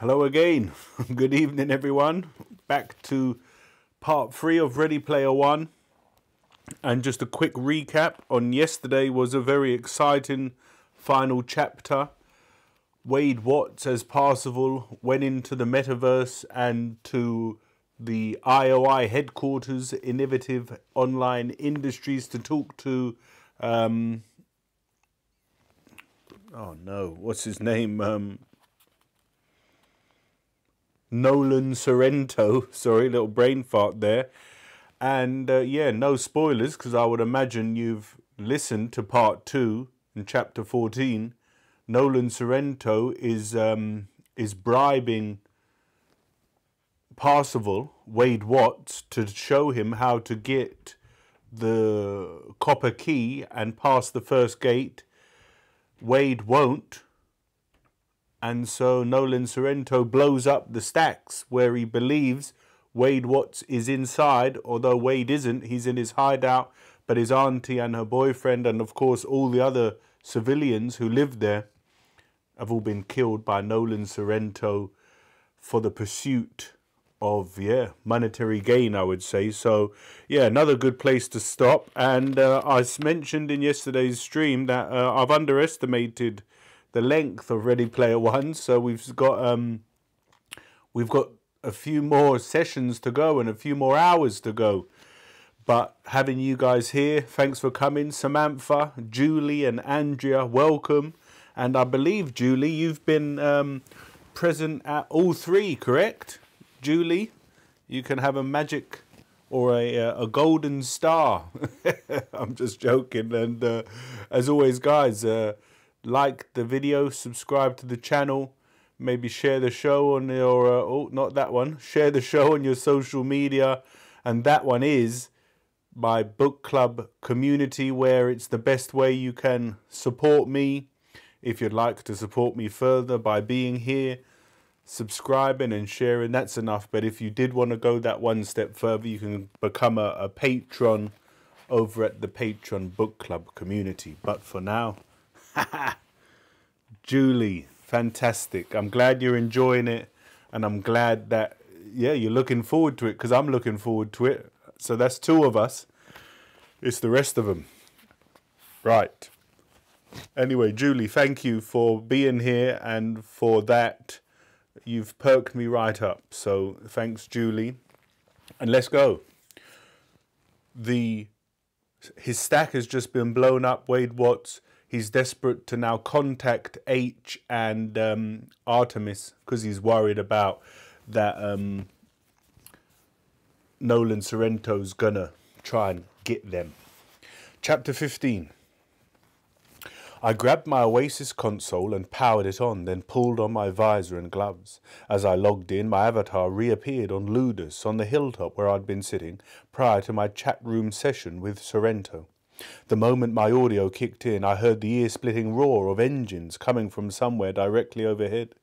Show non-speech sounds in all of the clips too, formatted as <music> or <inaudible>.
Hello again. <laughs> Good evening, everyone. Back to part three of Ready Player One. And just a quick recap on yesterday was a very exciting final chapter. Wade Watts as Parzival went into the metaverse and to the IOI headquarters, Innovative Online Industries, to talk to. Um, oh no, what's his name? Um, Nolan Sorrento. <laughs> Sorry, little brain fart there. And uh, yeah, no spoilers because I would imagine you've listened to part two in chapter 14. Nolan Sorrento is um, is bribing Parzival, Wade Watts, to show him how to get the copper key and pass the first gate. Wade won't, and so Nolan Sorrento blows up the stacks where he believes Wade Watts is inside, although Wade isn't. He's in his hideout, but his auntie and her boyfriend, and of course all the other civilians who lived there, have all been killed by Nolan Sorrento for the pursuit of yeah monetary gain i would say so yeah another good place to stop and uh, i mentioned in yesterday's stream that uh, i've underestimated the length of Ready Player One. So we've got um, we've got a few more sessions to go and a few more hours to go. But having you guys here, thanks for coming, Samantha, Julie, and Andrea. Welcome, and I believe Julie, you've been um, present at all three, correct? Julie, you can have a magic or a, uh, a golden star. <laughs> I'm just joking. And uh, as always, guys, uh, like the video, subscribe to the channel, maybe share the show on your, uh, oh, not that one, <laughs> share the show on your social media. And that one is my book club community, where it's the best way you can support me. If you'd like to support me further by being here, subscribing and sharing, that's enough. But if you did want to go that one step further, you can become a, a patron over at the Patreon Book Club community. But for now, <laughs> Julie, fantastic. I'm glad you're enjoying it, and I'm glad that yeah you're looking forward to it because I'm looking forward to it. So that's two of us. It's the rest of them. Right. Anyway, Julie, thank you for being here and for that. You've perked me right up. So thanks, Julie. And let's go. The his stack has just been blown up. Wade Watts he's desperate to now contact H and um, Artemis because he's worried about that um, Nolan Sorrento's gonna try and get them. Chapter 15. I grabbed my Oasis console and powered it on, then pulled on my visor and gloves. As I logged in, my avatar reappeared on Ludus on the hilltop where I'd been sitting prior to my chat room session with Sorrento. The moment my audio kicked in, I heard the ear splitting roar of engines coming from somewhere directly overhead.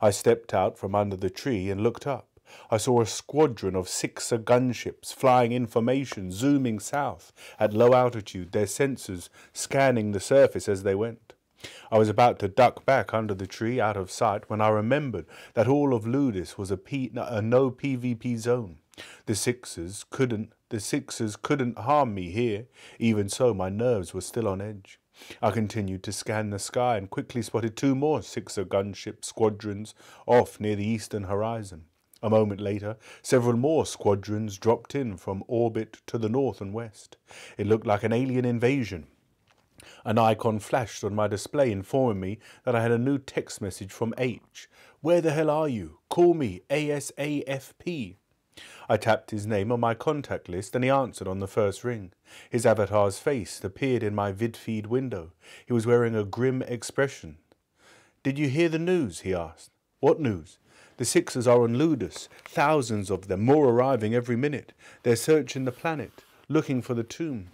I stepped out from under the tree and looked up. I saw a squadron of Sixer gunships flying information, zooming south at low altitude, their sensors scanning the surface as they went. I was about to duck back under the tree out of sight when I remembered that all of Ludus was a, P, a no PvP zone. The Sixers couldn't the Sixers couldn't harm me here. Even so, my nerves were still on edge. I continued to scan the sky and quickly spotted two more Sixer gunship squadrons off near the eastern horizon. A moment later, several more squadrons dropped in from orbit to the north and west. It looked like an alien invasion. An icon flashed on my display informing me that I had a new text message from H. Where the hell are you? Call me ASAFP. I tapped his name on my contact list and he answered on the first ring. His avatar's face appeared in my vidfeed window. He was wearing a grim expression. Did you hear the news? he asked. What news? The Sixers are on Ludus, thousands of them, more arriving every minute. They're searching the planet, looking for the tomb.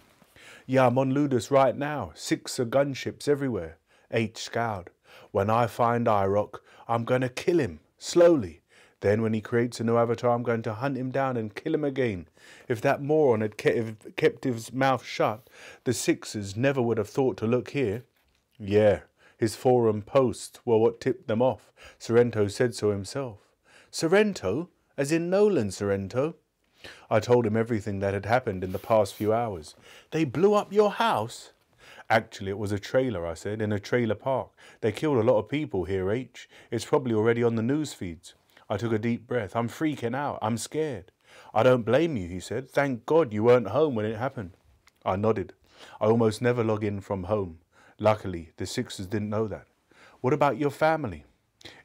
Yeah, I'm on Ludus right now. Sixer gunships everywhere. H scowled. When I find IROC, I'm going to kill him, slowly. Then, when he creates a new avatar, I'm going to hunt him down and kill him again. If that moron had kept his mouth shut, the Sixers never would have thought to look here. Yeah, His forum posts were what tipped them off. Sorrento said so himself. Sorrento? As in Nolan Sorrento? I told him everything that had happened in the past few hours. They blew up your house? Actually, it was a trailer, I said, in a trailer park. They killed a lot of people here, H. It's probably already on the news feeds. I took a deep breath. I'm freaking out. I'm scared. I don't blame you, he said. Thank God you weren't home when it happened. I nodded. I almost never log in from home. Luckily, the Sixers didn't know that. What about your family?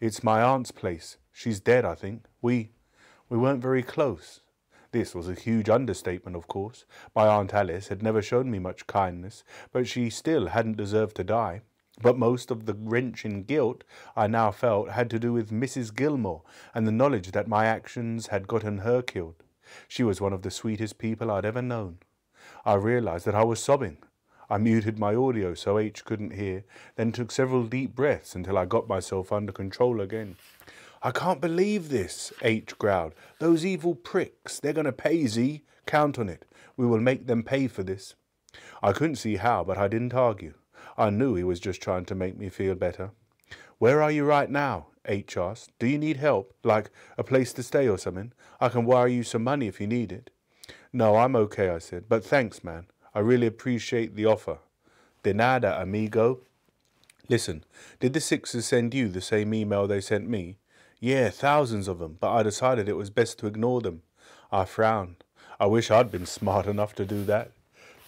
It's my aunt's place. She's dead, I think. We we weren't very close. This was a huge understatement, of course. My Aunt Alice had never shown me much kindness, but she still hadn't deserved to die. But most of the wrenching guilt I now felt had to do with Mrs. Gilmore and the knowledge that my actions had gotten her killed. She was one of the sweetest people I'd ever known. I realized that I was sobbing. I muted my audio so H couldn't hear, then took several deep breaths until I got myself under control again. I can't believe this, H growled. Those evil pricks. They're going to pay Z. Count on it. We will make them pay for this. I couldn't see how, but I didn't argue. I knew he was just trying to make me feel better. Where are you right now? H asked. Do you need help? Like a place to stay or something? I can wire you some money if you need it. No, I'm okay, I said. But thanks, man. I really appreciate the offer. De nada, amigo. Listen, did the Sixers send you the same email they sent me? Yeah, thousands of them, but I decided it was best to ignore them. I frowned. I wish I'd been smart enough to do that.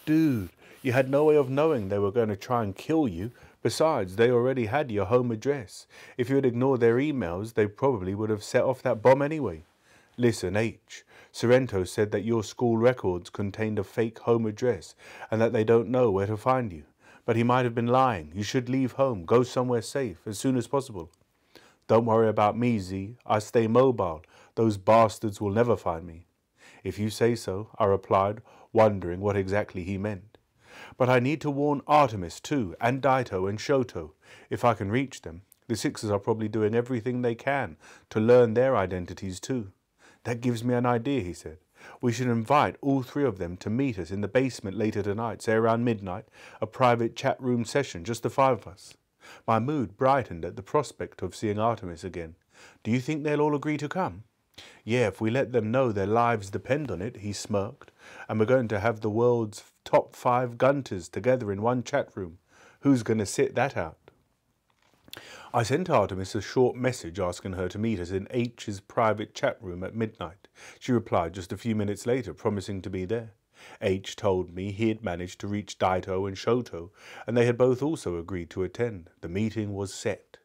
Dude, you had no way of knowing they were going to try and kill you. Besides, they already had your home address. If you had ignored their emails, they probably would have set off that bomb anyway. Listen, H. Sorrento said that your school records contained a fake home address and that they don't know where to find you. But he might have been lying. You should leave home, go somewhere safe as soon as possible. Don't worry about me, Z. I stay mobile. Those bastards will never find me. If you say so, I replied, wondering what exactly he meant. But I need to warn Artemis too, and Daito and Shoto. If I can reach them, the Sixers are probably doing everything they can to learn their identities too. That gives me an idea, he said. We should invite all three of them to meet us in the basement later tonight, say around midnight, a private chat room session, just the five of us. My mood brightened at the prospect of seeing Artemis again. Do you think they'll all agree to come? Yeah, if we let them know their lives depend on it, he smirked. And we're going to have the world's top five gunters together in one chat room. Who's going to sit that out? I sent Artemis a short message asking her to meet us in H's private chat room at midnight. She replied just a few minutes later, promising to be there. H told me he had managed to reach Daito and Shoto, and they had both also agreed to attend. The meeting was set.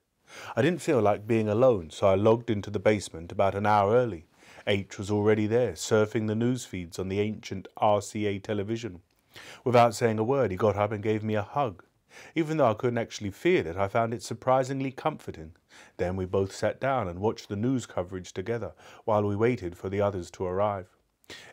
I didn't feel like being alone, so I logged into the basement about an hour early. H was already there, surfing the news feeds on the ancient RCA television. Without saying a word, he got up and gave me a hug. Even though I couldn't actually feel it, I found it surprisingly comforting. Then we both sat down and watched the news coverage together while we waited for the others to arrive.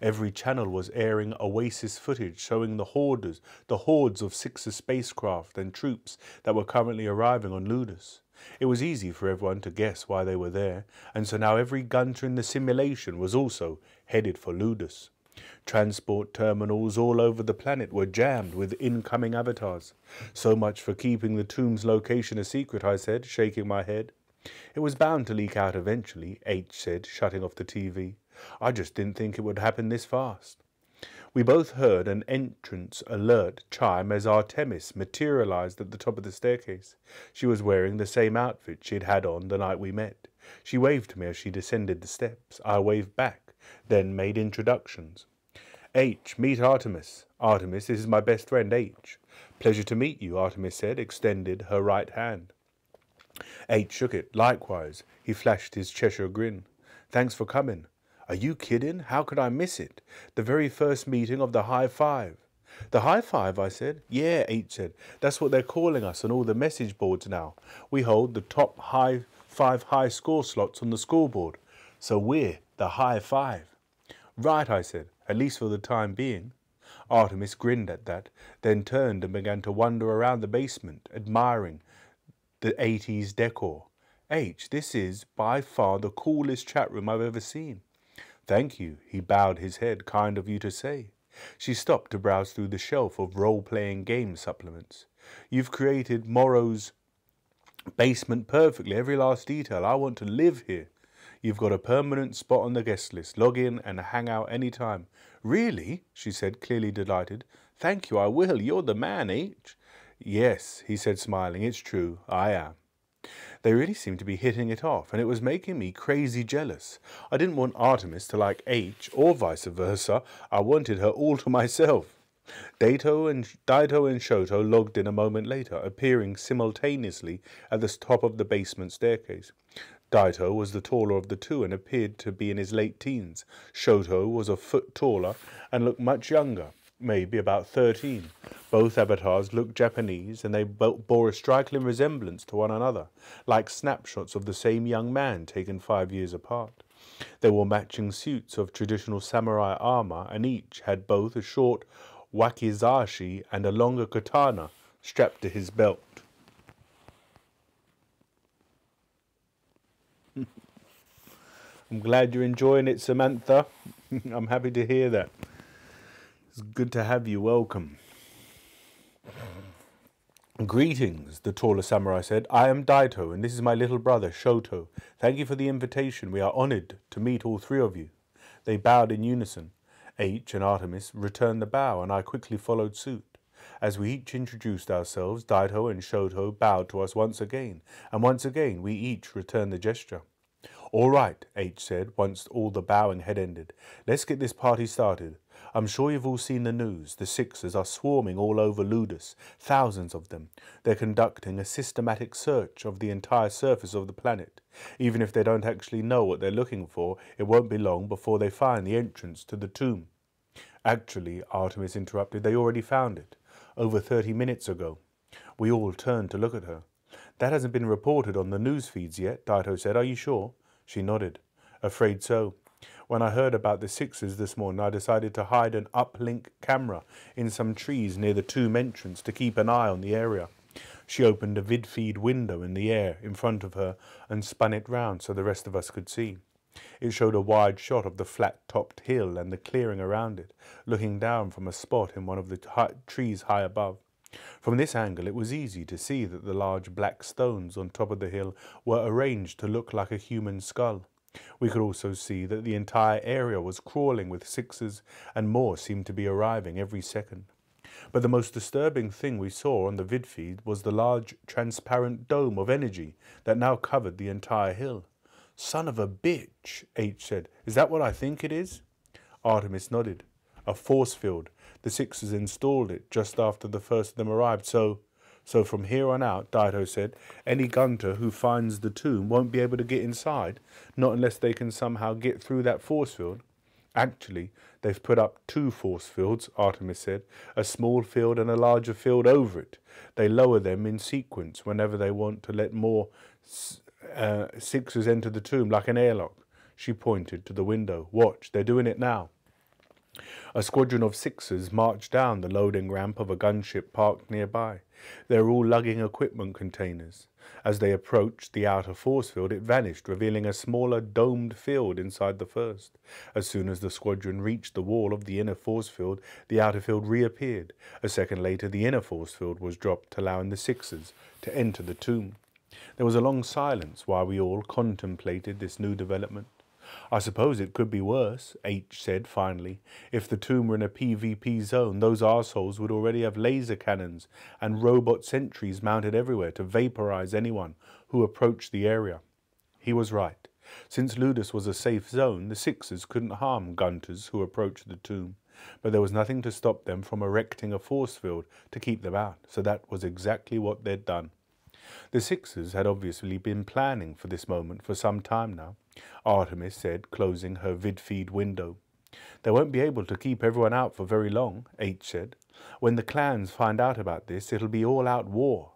Every channel was airing Oasis footage showing the hoarders, the hordes of Sixer spacecraft and troops that were currently arriving on Ludus. It was easy for everyone to guess why they were there, and so now every gunter in the simulation was also headed for Ludus. Transport terminals all over the planet were jammed with incoming avatars. So much for keeping the tomb's location a secret, I said, shaking my head. It was bound to leak out eventually, H said, shutting off the TV. I just didn't think it would happen this fast. We both heard an entrance alert chime as Artemis materialized at the top of the staircase. She was wearing the same outfit she'd had on the night we met. She waved to me as she descended the steps. I waved back, then made introductions. H, meet Artemis. Artemis, this is my best friend H. Pleasure to meet you, Artemis said, extended her right hand. H shook it. Likewise. He flashed his Cheshire grin. Thanks for coming. Are you kidding? How could I miss it? The very first meeting of the High Five. The High Five, I said. Yeah, H said. That's what they're calling us on all the message boards now. We hold the top high five high score slots on the scoreboard. So we're the High Five. Right, I said, at least for the time being. Artemis grinned at that, then turned and began to wander around the basement, admiring the 80s decor. H, this is by far the coolest chat room I've ever seen. Thank you, he bowed his head, kind of you to say. She stopped to browse through the shelf of role-playing game supplements. You've created Morrow's Basement perfectly, every last detail. I want to live here. You've got a permanent spot on the guest list. Log in and hang out any time. Really? she said, clearly delighted. Thank you, I will. You're the man, H. Yes, he said, smiling. It's true, I am. They really seemed to be hitting it off, and it was making me crazy jealous. I didn't want Artemis to like H, or vice versa. I wanted her all to myself. Dato and Daito and Shoto logged in a moment later, appearing simultaneously at the top of the basement staircase. Daito was the taller of the two and appeared to be in his late teens. Shoto was a foot taller and looked much younger, maybe about 13. Both avatars looked Japanese and they bore a striking resemblance to one another, like snapshots of the same young man taken five years apart. They wore matching suits of traditional samurai armor and each had both a short wakizashi and a longer katana strapped to his belt. I'm glad you're enjoying it, Samantha. <laughs> I'm happy to hear that. It's good to have you. Welcome. Greetings, the taller samurai said. I am Daito, and this is my little brother, Shoto. Thank you for the invitation. We are honored to meet all three of you. They bowed in unison. H and Artemis returned the bow, and I quickly followed suit. As we each introduced ourselves, Daito and Shoto bowed to us once again, and once again we each returned the gesture. All right, H said, once all the bowing had ended. Let's get this party started. I'm sure you've all seen the news. The Sixers are swarming all over Ludus, thousands of them. They're conducting a systematic search of the entire surface of the planet. Even if they don't actually know what they're looking for, it won't be long before they find the entrance to the tomb. Actually, Artemis interrupted, they already found it. Over 30 minutes ago. We all turned to look at her. That hasn't been reported on the news feeds yet, Daito said. Are you sure? She nodded. Afraid so. When I heard about the Sixers this morning, I decided to hide an uplink camera in some trees near the tomb entrance to keep an eye on the area. She opened a vidfeed window in the air in front of her and spun it round so the rest of us could see. It showed a wide shot of the flat-topped hill and the clearing around it, looking down from a spot in one of the trees high above. From this angle it was easy to see that the large black stones on top of the hill were arranged to look like a human skull. We could also see that the entire area was crawling with sixes and more seemed to be arriving every second. But the most disturbing thing we saw on the vid feed was the large transparent dome of energy that now covered the entire hill. Son of a bitch, H said. Is that what I think it is? Artemis nodded. A force field, the Sixers installed it just after the first of them arrived, so so from here on out, Daito said, any gunter who finds the tomb won't be able to get inside, not unless they can somehow get through that force field. Actually, they've put up two force fields, Artemis said, a small field and a larger field over it. They lower them in sequence whenever they want to let more uh, Sixers enter the tomb, like an airlock. She pointed to the window. Watch, they're doing it now. A squadron of Sixers marched down the loading ramp of a gunship parked nearby. They were all lugging equipment containers. As they approached the outer force field, it vanished, revealing a smaller domed field inside the first. As soon as the squadron reached the wall of the inner force field, the outer field reappeared. A second later, the inner force field was dropped, allowing the Sixers to enter the tomb. There was a long silence while we all contemplated this new development. I suppose it could be worse, H said finally. If the tomb were in a PvP zone, those arseholes would already have laser cannons and robot sentries mounted everywhere to vaporize anyone who approached the area. He was right. Since Ludus was a safe zone, the Sixers couldn't harm Gunters who approached the tomb. But there was nothing to stop them from erecting a force field to keep them out, so that was exactly what they'd done. The Sixers had obviously been planning for this moment for some time now. Artemis said, closing her vidfeed window. They won't be able to keep everyone out for very long, H said. When the clans find out about this, it'll be all-out war.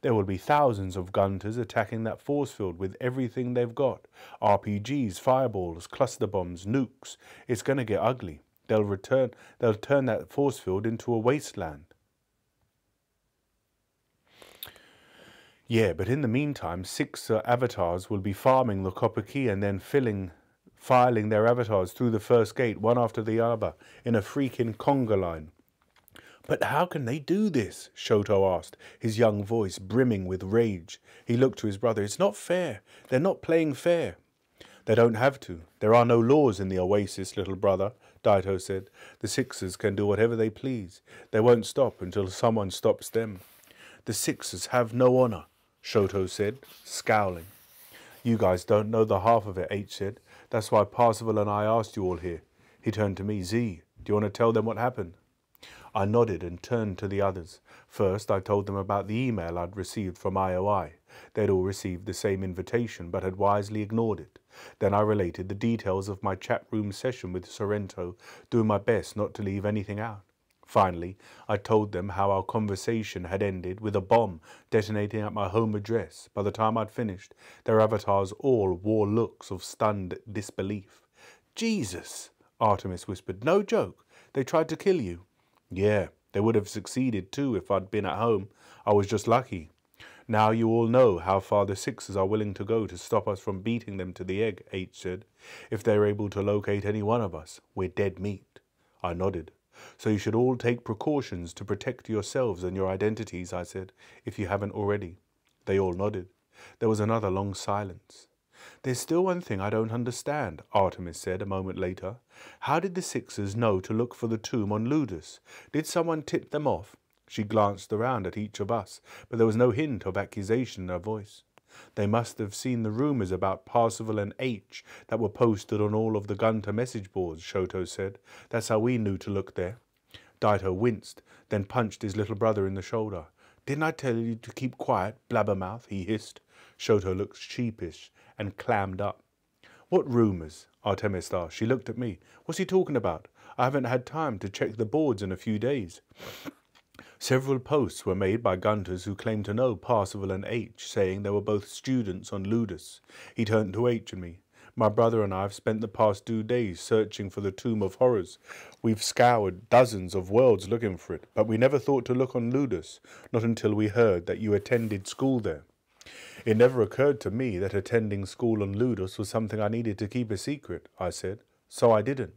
There will be thousands of gunters attacking that force field with everything they've got. RPGs, fireballs, cluster bombs, nukes. It's going to get ugly. They'll return they'll turn that force field into a wasteland. Yeah, but in the meantime, six uh, avatars will be farming the copper key and then filling, filing their avatars through the first gate, one after the other, in a freaking conga line. But how can they do this? Shoto asked, his young voice brimming with rage. He looked to his brother. It's not fair. They're not playing fair. They don't have to. There are no laws in the oasis, little brother, Daito said. The Sixers can do whatever they please. They won't stop until someone stops them. The Sixers have no honor, Shoto said, scowling. You guys don't know the half of it, H said. That's why Parzival and I asked you all here. He turned to me. Z, do you want to tell them what happened? I nodded and turned to the others. First, I told them about the email I'd received from IOI. They'd all received the same invitation, but had wisely ignored it. Then I related the details of my chat room session with Sorrento, doing my best not to leave anything out. Finally, I told them how our conversation had ended with a bomb detonating at my home address. By the time I'd finished, their avatars all wore looks of stunned disbelief. Jesus, Artemis whispered. No joke. They tried to kill you. Yeah, they would have succeeded too if I'd been at home. I was just lucky. Now you all know how far the Sixers are willing to go to stop us from beating them to the egg, H said. If they're able to locate any one of us, we're dead meat. I nodded. So you should all take precautions to protect yourselves and your identities, I said, if you haven't already. They all nodded. There was another long silence. There's still one thing I don't understand, Artemis said a moment later. How did the Sixers know to look for the tomb on Ludus? Did someone tip them off? She glanced around at each of us, but there was no hint of accusation in her voice. They must have seen the rumours about Parzival and H that were posted on all of the Gunter message boards, Shoto said. That's how we knew to look there. Daito winced, then punched his little brother in the shoulder. Didn't I tell you to keep quiet, blabbermouth? he hissed. Shoto looked sheepish and clammed up. What rumours? Artemis asked. She looked at me. What's he talking about? I haven't had time to check the boards in a few days. Several posts were made by Gunters who claimed to know Parzival and H, saying they were both students on Ludus. He turned to H and me. My brother and I have spent the past two days searching for the Tomb of Horrors. We've scoured dozens of worlds looking for it, but we never thought to look on Ludus, not until we heard that you attended school there. It never occurred to me that attending school on Ludus was something I needed to keep a secret, I said. So I didn't.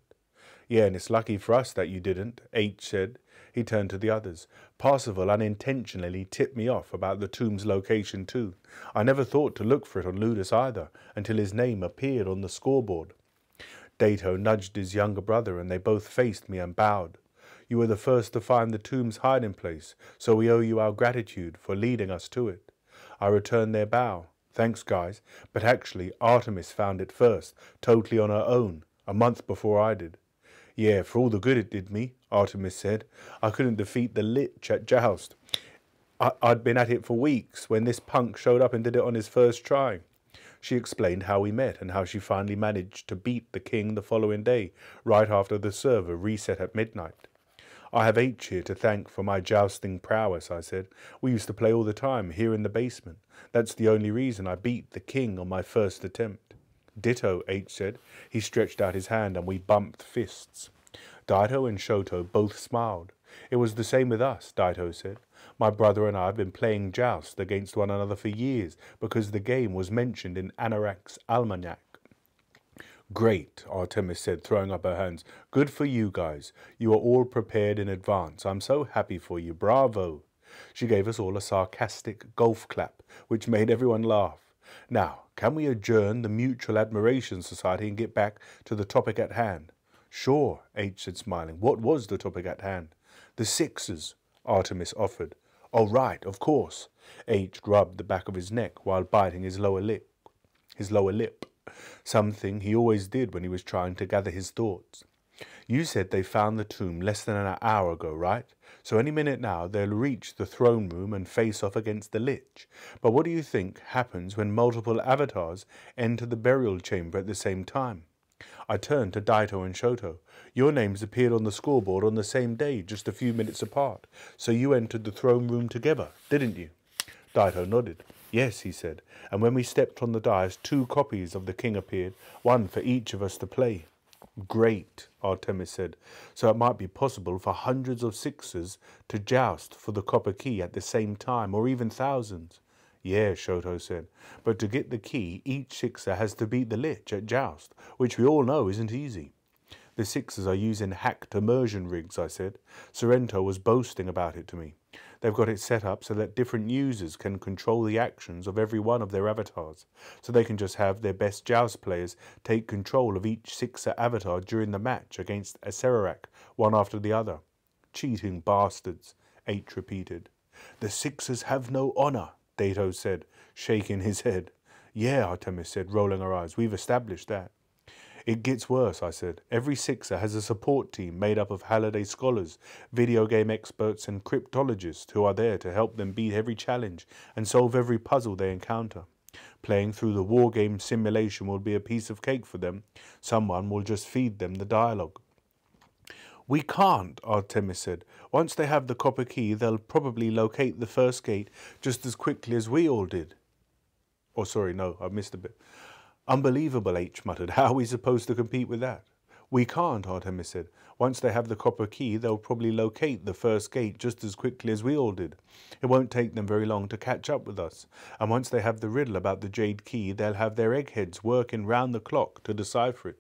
Yeah, and it's lucky for us that you didn't, H said. He turned to the others. Parzival unintentionally tipped me off about the tomb's location too. I never thought to look for it on Ludus either, until his name appeared on the scoreboard. Daito nudged his younger brother, and they both faced me and bowed. You were the first to find the tomb's hiding place, so we owe you our gratitude for leading us to it. I returned their bow. Thanks, guys. But actually, Artemis found it first, totally on her own, a month before I did. Yeah, for all the good it did me, Artemis said. I couldn't defeat the Lich at Joust. I- I'd been at it for weeks when this punk showed up and did it on his first try. She explained how we met and how she finally managed to beat the king the following day, right after the server reset at midnight. I have H here to thank for my jousting prowess, I said. We used to play all the time, here in the basement. That's the only reason I beat the king on my first attempt. Ditto, H said. He stretched out his hand and we bumped fists. Daito and Shoto both smiled. It was the same with us, Daito said. My brother and I have been playing joust against one another for years because the game was mentioned in Anorak's almanac. Great, Artemis said, throwing up her hands. Good for you guys. You are all prepared in advance. I'm so happy for you. Bravo. She gave us all a sarcastic golf clap, which made everyone laugh. Now, can we adjourn the Mutual Admiration Society and get back to the topic at hand? Sure, H said, smiling. What was the topic at hand? The sixes, Artemis offered. Oh, right, of course. H rubbed the back of his neck while biting his lower lip. His lower lip something he always did when he was trying to gather his thoughts. You said they found the tomb less than an hour ago, right? So any minute now they'll reach the throne room and face off against the Lich. But what do you think happens when multiple avatars enter the burial chamber at the same time? I turned to Daito and Shoto. Your names appeared on the scoreboard on the same day, just a few minutes apart. So you entered the throne room together, didn't you? Daito nodded. Yes, he said, and when we stepped on the dais, two copies of the king appeared, one for each of us to play. Great, Artemis said. So it might be possible for hundreds of Sixers to joust for the copper key at the same time, or even thousands. Yeah, Shoto said. But to get the key, each Sixer has to beat the Lich at joust, which we all know isn't easy. The Sixers are using hacked immersion rigs, I said. Sorrento was boasting about it to me. They've got it set up so that different users can control the actions of every one of their avatars, so they can just have their best joust players take control of each Sixer avatar during the match against Acererak, one after the other. Cheating bastards, H repeated. The Sixers have no honour, Daito said, shaking his head. Yeah, Artemis said, rolling her eyes. We've established that. It gets worse, I said. Every Sixer has a support team made up of Halliday scholars, video game experts, and cryptologists who are there to help them beat every challenge and solve every puzzle they encounter. Playing through the war game simulation will be a piece of cake for them. Someone will just feed them the dialogue. We can't, Artemis said. Once they have the copper key, they'll probably locate the first gate just as quickly as we all did. Oh, sorry, no, I missed a bit. Unbelievable, H muttered. How are we supposed to compete with that? We can't, Artemis said. Once they have the copper key, they'll probably locate the first gate just as quickly as we all did. It won't take them very long to catch up with us. And once they have the riddle about the jade key, they'll have their eggheads working round the clock to decipher it.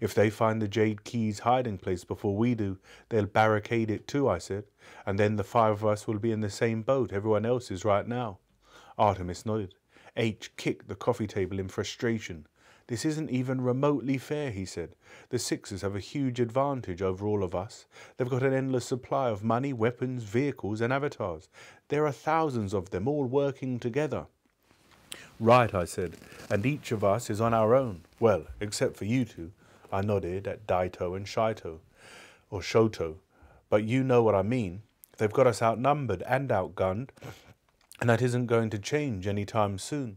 If they find the jade key's hiding place before we do, they'll barricade it too, I said. And then the five of us will be in the same boat everyone else is right now. Artemis nodded. H kicked the coffee table in frustration. This isn't even remotely fair, he said. The Sixers have a huge advantage over all of us. They've got an endless supply of money, weapons, vehicles, and avatars. There are thousands of them all working together. Right, I said, and each of us is on our own. Well, except for you two. I nodded at Daito and Shito, or Shoto. But you know what I mean. They've got us outnumbered and outgunned, and that isn't going to change any time soon.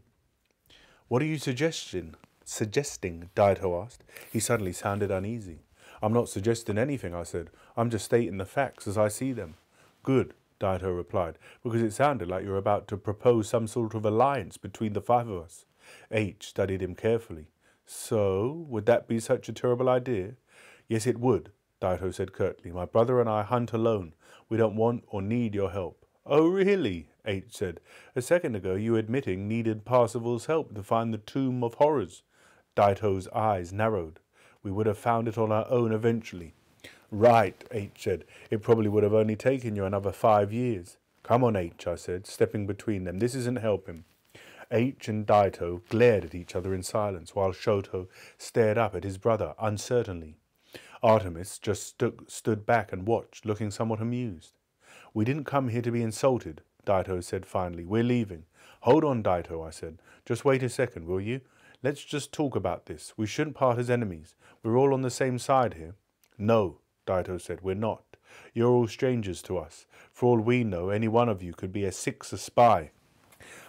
What are you suggesting? Suggesting, Daito asked. He suddenly sounded uneasy. I'm not suggesting anything, I said. I'm just stating the facts as I see them. Good, Daito replied, because it sounded like you were about to propose some sort of alliance between the five of us. H studied him carefully. So, would that be such a terrible idea? Yes, it would, Daito said curtly. My brother and I hunt alone. We don't want or need your help. Oh, really? H said. A second ago you admitting needed Parzival's help to find the Tomb of Horrors. Daito's eyes narrowed. We would have found it on our own eventually. Right, H said. It probably would have only taken you another five years. Come on, H, I said, stepping between them. This isn't helping. H and Daito glared at each other in silence, while Shoto stared up at his brother uncertainly. Artemis just stu stood back and watched, looking somewhat amused. We didn't come here to be insulted, Daito said finally. We're leaving. Hold on, Daito, I said. Just wait a second, will you? Let's just talk about this. We shouldn't part as enemies. We're all on the same side here. No, Daito said, we're not. You're all strangers to us. For all we know, any one of you could be a Sixer spy.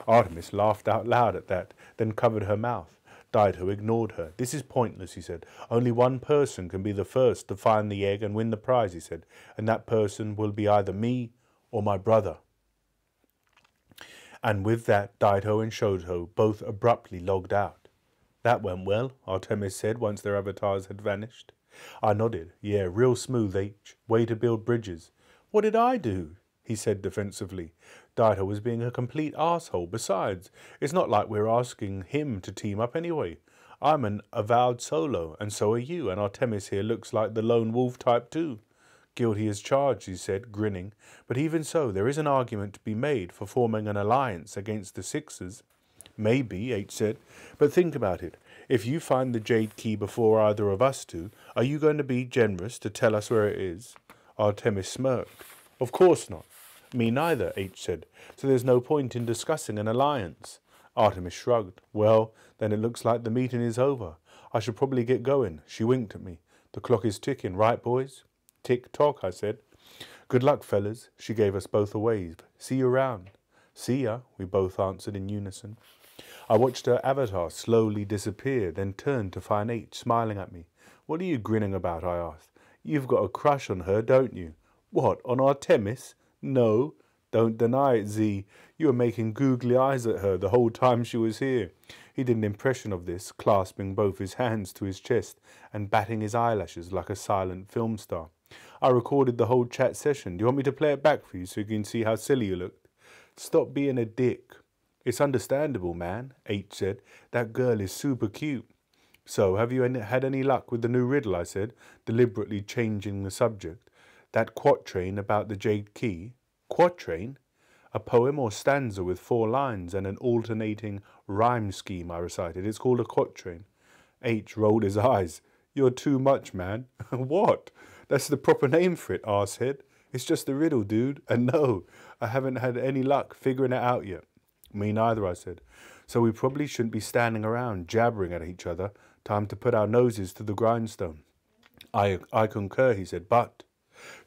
Artemis laughed out loud at that, then covered her mouth. Daito ignored her. This is pointless, he said. Only one person can be the first to find the egg and win the prize, he said. And that person will be either me or my brother. And with that, Daito and Shoto both abruptly logged out. That went well, Artemis said once their avatars had vanished. I nodded. Yeah, real smooth, H. Way to build bridges. What did I do? He said defensively. Daito was being a complete asshole. Besides, it's not like we're asking him to team up anyway. I'm an avowed solo, and so are you, and Artemis here looks like the lone wolf type too. Guilty as charged, he said, grinning. But even so, there is an argument to be made for forming an alliance against the Sixers. Maybe, H said, but think about it. If you find the jade key before either of us do, are you going to be generous to tell us where it is? Artemis smirked. Of course not. Me neither, H said. So there's no point in discussing an alliance. Artemis shrugged. Well, then it looks like the meeting is over. I should probably get going. She winked at me. The clock is ticking, right, boys? Tick tock, I said. Good luck, fellas. She gave us both a wave. See you around. See ya, we both answered in unison. I watched her avatar slowly disappear, then turned to find H smiling at me. What are you grinning about? I asked. You've got a crush on her, don't you? What, on Artemis? No, don't deny it, Z. You were making googly eyes at her the whole time she was here. He did an impression of this, clasping both his hands to his chest and batting his eyelashes like a silent film star. I recorded the whole chat session. Do you want me to play it back for you so you can see how silly you looked? Stop being a dick. It's understandable, man, H said. That girl is super cute. So, have you had any luck with the new riddle? I said, deliberately changing the subject. That quatrain about the jade key. Quatrain? A poem or stanza with four lines and an alternating rhyme scheme, I recited. It's called a quatrain. H rolled his <laughs> eyes. You're too much, man. <laughs> what? That's the proper name for it, arsehead. It's just a riddle, dude. And no, I haven't had any luck figuring it out yet. Me neither, I said. So we probably shouldn't be standing around jabbering at each other. Time to put our noses to the grindstone. I, I concur, he said, but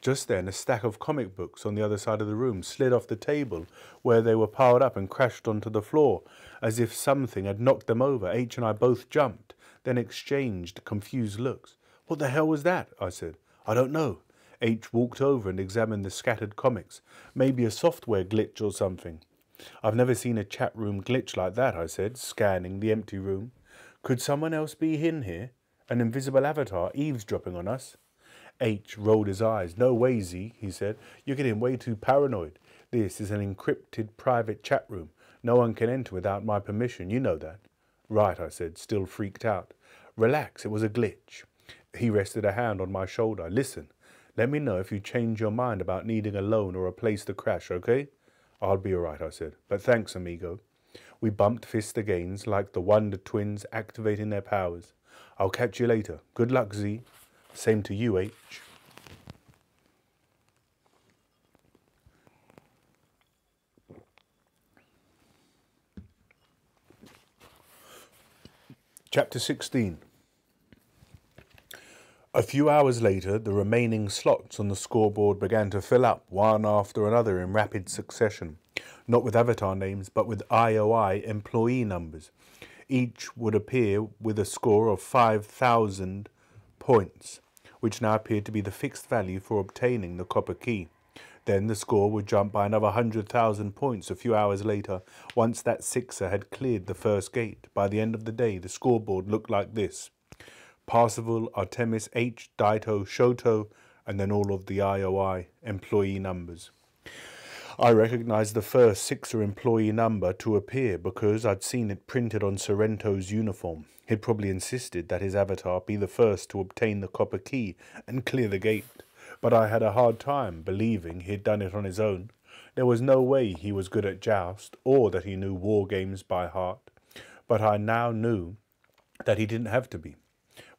just then a stack of comic books on the other side of the room slid off the table where they were piled up and crashed onto the floor, as if something had knocked them over. H and I both jumped, then exchanged confused looks. What the hell was that? I said. I don't know. H walked over and examined the scattered comics. Maybe a software glitch or something. I've never seen a chat room glitch like that, I said, scanning the empty room. Could someone else be in here? An invisible avatar eavesdropping on us? H rolled his eyes. No way, Z, he said. You're getting way too paranoid. This is an encrypted private chat room. No one can enter without my permission. You know that. Right, I said, still freaked out. Relax, it was a glitch. He rested a hand on my shoulder. Listen, let me know if you change your mind about needing a loan or a place to crash, okay? I'll be all right, I said. But thanks, amigo. We bumped fists again, like the Wonder Twins activating their powers. I'll catch you later. Good luck, Z. Same to you, H. Chapter 16 A few hours later, the remaining slots on the scoreboard began to fill up, one after another in rapid succession, not with avatar names, but with IOI employee numbers. Each would appear with a score of 5,000 points which now appeared to be the fixed value for obtaining the copper key. Then the score would jump by another 100,000 points a few hours later, once that sixer had cleared the first gate. By the end of the day, the scoreboard looked like this. Parzival, Artemis, H, Daito, Shoto, and then all of the IOI employee numbers. I recognized the first Sixer employee number to appear because I'd seen it printed on Sorrento's uniform. He'd probably insisted that his avatar be the first to obtain the copper key and clear the gate, but I had a hard time believing he'd done it on his own. There was no way he was good at joust or that he knew war games by heart, but I now knew that he didn't have to be.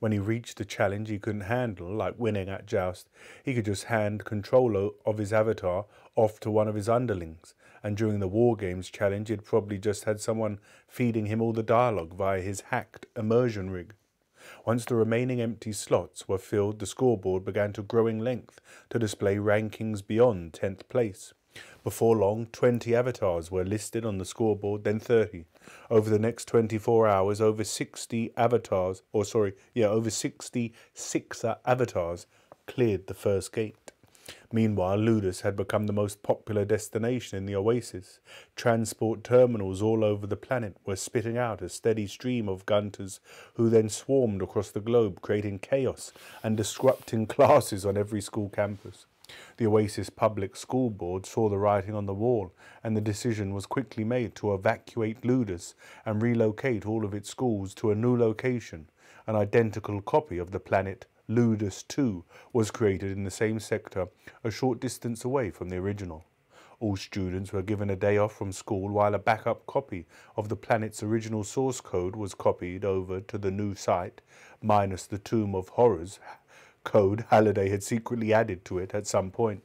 When he reached a challenge he couldn't handle, like winning at joust, he could just hand control of his avatar off to one of his underlings, and during the War Games challenge he'd probably just had someone feeding him all the dialogue via his hacked immersion rig. Once the remaining empty slots were filled, the scoreboard began to grow in length to display rankings beyond 10th place. Before long, 20 avatars were listed on the scoreboard, then 30. Over the next 24 hours, over 60 avatars, or sorry, yeah, over 60 Sixer avatars cleared the first gate. Meanwhile, Ludus had become the most popular destination in the oasis. Transport terminals all over the planet were spitting out a steady stream of gunters who then swarmed across the globe, creating chaos and disrupting <laughs> classes on every school campus. The Oasis Public School Board saw the writing on the wall, and the decision was quickly made to evacuate Ludus and relocate all of its schools to a new location. An identical copy of the planet Ludus 2 was created in the same sector a short distance away from the original. All students were given a day off from school while a backup copy of the planet's original source code was copied over to the new site, minus the Tomb of Horrors code Halliday had secretly added to it at some point.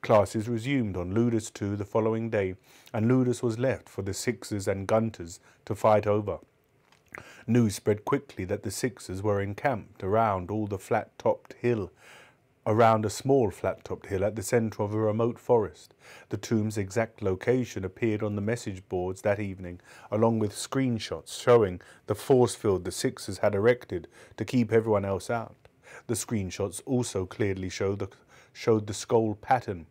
Classes resumed on Ludus 2 the following day, and Ludus was left for the Sixers and Gunters to fight over. News spread quickly that the Sixers were encamped around all the flat-topped hill, around a small flat-topped hill at the centre of a remote forest. The tomb's exact location appeared on the message boards that evening, along with screenshots showing the force field the Sixers had erected to keep everyone else out. The screenshots also clearly show the, showed the skull pattern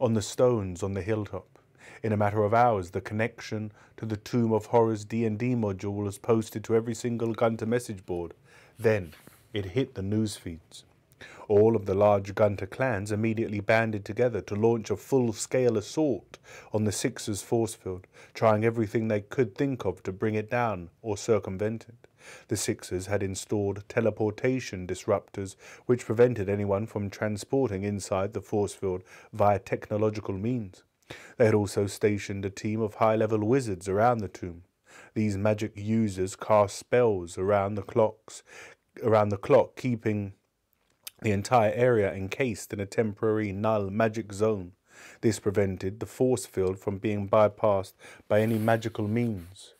on the stones on the hilltop. In a matter of hours, the connection to the Tomb of Horrors D&D module was posted to every single Gunter message board. Then it hit the news feeds. All of the large Gunter clans immediately banded together to launch a full-scale assault on the Sixers force field, trying everything they could think of to bring it down or circumvent it. The Sixers had installed teleportation disruptors which prevented anyone from transporting inside the force field via technological means. They had also stationed a team of high level wizards around the tomb. These magic users cast spells around the clocks around the clock, keeping the entire area encased in a temporary null magic zone. This prevented the force field from being bypassed by any magical means.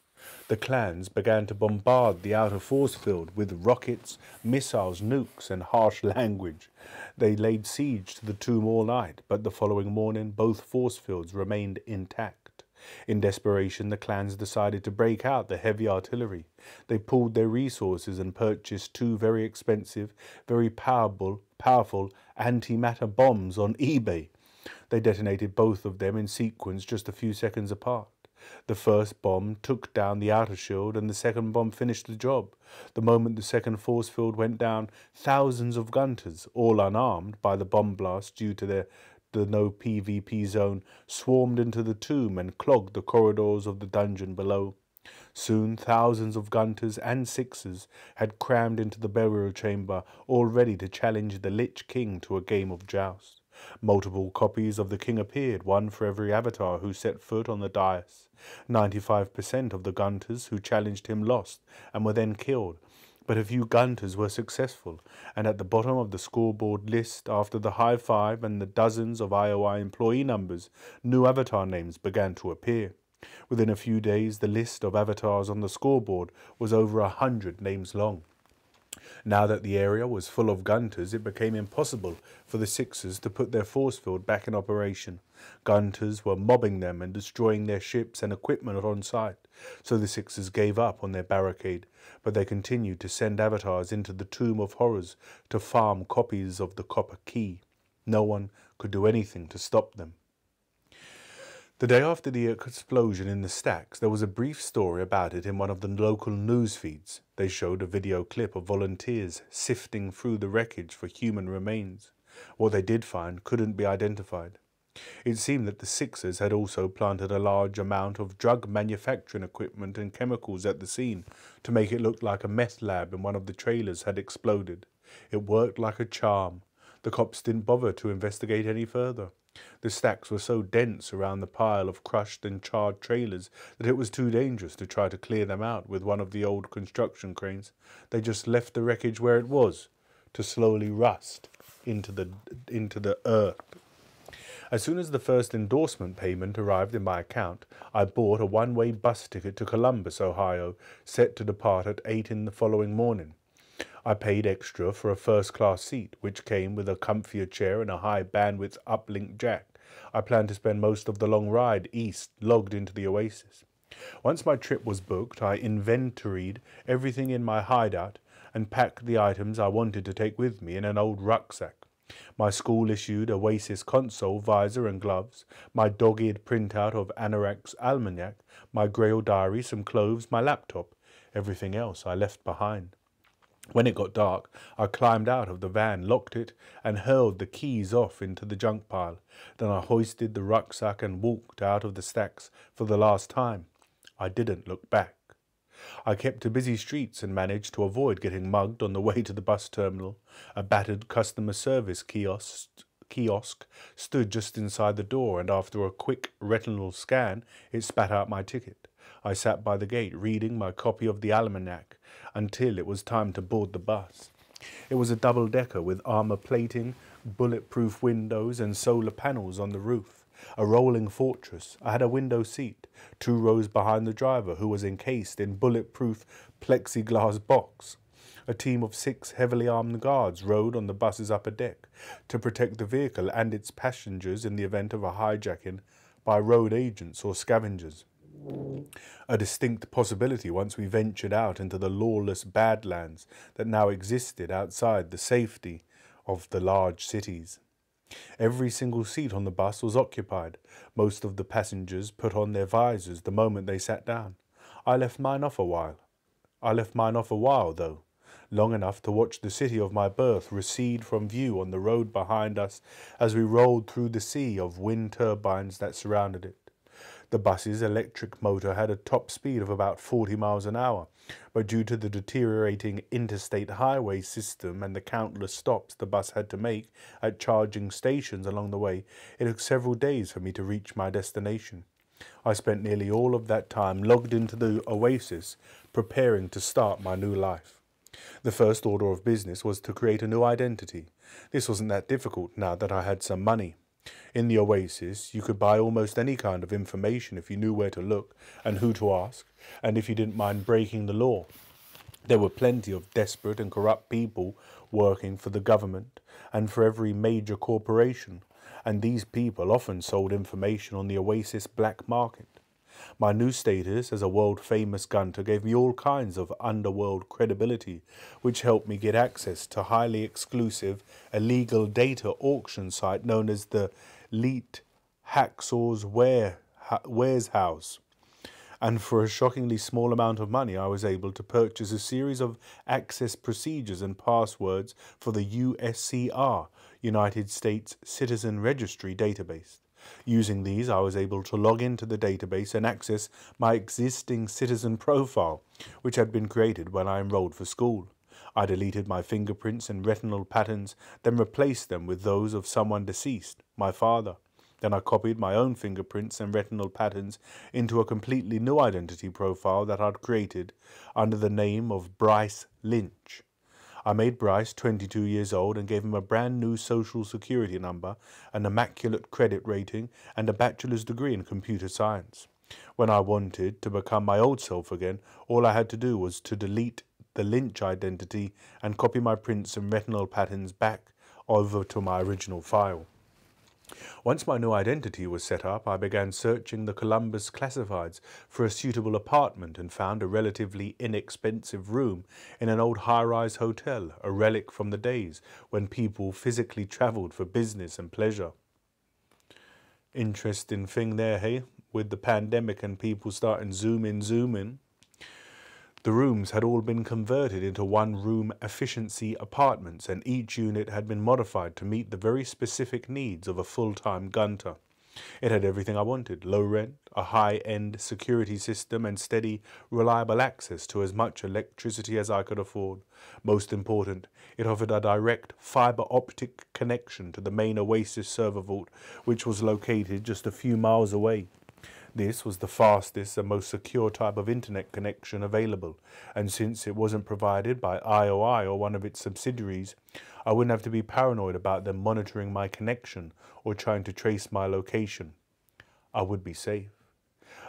The clans began to bombard the outer force field with rockets, missiles, nukes, and harsh <laughs> language. They laid siege to the tomb all night, but the following morning both force fields remained intact. In desperation, the clans decided to break out the heavy artillery. They pooled their resources and purchased two very expensive, very powerful, powerful antimatter bombs on eBay. They detonated both of them in sequence just a few seconds apart. The first bomb took down the outer shield, and the second bomb finished the job. The moment the second force field went down, thousands of gunters, all unarmed by the bomb blast due to their the no PvP zone, swarmed into the tomb and clogged the corridors of the dungeon below. Soon thousands of gunters and sixers had crammed into the burial chamber, all ready to challenge the Lich King to a game of joust. Multiple copies of the king appeared, one for every avatar who set foot on the dais. Ninety-five percent of the gunters who challenged him lost and were then killed, but a few gunters were successful, and at the bottom of the scoreboard list, after the high five and the dozens of IOI employee numbers, new avatar names began to appear. Within a few days, the list of avatars on the scoreboard was over a hundred names long. Now that the area was full of gunters, it became impossible for the Sixers to put their force field back in operation. Gunters were mobbing them and destroying their ships and equipment on site, so the Sixers gave up on their barricade, but they continued to send avatars into the Tomb of Horrors to farm copies of the Copper Key. No one could do anything to stop them. The day after the explosion in the stacks, there was a brief story about it in one of the local news feeds. They showed a video clip of volunteers sifting through the wreckage for human remains. What they did find couldn't be identified. It seemed that the Sixers had also planted a large amount of drug manufacturing equipment and chemicals at the scene to make it look like a meth lab in one of the trailers had exploded. It worked like a charm. The cops didn't bother to investigate any further. The stacks were so dense around the pile of crushed and charred trailers that it was too dangerous to try to clear them out with one of the old construction cranes. They just left the wreckage where it was, to slowly rust into the, into the earth. As soon as the first endorsement payment arrived in my account, I bought a one-way bus ticket to Columbus, Ohio, set to depart at 8 in the following morning. I paid extra for a first class seat, which came with a comfier chair and a high bandwidth uplink jack. I planned to spend most of the long ride east logged into the oasis. Once my trip was booked, I inventoried everything in my hideout and packed the items I wanted to take with me in an old rucksack. My school issued Oasis console, visor, and gloves, my dog eared printout of Anorak's almanac, my Grail diary, some clothes, my laptop. Everything else I left behind. When it got dark, I climbed out of the van, locked it, and hurled the keys off into the junk pile. Then I hoisted the rucksack and walked out of the stacks for the last time. I didn't look back. I kept to busy streets and managed to avoid getting mugged on the way to the bus terminal. A battered customer service kiosk, kiosk stood just inside the door, and after a quick retinal scan, it spat out my ticket. I sat by the gate reading my copy of the almanac until it was time to board the bus. It was a double decker with armor plating, bulletproof windows, and solar panels on the roof. A rolling fortress. I had a window seat, two rows behind the driver, who was encased in bulletproof plexiglass box. A team of six heavily armed guards rode on the bus's upper deck to protect the vehicle and its passengers in the event of a hijacking by road agents or scavengers a distinct possibility once we ventured out into the lawless badlands that now existed outside the safety of the large cities. Every single seat on the bus was occupied. Most of the passengers put on their visors the moment they sat down. I left mine off a while. I left mine off a while, though, long enough to watch the city of my birth recede from view on the road behind us as we rolled through the sea of wind turbines that surrounded it. The bus's electric motor had a top speed of about 40 miles an hour, but due to the deteriorating interstate highway system and the countless stops the bus had to make at charging stations along the way, it took several days for me to reach my destination. I spent nearly all of that time logged into the Oasis, preparing to start my new life. The first order of business was to create a new identity. This wasn't that difficult now that I had some money. In the Oasis, you could buy almost any kind of information if you knew where to look and who to ask, and if you didn't mind breaking the law. There were plenty of desperate and corrupt people working for the government and for every major corporation, and these people often sold information on the Oasis black market. My new status as a world famous gunter gave me all kinds of underworld credibility, which helped me get access to highly exclusive illegal data auction site known as the Leet Hacksaw's Ware, Wares House. And for a shockingly small amount of money, I was able to purchase a series of access procedures and passwords for the USCR, United States Citizen Registry database. Using these, I was able to log into the database and access my existing citizen profile, which had been created when I enrolled for school. I deleted my fingerprints and retinal patterns, then replaced them with those of someone deceased, my father. Then I copied my own fingerprints and retinal patterns into a completely new identity profile that I'd created under the name of Bryce Lynch. I made Bryce 22 years old and gave him a brand new social security number, an immaculate credit rating, and a bachelor's degree in computer science. When I wanted to become my old self again, all I had to do was to delete the Lynch identity and copy my prints and retinal patterns back over to my original file. Once my new identity was set up, I began searching the Columbus classifieds for a suitable apartment and found a relatively inexpensive room in an old high-rise hotel, a relic from the days when people physically travelled for business and pleasure. Interesting thing there, hey? With the pandemic and people starting zoom in, zoom in. The rooms had all been converted into one room efficiency apartments, and each unit had been modified to meet the very specific needs of a full time gunter. It had everything I wanted low rent, a high end security system, and steady, reliable access to as much electricity as I could afford. Most important, it offered a direct fiber optic connection to the main Oasis server vault, which was located just a few miles away. This was the fastest and most secure type of internet connection available, and since it wasn't provided by IOI or one of its subsidiaries, I wouldn't have to be paranoid about them monitoring my connection or trying to trace my location. I would be safe.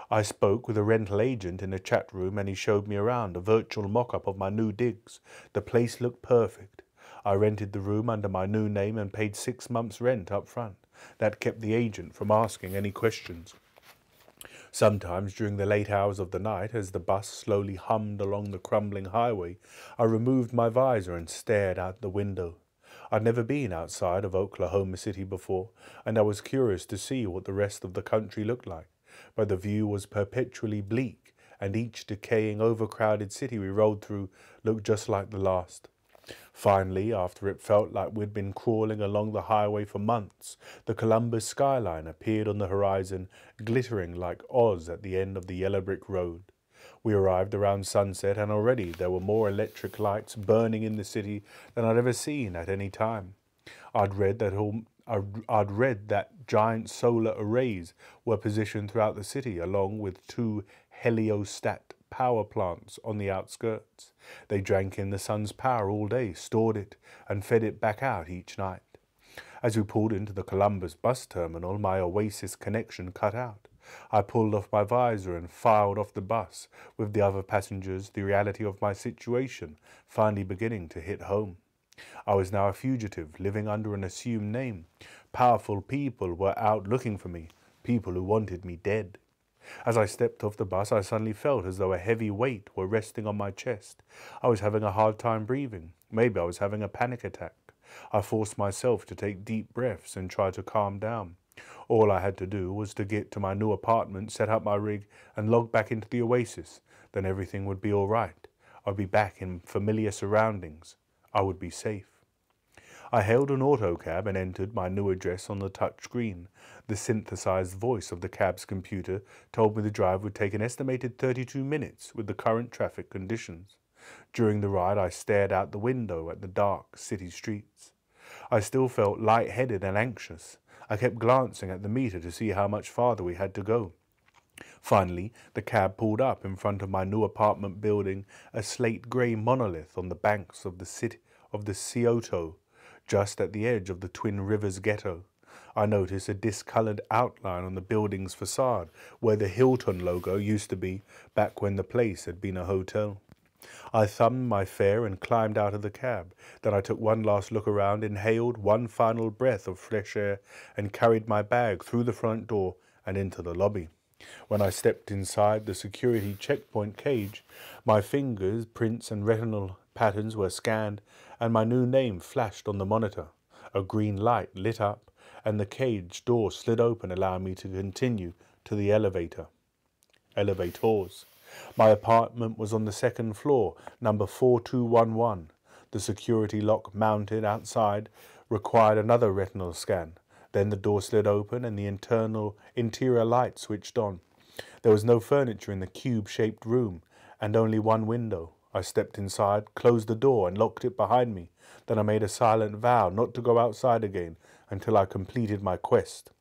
I spoke with a rental agent in a chat room and he showed me around a virtual mock up of my new digs. The place looked perfect. I rented the room under my new name and paid six months' rent up front. That kept the agent from asking any questions. Sometimes during the late hours of the night, as the bus slowly hummed along the crumbling highway, I removed my visor and stared out the window. I'd never been outside of Oklahoma City before, and I was curious to see what the rest of the country looked like. But the view was perpetually bleak, and each decaying, overcrowded city we rode through looked just like the last. Finally, after it felt like we'd been crawling along the highway for months, the Columbus skyline appeared on the horizon, glittering like Oz at the end of the yellow brick road. We arrived around sunset, and already there were more electric lights burning in the city than I'd ever seen at any time. I'd read that all, I'd read that giant solar arrays were positioned throughout the city, along with two heliostat power plants on the outskirts. They drank in the sun's power all day, stored it, and fed it back out each night. As we pulled into the Columbus bus terminal, my Oasis connection cut out. I pulled off my visor and filed off the bus, with the other passengers, the reality of my situation finally beginning to hit home. I was now a fugitive, living under an assumed name. Powerful people were out looking for me, people who wanted me dead. As I stepped off the bus, I suddenly felt as though a heavy weight were resting on my chest. I was having a hard time breathing. Maybe I was having a panic attack. I forced myself to take deep breaths and try to calm down. All I had to do was to get to my new apartment, set up my rig, and log back into the oasis. Then everything would be all right. I'd be back in familiar surroundings. I would be safe. I hailed an autocab and entered my new address on the touch screen. The synthesized voice of the cab's computer told me the drive would take an estimated 32 minutes with the current traffic conditions. During the ride, I stared out the window at the dark city streets. I still felt light-headed and anxious. I kept glancing at the meter to see how much farther we had to go. Finally, the cab pulled up in front of my new apartment building, a slate grey monolith on the banks of the city of the Scioto, just at the edge of the Twin Rivers ghetto. I noticed a discoloured outline on the building's facade, where the Hilton logo used to be back when the place had been a hotel. I thumbed my fare and climbed out of the cab. Then I took one last look around, inhaled one final breath of fresh air, and carried my bag through the front door and into the lobby. When I stepped inside the security checkpoint cage, my fingers, prints, and retinal patterns were scanned, and my new name flashed on the monitor. A green light lit up, and the cage door slid open, allowing me to continue to the elevator. Elevators. My apartment was on the second floor, number 4211. The security lock mounted outside required another retinal scan. Then the door slid open and the internal interior light switched on. There was no furniture in the cube-shaped room and only one window. I stepped inside, closed the door and locked it behind me. Then I made a silent vow not to go outside again until I completed my quest.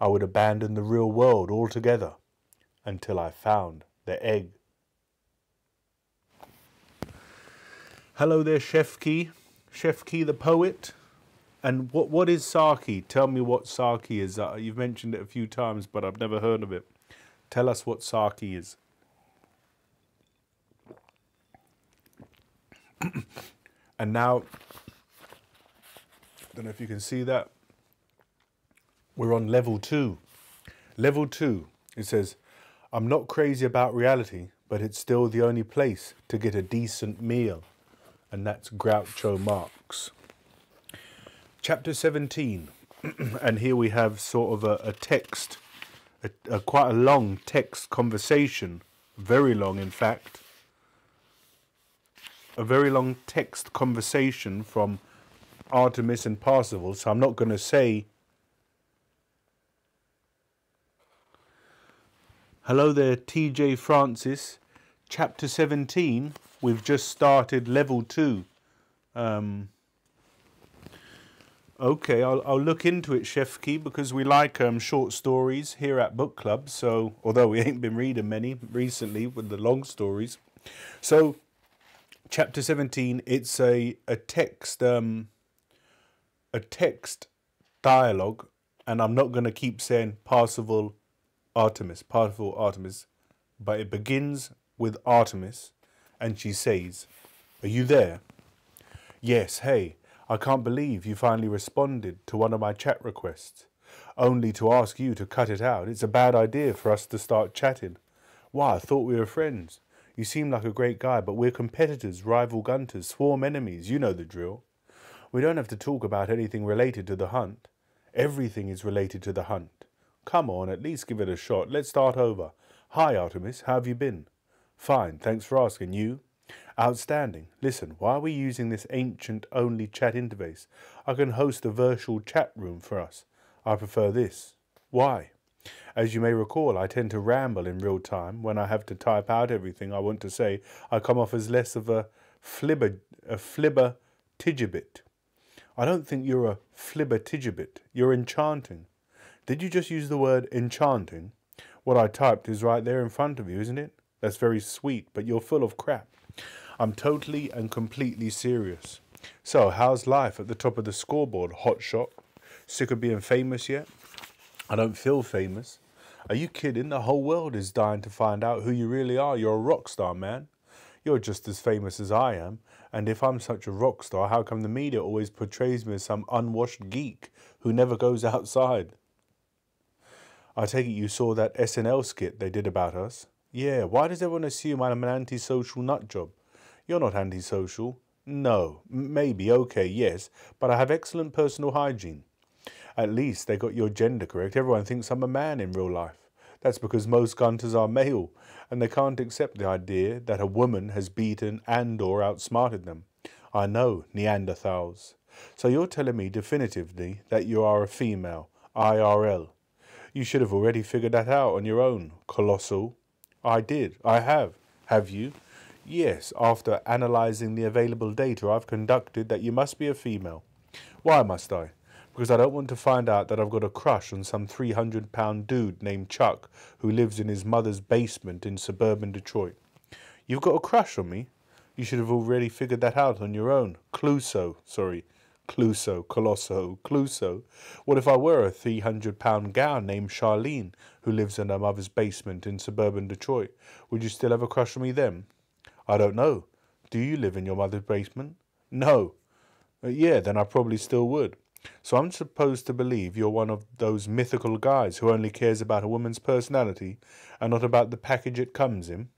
I would abandon the real world altogether until I found the egg. Hello there, Chef Key. Chef Key the poet. And what what is Saki? Tell me what Saki is. Uh, you've mentioned it a few times, but I've never heard of it. Tell us what Saki is. <clears throat> and now, I don't know if you can see that. We're on level two. Level two, it says, I'm not crazy about reality, but it's still the only place to get a decent meal and that's Groucho Marx. Chapter 17, <clears throat> and here we have sort of a, a text, a, a quite a long text conversation, very long in fact, a very long text conversation from Artemis and Parzival, so I'm not going to say Hello there, TJ Francis. Chapter 17 we've just started level two. Um, okay, I'll, I'll look into it, Chef Key, because we like um, short stories here at Book Club. So, although we <laughs> ain't been reading many recently with the long stories. So, chapter 17, it's a, a text, um, a text dialogue, and I'm not going to keep saying Parzival Artemis, Parzival Artemis, but it begins with Artemis and she says, Are you there? Yes, hey, I can't believe you finally responded to one of my chat requests. Only to ask you to cut it out. It's a bad idea for us to start chatting. Why, I thought we were friends. You seem like a great guy, but we're competitors, rival gunters, sworn enemies. You know the drill. We don't have to talk about anything related to the hunt. Everything is related to the hunt. Come on, at least give it a shot. Let's start over. Hi, Artemis. How have you been? Fine, thanks for asking. You? Outstanding. Listen, why are we using this ancient only chat interface? I can host a virtual chat room for us. I prefer this. Why? As you may recall, I tend to ramble in real time. When I have to type out everything I want to say, I come off as less of a flibber, a flibber tigibit. I don't think you're a flibbertigibbet. You're enchanting. Did you just use the word enchanting? What I typed is right there in front of you, isn't it? That's very sweet, but you're full of crap. I'm totally and completely serious. So, how's life at the top of the scoreboard, hotshot? Sick of being famous yet? I don't feel famous. Are you kidding? The whole world is dying to find out who you really are. You're a rock star, man. You're just as famous as I am. And if I'm such a rock star, how come the media always portrays me as some unwashed geek who never goes <laughs> outside? I take it you saw that SNL skit they did about us. Yeah, why does everyone assume I'm an antisocial nutjob? You're not antisocial. No, maybe, okay, yes, but I have excellent personal hygiene. At least they got your gender correct. Everyone thinks I'm a man in real life. That's because most gunters are male, and they can't accept the idea that a woman has beaten and or outsmarted them. I know, Neanderthals. So you're telling me definitively that you are a female, IRL. You should have already figured that out on your own, Colossal. I did. I have. Have you? Yes, after analysing the available data I've conducted that you must be a female. Why must I? Because I don't want to find out that I've got a crush on some 300 pound dude named Chuck who lives in his mother's basement in suburban Detroit. You've got a crush on me? You should have already figured that out on your own. Clouseau, sorry. Clouseau, Colosso, Clouseau. What if I were a 300 pound gal named Charlene who lives in her mother's basement in suburban Detroit? Would you still have a crush on me then? I don't know. Do you live in your mother's basement? No. Uh, yeah, then I probably still would. So I'm supposed to believe you're one of those mythical guys who only cares about a woman's personality and not about the package it comes in?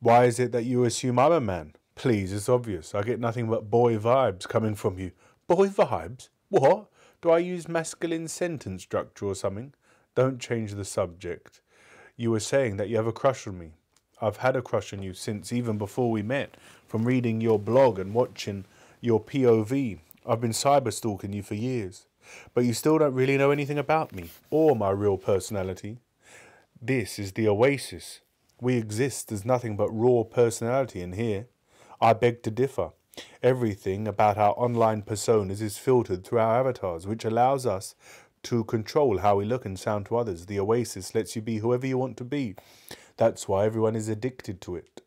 Why is it that you assume I'm a man? Please, it's obvious. I get nothing but boy vibes coming from you. Boy vibes? What? Do I use masculine sentence structure or something? Don't change the subject. You were saying that you have a crush on me. I've had a crush on you since even before we met, from reading your blog and watching your POV. I've been cyber stalking you for years. But you still don't really know anything about me or my real personality. This is the oasis. We exist as nothing but raw personality in here. I beg to differ. Everything about our online personas is filtered through our avatars, which allows us to control how we look and sound to others. The Oasis lets you be whoever you want to be. That's why everyone is addicted to it.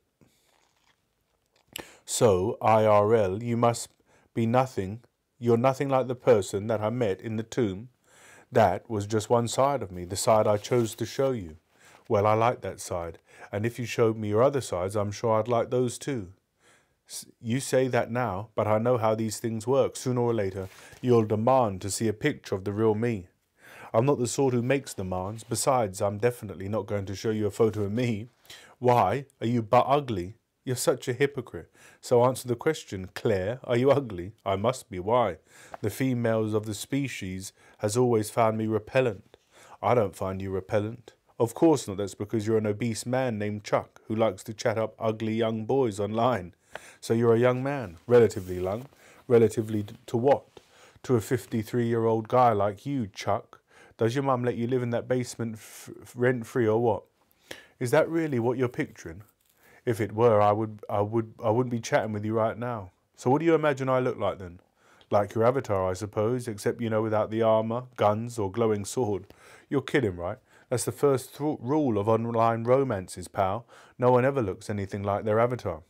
So, IRL, you must be nothing. You're nothing like the person that I met in the tomb. That was just one side of me, the side I chose to show you. Well, I like that side. And if you showed me your other sides, I'm sure I'd like those too. You say that now, but I know how these things work. Sooner or later, you'll demand to see a picture of the real me. I'm not the sort who makes demands. Besides, I'm definitely not going to show you a photo of me. Why? Are you but ugly? You're such a hypocrite. So answer the question, Claire, are you ugly? I must be. Why? The females of the species has always found me repellent. I don't find you repellent. Of course not. That's because you're an obese man named Chuck who likes to chat up ugly young boys online. So you're a young man, relatively young. Relatively to what? To a 53 year old guy like you, Chuck. Does your mum let you live in that basement rent free or what? Is that really what you're picturing? If it were, I would, I would, I wouldn't be chatting with you right now. So what do you imagine I look like then? Like your avatar, I suppose, except you know without the armor, guns, or glowing sword. You're kidding, right? That's the first th rule of online romances, pal. No one ever looks anything like their avatar.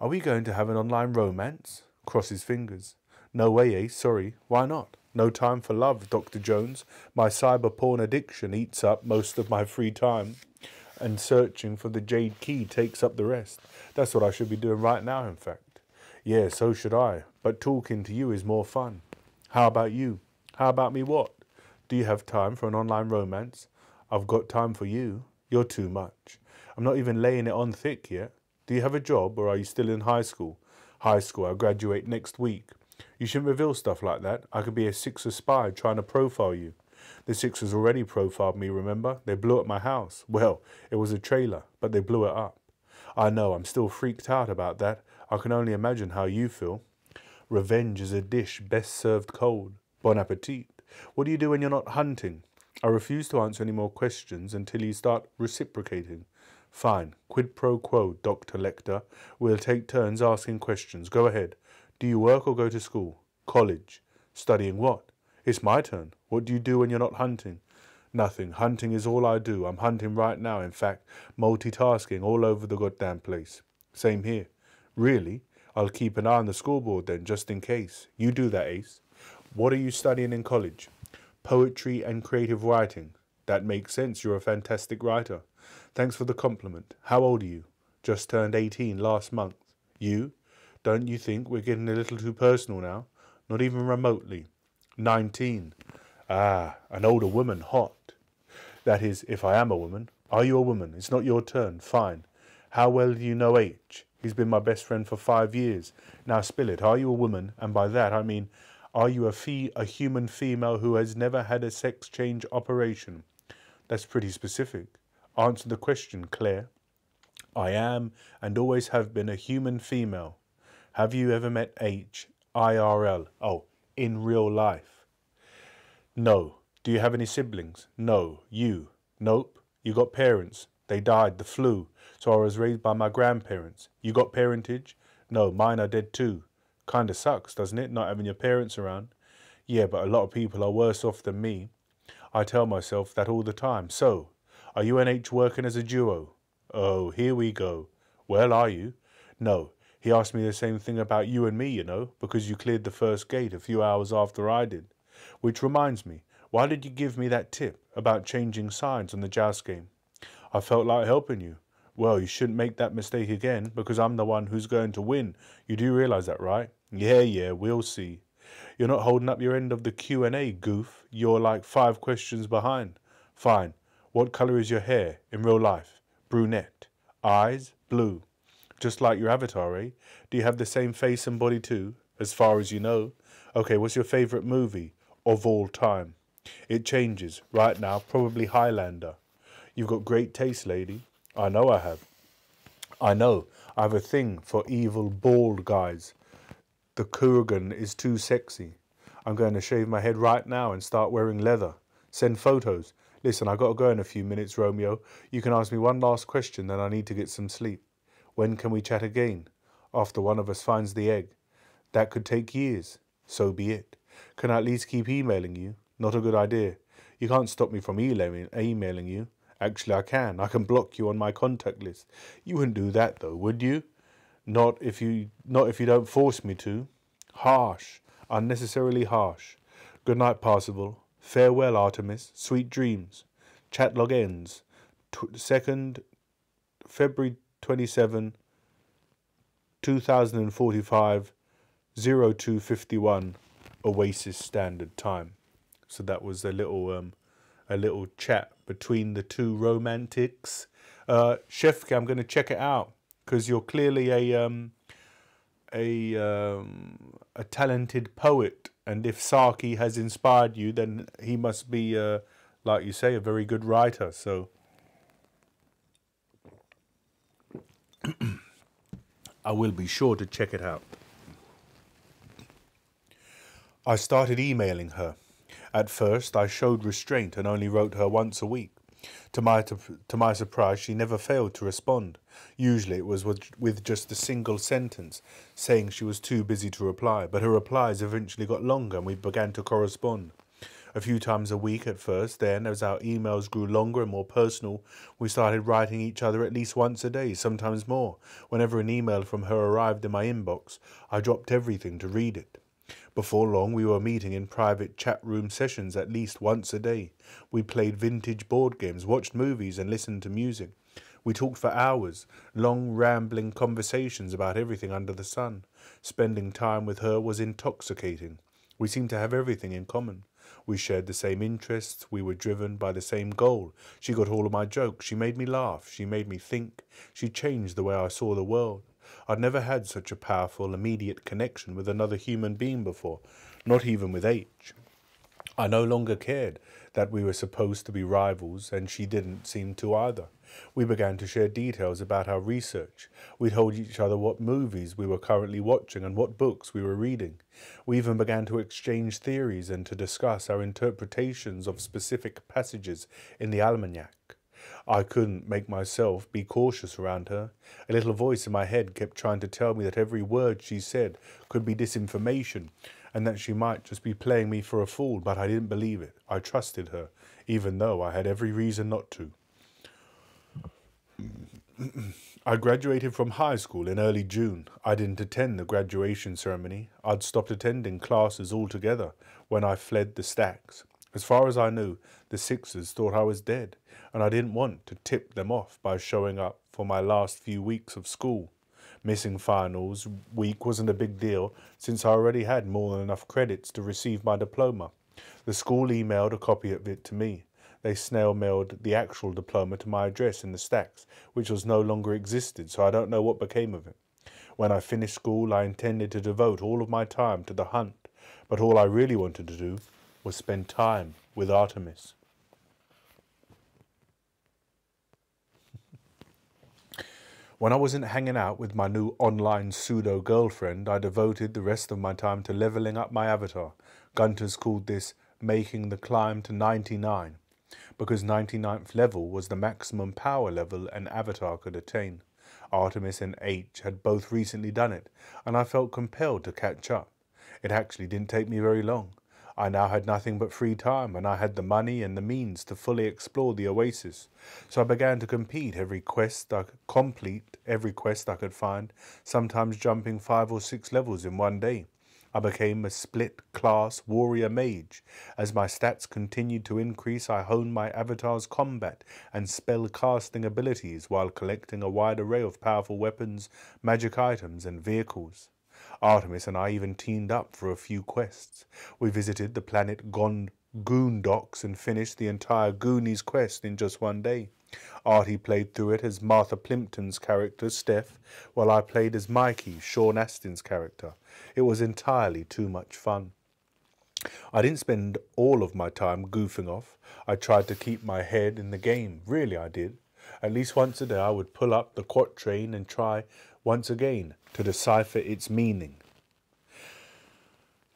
Are we going to have an online romance? Crosses fingers. No way, Ace, sorry. Why not? No time for love, Dr. Jones. My cyber porn addiction eats up most of my free time, and searching for the jade key takes up the rest. That's what I should be doing right now, in fact. Yeah, so should I. But talking to you is more fun. How about you? How about me what? Do you have time for an online romance? I've got time for you. You're too much. I'm not even laying it on thick yet. Do you have a job or are you still in high school? High school, I graduate next week. You shouldn't reveal stuff like that. I could be a Sixer spy trying to profile you. The Sixers already profiled me, remember? They blew up my house. Well, it was a trailer, but they blew it up. I know, I'm still freaked out about that. I can only imagine how you feel. Revenge is a dish best served cold. Bon appetit. What do you do when you're not hunting? I refuse to answer any more questions until you start reciprocating. Fine. Quid pro quo, Dr. Lecter. We'll take turns asking questions. Go ahead. Do you work or go to school? College. Studying what? It's my turn. What do you do when you're not hunting? Nothing. Hunting is all I do. I'm hunting right now, in fact. Multitasking all over the goddamn place. Same here. Really? I'll keep an eye on the scoreboard then, just in case. You do that, Ace. What are you studying in college? Poetry and creative writing. That makes sense. You're a fantastic writer. Thanks for the compliment. How old are you? Just turned 18 last month. You? Don't you think we're getting a little too personal now? Not even remotely. 19. Ah, an older woman, hot. That is, if I am a woman. Are you a woman? It's not your turn. Fine. How well do you know H? He's been my best friend for five years. Now spill it. Are you a woman? And by that I mean, are you a fee a human female who has never had a sex change operation? That's pretty specific. Answer the question, Claire. I am and always have been a human female. Have you ever met H IRL? Oh, in real life. No. Do you have any siblings? No. You? Nope. You got parents. They died, the flu. So I was raised by my grandparents. You got parentage? No, mine are dead too. Kinda sucks, doesn't it, not having your parents around? Yeah, but a lot of people are worse off than me. I tell myself that all the time. So, are you and H working as a duo? Oh, here we go. Well, are you? No. He asked me the same thing about you and me, you know, because you cleared the first gate a few hours after I did. Which reminds me, why did you give me that tip about changing signs on the joust game? I felt like helping you. Well, you shouldn't make that mistake again, because I'm the one who's going to win. You do realize that, right? Yeah, yeah, we'll see. You're not holding up your end of the Q&A, goof. You're like five questions behind. Fine. What color is your hair in real life? Brunette. Eyes? Blue. Just like your avatar, eh? Do you have the same face and body too, as far as you know? Okay, what's your favorite movie of all time? It changes. Right now, probably Highlander. You've got great taste, lady. I know I have. I know. I have a thing for evil bald guys. The Kurgan is too sexy. I'm going to shave my head right now and start wearing leather. Send photos. Listen, I got to go in a few minutes, Romeo. You can ask me one last question, then I need to get some sleep. When can we chat again? After one of us finds the egg. That could take years. So be it. Can I at least keep emailing you? Not a good idea. You can't stop me from emailing you. Actually, I can. I can block you on my contact list. You wouldn't do that, though, would you? Not if you not if you don't force me to. Harsh, unnecessarily harsh. Good night, Parzival. Farewell, Artemis. Sweet dreams. Chat log ends. second February 27 2045 0251 Oasis Standard Time. So that was a little um a little chat between the two romantics. Uh, Shefka, I'm going to check it out because you're clearly a um, a um, a talented poet, and if Saki has inspired you, then he must be, uh, like you say, a very good writer. So. <clears throat> I will be sure to check it out. I started emailing her. At first, I showed restraint and only wrote her once a week. To my, to, to my surprise, she never failed to respond. Usually it was with, with just a single sentence, saying she was too busy to reply, but her replies eventually got longer and we began to correspond. A few times a week at first, then, as our emails grew longer and more personal, we started writing each other at least once a day, sometimes more. Whenever an email from her arrived in my inbox, I dropped everything to read it. Before long, we were meeting in private chat room sessions at least once a day. We played vintage board games, watched movies, and listened to music. We talked for hours, long rambling conversations about everything under the sun. Spending time with her was intoxicating. We seemed to have everything in common. We shared the same interests. We were driven by the same goal. She got all of my jokes. She made me laugh. She made me think. She changed the way I saw the world. I'd never had such a powerful, immediate connection with another human being before, not even with H. I no longer cared that we were supposed to be rivals, and she didn't seem to either. We began to share details about our research. We told each other what movies we were currently watching and what books we were reading. We even began to exchange theories and to discuss our interpretations of specific passages in the Almanac. I couldn't make myself be cautious around her. A little voice in my head kept trying to tell me that every word she said could be disinformation and that she might just be playing me for a fool, but I didn't believe it. I trusted her, even though I had every reason not to. I graduated from high school in early June. I didn't attend the graduation ceremony. I'd stopped attending classes altogether when I fled the stacks. As far as I knew, the Sixers thought I was dead and I didn't want to tip them off by showing up for my last few weeks of school. Missing finals week wasn't a big deal since I already had more than enough credits to receive my diploma. The school emailed a copy of it to me. They snail mailed the actual diploma to my address in the stacks, which was no longer existed, so I don't know what became of it. When I finished school, I intended to devote all of my time to the hunt, but all I really wanted to do was spend time with Artemis. When I wasn't hanging out with my new online pseudo girlfriend, I devoted the rest of my time to leveling up my avatar. Gunters called this making the climb to 99, because 99th level was the maximum power level an avatar could attain. Artemis and H had both recently done it, and I felt compelled to catch up. It actually didn't take me very long. I now had nothing but free time, and I had the money and the means to fully explore the oasis. So I began to compete every quest I could complete, every quest I could find, sometimes jumping five or six levels in one day. I became a split class warrior mage. As my stats continued to increase, I honed my avatar's combat and spell casting abilities while collecting a wide array of powerful weapons, magic items, and vehicles. Artemis and I even teamed up for a few quests. We visited the planet Gond Goondocks and finished the entire Goonies quest in just one day. Artie played through it as Martha Plimpton's character, Steph, while I played as Mikey, Sean Astin's character. It was entirely too much fun. I didn't spend all of my time goofing off. I tried to keep my head in the game. Really, I did. At least once a day, I would pull up the quatrain and try once again to decipher its meaning.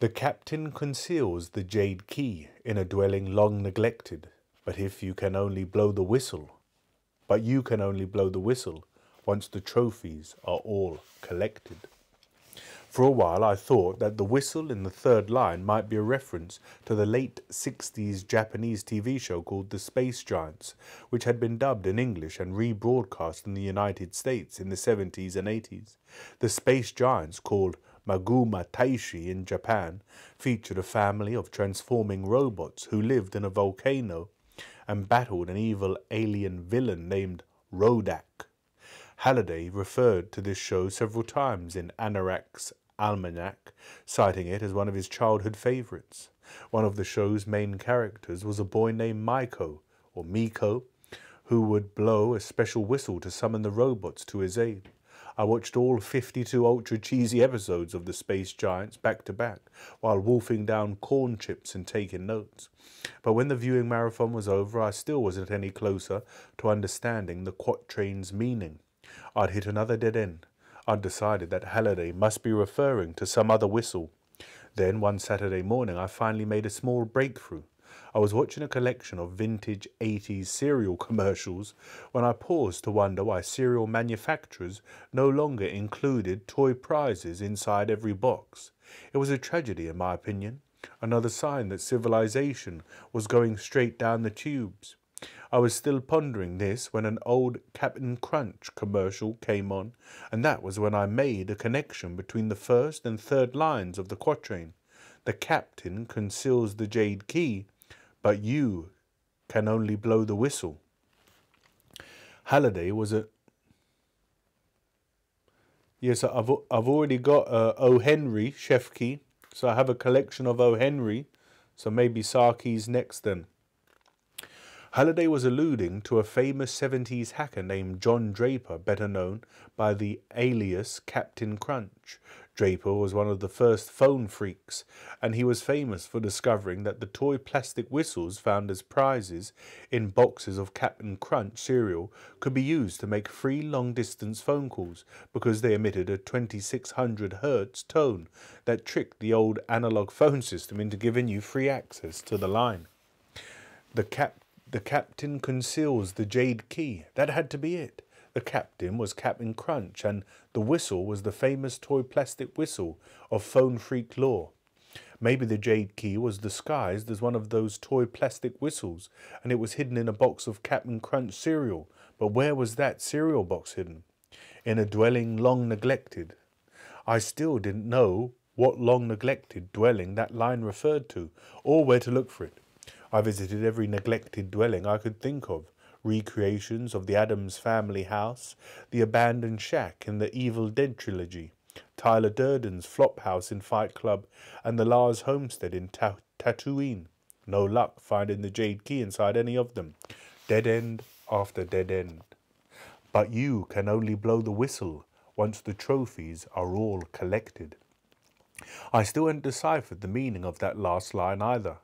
The captain conceals the jade key in a dwelling long neglected, but if you can only blow the whistle, but you can only blow the whistle once the trophies are all collected. For a while I thought that the whistle in the third line might be a reference to the late 60s Japanese TV show called The Space Giants, which had been dubbed in English and rebroadcast in the United States in the 70s and 80s. The Space Giants, called Maguma Taishi in Japan, featured a family of transforming robots who lived in a volcano and battled an evil alien villain named Rodak. Halliday referred to this show several times in Anorak's Almanac, citing it as one of his childhood favorites. One of the show's main characters was a boy named Miko, or Miko, who would blow a special whistle to summon the robots to his aid. I watched all 52 ultra cheesy episodes of The Space Giants back to back while wolfing down corn chips and taking notes. But when the viewing marathon was over, I still wasn't any closer to understanding the quatrain's meaning. I'd hit another dead end. I decided that Halliday must be referring to some other whistle. Then, one Saturday morning, I finally made a small breakthrough. I was watching a collection of vintage 80s cereal commercials when I paused to wonder why cereal manufacturers no longer included toy prizes inside every box. It was a tragedy, in my opinion, another sign that civilization was going straight down the tubes. I was still pondering this when an old Captain Crunch commercial came on, and that was when I made a connection between the first and third lines of the quatrain. The captain conceals the jade key, but you can only blow the whistle. Halliday was a Yes, I've I've already got uh, O. Henry chef key, so I have a collection of O. Henry. So maybe Saki's next then. Halliday was alluding to a famous 70s hacker named John Draper, better known by the alias Captain Crunch. Draper was one of the first phone phreaks, and he was famous for discovering that the toy plastic whistles found as prizes in boxes of Captain Crunch cereal could be used to make free long distance phone calls because they emitted a 2600 Hz tone that tricked the old analog phone system into giving you free access to the line. The Cap the captain conceals the jade key. That had to be it. The captain was Captain Crunch, and the whistle was the famous toy plastic whistle of phone phreak lore. Maybe the jade key was disguised as one of those toy plastic whistles, and it was hidden in a box of Captain Crunch cereal. But where was that cereal box hidden? In a dwelling long neglected. I still didn't know what long neglected dwelling that line referred to, or where to look for it. I visited every neglected dwelling I could think of recreations of the Addams family house, the abandoned shack in the Evil Dead trilogy, Tyler Durden's flop house in Fight Club, and the Lars homestead in Ta- Tatooine. No luck finding the jade key inside any of them. Dead end after dead end. But you can only blow the whistle once the trophies are all collected. I still hadn't deciphered the meaning of that last line either.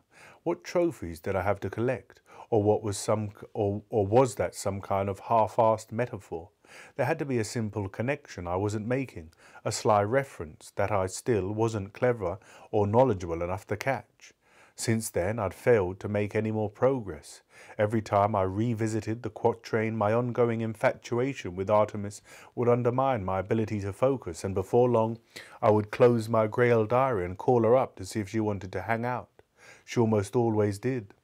What trophies did I have to collect? Or what was some or, or was that some kind of half-assed metaphor? There had to be a simple connection I wasn't making, a sly reference that I still wasn't clever or knowledgeable enough to catch. Since then, I'd failed to make any more progress. Every time I revisited the quatrain, my ongoing infatuation with Artemis would undermine my ability to focus, and before long, I would close my Grail diary and call her up to see if she wanted to hang out. She almost always did.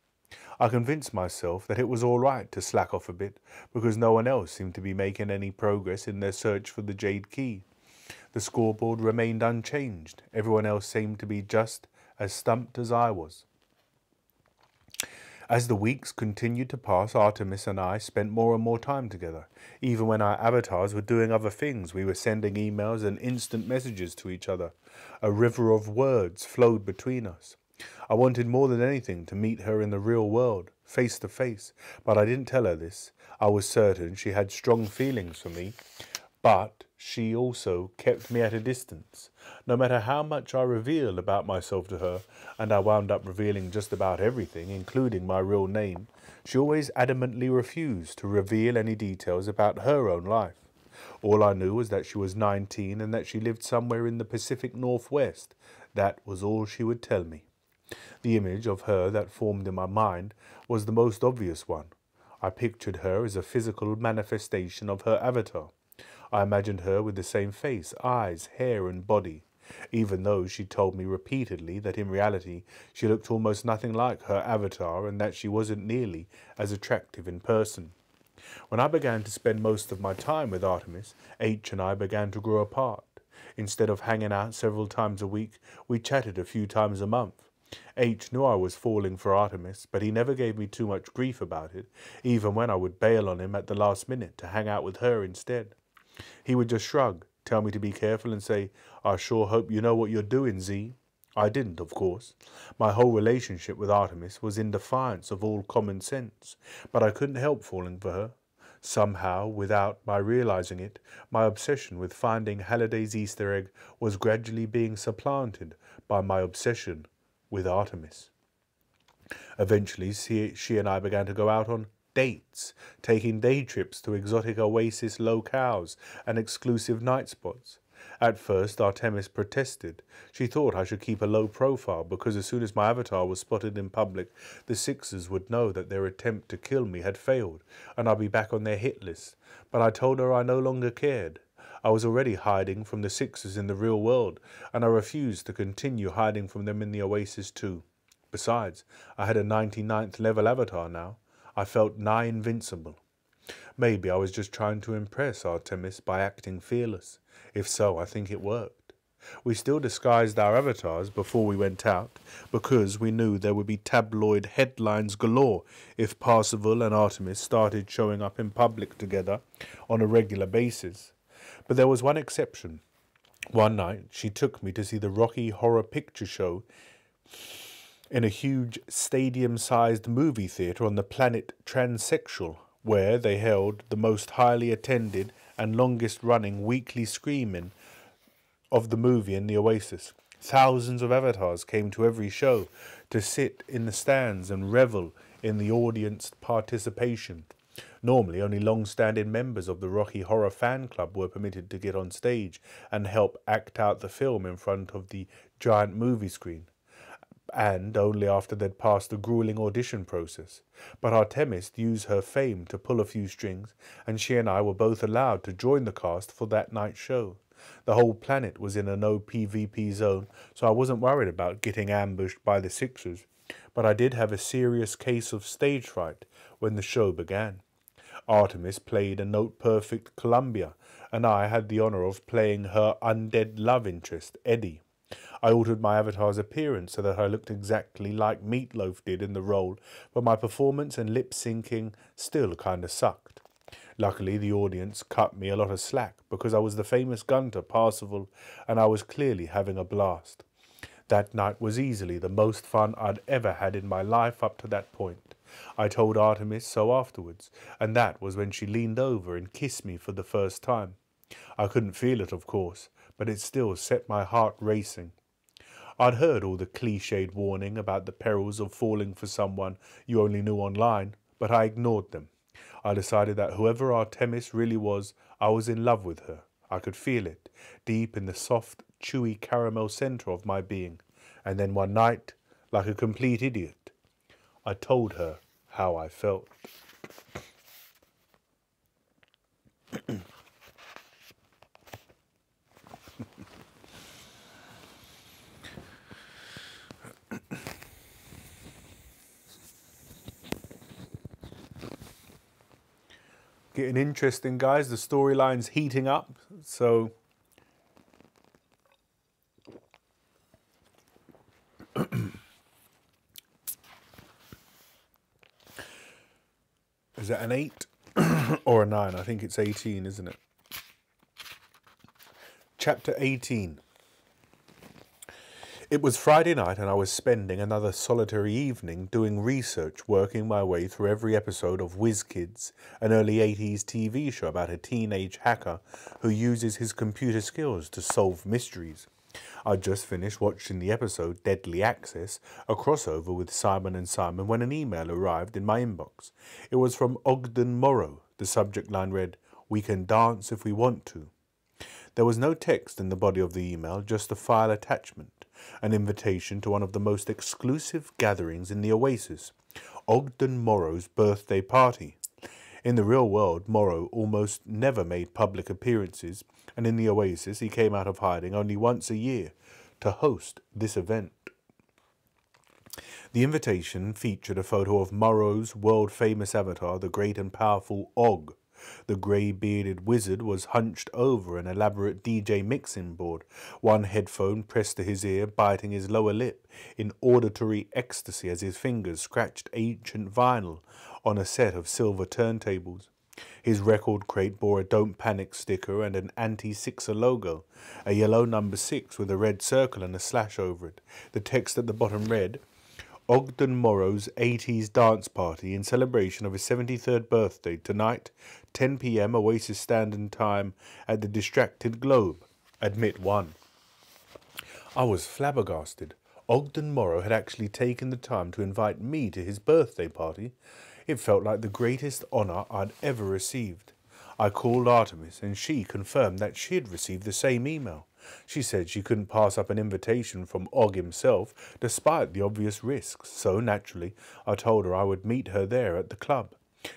I convinced myself that it was all right to slack off a bit, because no one else seemed to be making any progress in their search for the Jade Key. The scoreboard remained unchanged. Everyone else seemed to be just as stumped as I was. As the weeks continued to pass, Artemis and I spent more and more time together. Even when our avatars were doing other things, we were sending emails and instant messages to each other. A river of words flowed between us. I wanted more than anything to meet her in the real world, face to face, but I didn't tell her this. I was certain she had strong feelings for me, but she also kept me at a distance. No matter how much I revealed about myself to her, and I wound up revealing just about everything, including my real name, she always adamantly refused to reveal any details about her own life. All I knew was that she was 19 and that she lived somewhere in the Pacific Northwest. That was all she would tell me. The image of her that formed in my mind was the most obvious one. I pictured her as a physical manifestation of her avatar. I imagined her with the same face, eyes, hair, and body, even though she told me repeatedly that in reality she looked almost nothing like her avatar and that she wasn't nearly as attractive in person. When I began to spend most of my time with Artemis, H and I began to grow apart. Instead of hanging out several times a week, we chatted a few times a month. H knew I was falling for Artemis, but he never gave me too much grief about it, even when I would bail on him at the last minute to hang out with her instead. He would just shrug, tell me to be careful, and say, I sure hope you know what you're doing, Z. I didn't, of course. My whole relationship with Artemis was in defiance of all common sense, but I couldn't help falling for her. Somehow, without my realizing it, my obsession with finding Halliday's Easter egg was gradually being supplanted by my obsession with Artemis. Eventually, she and I began to go out on dates, taking day trips to exotic oasis locales and exclusive night spots. At first, Artemis protested. She thought I should keep a low profile because as soon as my avatar was spotted in public, the Sixers would know that their attempt to kill me had failed and I'd be back on their hit list. But I told her I no longer cared. I was already hiding from the Sixers in the real world, and I refused to continue hiding from them in the Oasis too. Besides, I had a 99th level avatar now. I felt nigh invincible. Maybe I was just trying to impress Artemis by acting fearless. If so, I think it worked. We still disguised our avatars before we went out because we knew there would be tabloid headlines galore if Parzival and Artemis started showing up in public together on a regular basis. But there was one exception. One night, she took me to see the Rocky Horror Picture Show in a huge stadium sized movie theatre on the planet Transsexual, where they held the most highly attended and longest running weekly screening of the movie in the Oasis. Thousands of avatars came to every show to sit in the stands and revel in the audience participation. Normally, only long standing members of the Rocky Horror Fan Club were permitted to get on stage and help act out the film in front of the giant movie screen and only after they'd passed the grueling audition process. But Artemis used her fame to pull a few strings, and she and I were both allowed to join the cast for that night's show. The whole planet was in a no PvP zone, so I wasn't worried about getting ambushed by the Sixers, but I did have a serious case of stage fright when the show began. Artemis played a note perfect Columbia, and I had the honor of playing her undead love interest, Eddie. I altered my avatar's appearance so that I looked exactly like Meatloaf did in the role, but my performance and lip syncing still kinda sucked. Luckily, the audience cut me a lot of slack because I was the famous Gunter Parzival and I was clearly having a blast. That night was easily the most fun I'd ever had in my life up to that point. I told Artemis so afterwards, and that was when she leaned over and kissed me for the first time. I couldn't feel it, of course, but it still set my heart racing. I'd heard all the cliched warning about the perils of falling for someone you only knew online, but I ignored them. I decided that whoever Artemis really was, I was in love with her. I could feel it, deep in the soft, chewy caramel center of my being. And then one night, like a complete idiot, I told her how I felt. <coughs> Getting interesting, guys. The storyline's heating up. So. Is that an 8 <clears throat> or a 9? I think it's 18, isn't it? Chapter 18 it was Friday night, and I was spending another solitary evening doing research, working my way through every episode of Whiz Kids, an early 80s TV show about a teenage hacker who uses his computer skills to solve mysteries. I'd just finished watching the episode Deadly Access, a crossover with Simon and Simon, when an email arrived in my inbox. It was from Ogden Morrow. The subject line read, We can dance if we want to. There was no text in the body of the email, just a file attachment an invitation to one of the most exclusive gatherings in the Oasis, Ogden Morrow's birthday party. In the real world, Morrow almost never made public appearances, and in the Oasis he came out of hiding only once a year to host this event. The invitation featured a photo of Morrow's world famous avatar, the great and powerful Og, the grey bearded wizard was hunched over an elaborate DJ mixing board, one headphone pressed to his ear, biting his lower lip in auditory ecstasy as his fingers scratched ancient vinyl on a set of silver turntables. His record crate bore a Don't Panic sticker and an Anti Sixer logo, a yellow number six with a red circle and a slash over it. The text at the bottom read, Ogden Morrow's 80s dance party in celebration of his 73rd birthday tonight, 10 p.m. Oasis Standard Time at the Distracted Globe. Admit one. I was flabbergasted. Ogden Morrow had actually taken the time to invite me to his birthday party. It felt like the greatest honour I'd ever received. I called Artemis, and she confirmed that she had received the same email. She said she couldn't pass up an invitation from Og himself, despite the obvious risks, so naturally I told her I would meet her there at the club.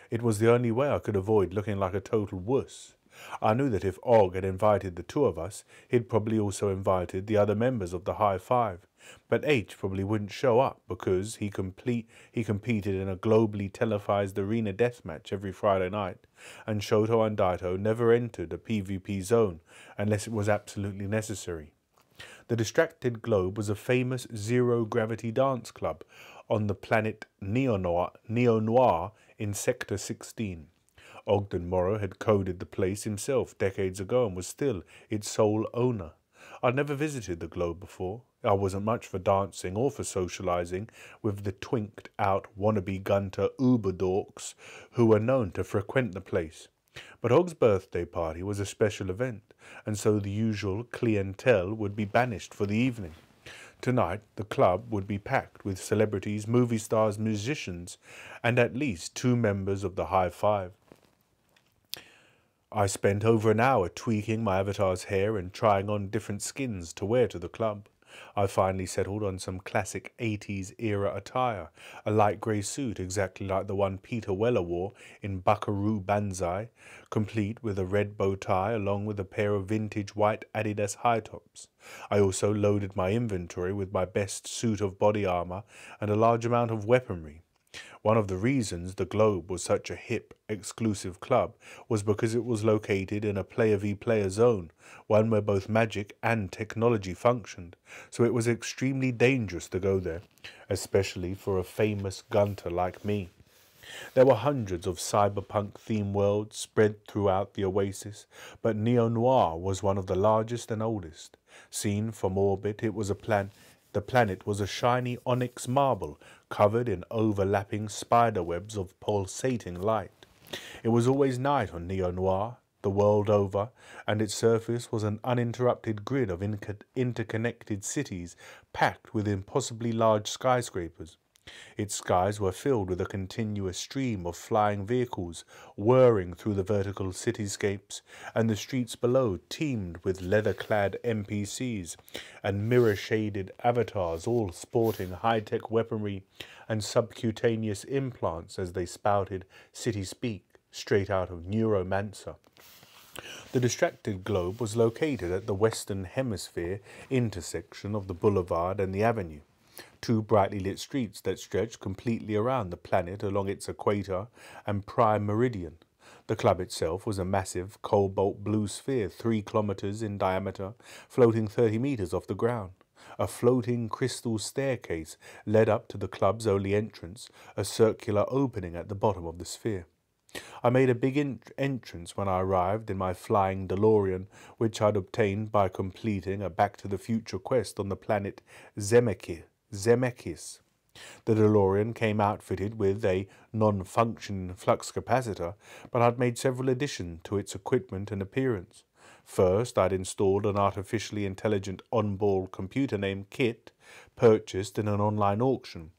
It was the only way I could avoid looking like a total wuss. I knew that if Og had invited the two of us, he'd probably also invited the other members of the High Five. But H probably wouldn't show up because he complete he competed in a globally televised arena deathmatch every Friday night, and Shoto and Daito never entered a PvP zone unless it was absolutely necessary. The Distracted Globe was a famous zero-gravity dance club on the planet Neo-Noir, Neo-Noir in Sector 16. Ogden Morrow had coded the place himself decades ago and was still its sole owner. I'd never visited the Globe before. I wasn't much for dancing or for socializing with the twinked out wannabe Gunter Uber dorks who were known to frequent the place. But Og's birthday party was a special event, and so the usual clientele would be banished for the evening. Tonight, the club would be packed with celebrities, movie stars, musicians, and at least two members of the High Five. I spent over an hour tweaking my avatar's hair and trying on different skins to wear to the club. I finally settled on some classic 80s era attire, a light grey suit exactly like the one Peter Weller wore in Buckaroo Banzai, complete with a red bow tie along with a pair of vintage white Adidas high tops. I also loaded my inventory with my best suit of body armour and a large amount of weaponry. One of the reasons the Globe was such a hip, exclusive club was because it was located in a player v player zone, one where both magic and technology functioned, so it was extremely dangerous to go there, especially for a famous gunter like me. There were hundreds of cyberpunk theme worlds spread throughout the oasis, but Neo Noir was one of the largest and oldest. Seen from orbit, it was a plan the planet was a shiny onyx marble covered in overlapping spider webs of pulsating light. It was always night on Neo Noir, the world over, and its surface was an uninterrupted grid of interconnected cities packed with impossibly large skyscrapers. Its skies were filled with a continuous stream of flying vehicles whirring through the vertical cityscapes, and the streets below teemed with leather clad NPCs and mirror shaded avatars, all sporting high tech weaponry and subcutaneous implants as they spouted city speak straight out of Neuromancer. The distracted globe was located at the Western Hemisphere intersection of the boulevard and the avenue two brightly lit streets that stretched completely around the planet along its equator and prime meridian. The club itself was a massive cobalt blue sphere, three kilometers in diameter, floating 30 meters off the ground. A floating crystal staircase led up to the club's only entrance, a circular opening at the bottom of the sphere. I made a big entrance when I arrived in my flying DeLorean, which I'd obtained by completing a Back to the Future quest on the planet Zemeckis. Zemeckis. The DeLorean came outfitted with a non-function flux capacitor, but I'd made several additions to its equipment and appearance. First, I'd installed an artificially intelligent onboard computer named KITT, purchased in an online auction,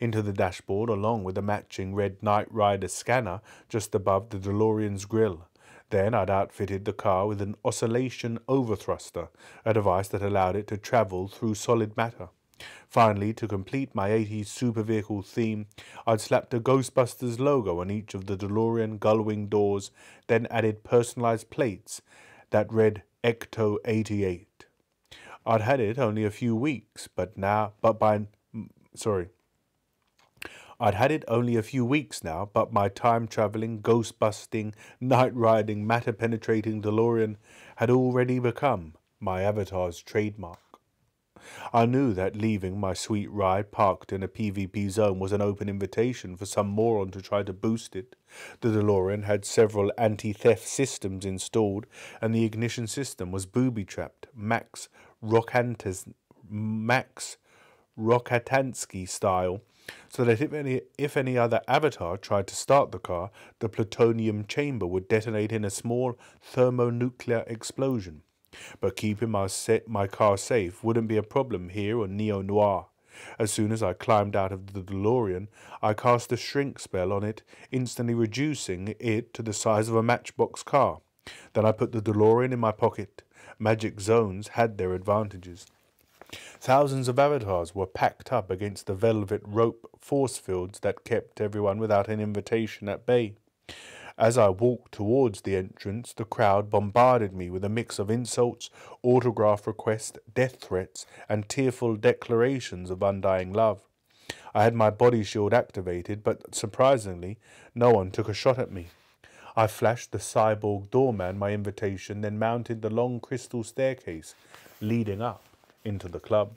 into the dashboard along with a matching red Knight Rider scanner just above the DeLorean's grill. Then I'd outfitted the car with an oscillation overthruster, a device that allowed it to travel through solid matter. Finally, to complete my 80s super vehicle theme, I'd slapped a Ghostbusters logo on each of the DeLorean gullwing doors, then added personalized plates that read Ecto 88. I'd had it only a few weeks, but now, but by, sorry. I'd had it only a few weeks now, but my time traveling, ghost busting, night riding, matter penetrating DeLorean had already become my avatar's trademark. I knew that leaving my sweet ride parked in a PvP zone was an open invitation for some moron to try to boost it. The DeLorean had several anti-theft systems installed, and the ignition system was booby-trapped, Max Rokantes, Max Rockatansky style, so that if any, if any other avatar tried to start the car, the plutonium chamber would detonate in a small thermonuclear explosion. But keeping my, my car safe wouldn't be a problem here on Neo Noir. As soon as I climbed out of the DeLorean, I cast a shrink spell on it, instantly reducing it to the size of a matchbox car. Then I put the DeLorean in my pocket. Magic zones had their advantages. Thousands of avatars were packed up against the velvet rope force fields that kept everyone without an invitation at bay. As I walked towards the entrance, the crowd bombarded me with a mix of insults, autograph requests, death threats, and tearful declarations of undying love. I had my body shield activated, but surprisingly, no one took a shot at me. I flashed the cyborg doorman my invitation, then mounted the long crystal staircase leading up into the club.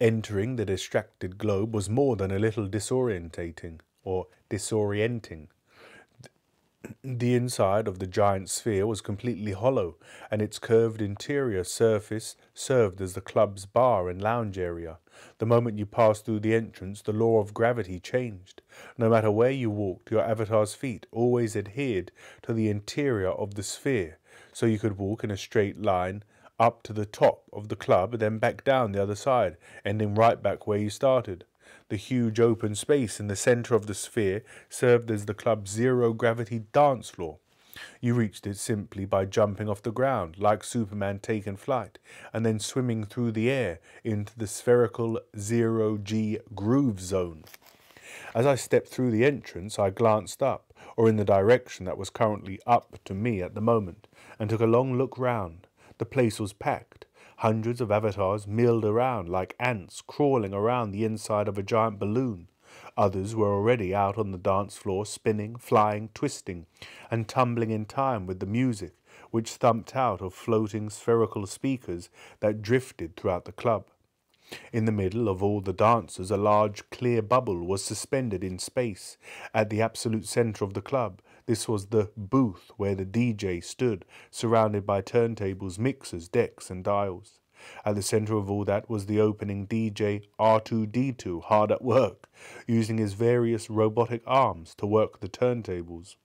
Entering the distracted globe was more than a little disorientating or disorienting. The inside of the giant sphere was completely hollow, and its curved interior surface served as the club's bar and lounge area. The moment you passed through the entrance, the law of gravity changed. No matter where you walked, your avatar's feet always adhered to the interior of the sphere, so you could walk in a straight line up to the top of the club, then back down the other side, ending right back where you started. The huge open space in the center of the sphere served as the club's zero gravity dance floor. You reached it simply by jumping off the ground, like Superman taking flight, and then swimming through the air into the spherical zero G groove zone. As I stepped through the entrance, I glanced up, or in the direction that was currently up to me at the moment, and took a long look round. The place was packed. Hundreds of avatars milled around like ants crawling around the inside of a giant balloon. Others were already out on the dance floor, spinning, flying, twisting, and tumbling in time with the music, which thumped out of floating spherical speakers that drifted throughout the club. In the middle of all the dancers, a large clear bubble was suspended in space at the absolute center of the club, this was the booth where the DJ stood, surrounded by turntables, mixers, decks, and dials. At the center of all that was the opening DJ R2D2 hard at work, using his various robotic arms to work the turntables.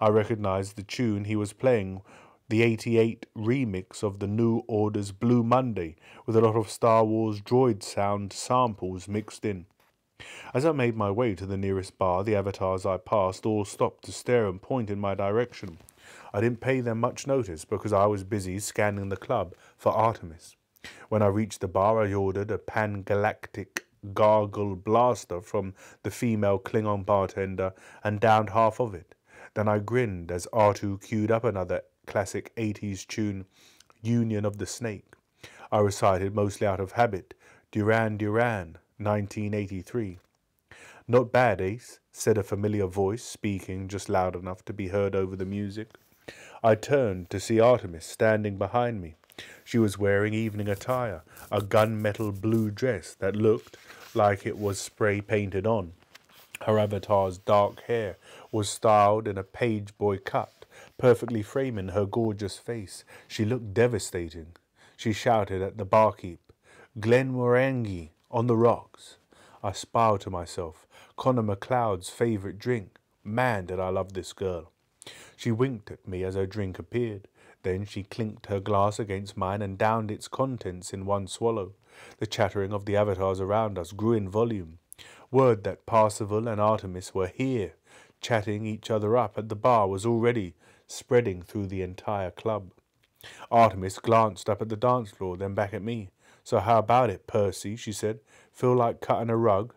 I recognized the tune he was playing the 88 remix of the New Order's Blue Monday with a lot of Star Wars droid sound samples mixed in. As I made my way to the nearest bar, the avatars I passed all stopped to stare and point in my direction. I didn't pay them much notice because I was busy scanning the club for Artemis. When I reached the bar, I ordered a pan galactic gargle blaster from the female Klingon bartender and downed half of it. Then I grinned as R2 queued up another classic 80s tune, Union of the Snake. I recited mostly out of habit, Duran Duran, 1983. Not bad, Ace, said a familiar voice, speaking just loud enough to be heard over the music. I turned to see Artemis standing behind me. She was wearing evening attire, a gunmetal blue dress that looked like it was spray painted on. Her avatar's dark hair was styled in a page boy cut, perfectly framing her gorgeous face. She looked devastating. She shouted at the barkeep, Glenmorangie on the rocks. I smiled to myself. Connor MacLeod's favourite drink. Man, did I love this girl. She winked at me as her drink appeared. Then she clinked her glass against mine and downed its contents in one swallow. The chattering of the avatars around us grew in volume. Word that Parzival and Artemis were here, chatting each other up at the bar, was already spreading through the entire club. Artemis glanced up at the dance floor, then back at me. So how about it, Percy? she said. Feel like cutting a rug?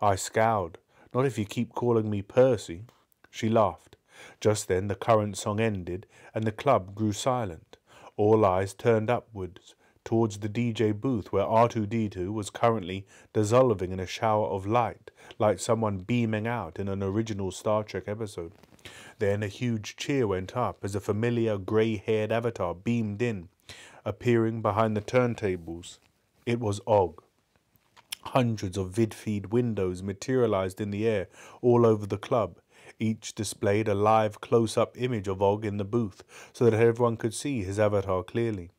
I scowled. Not if you keep calling me Percy. She laughed. Just then the current song ended, and the club grew silent. All eyes turned upwards towards the DJ booth where R2D2 was currently dissolving in a shower of light, like someone beaming out in an original Star Trek episode. Then a huge cheer went up as a familiar grey-haired avatar beamed in, appearing behind the turntables. It was Og. Hundreds of vidfeed windows materialized in the air all over the club, each displayed a live close-up image of Og in the booth so that everyone could see his avatar clearly.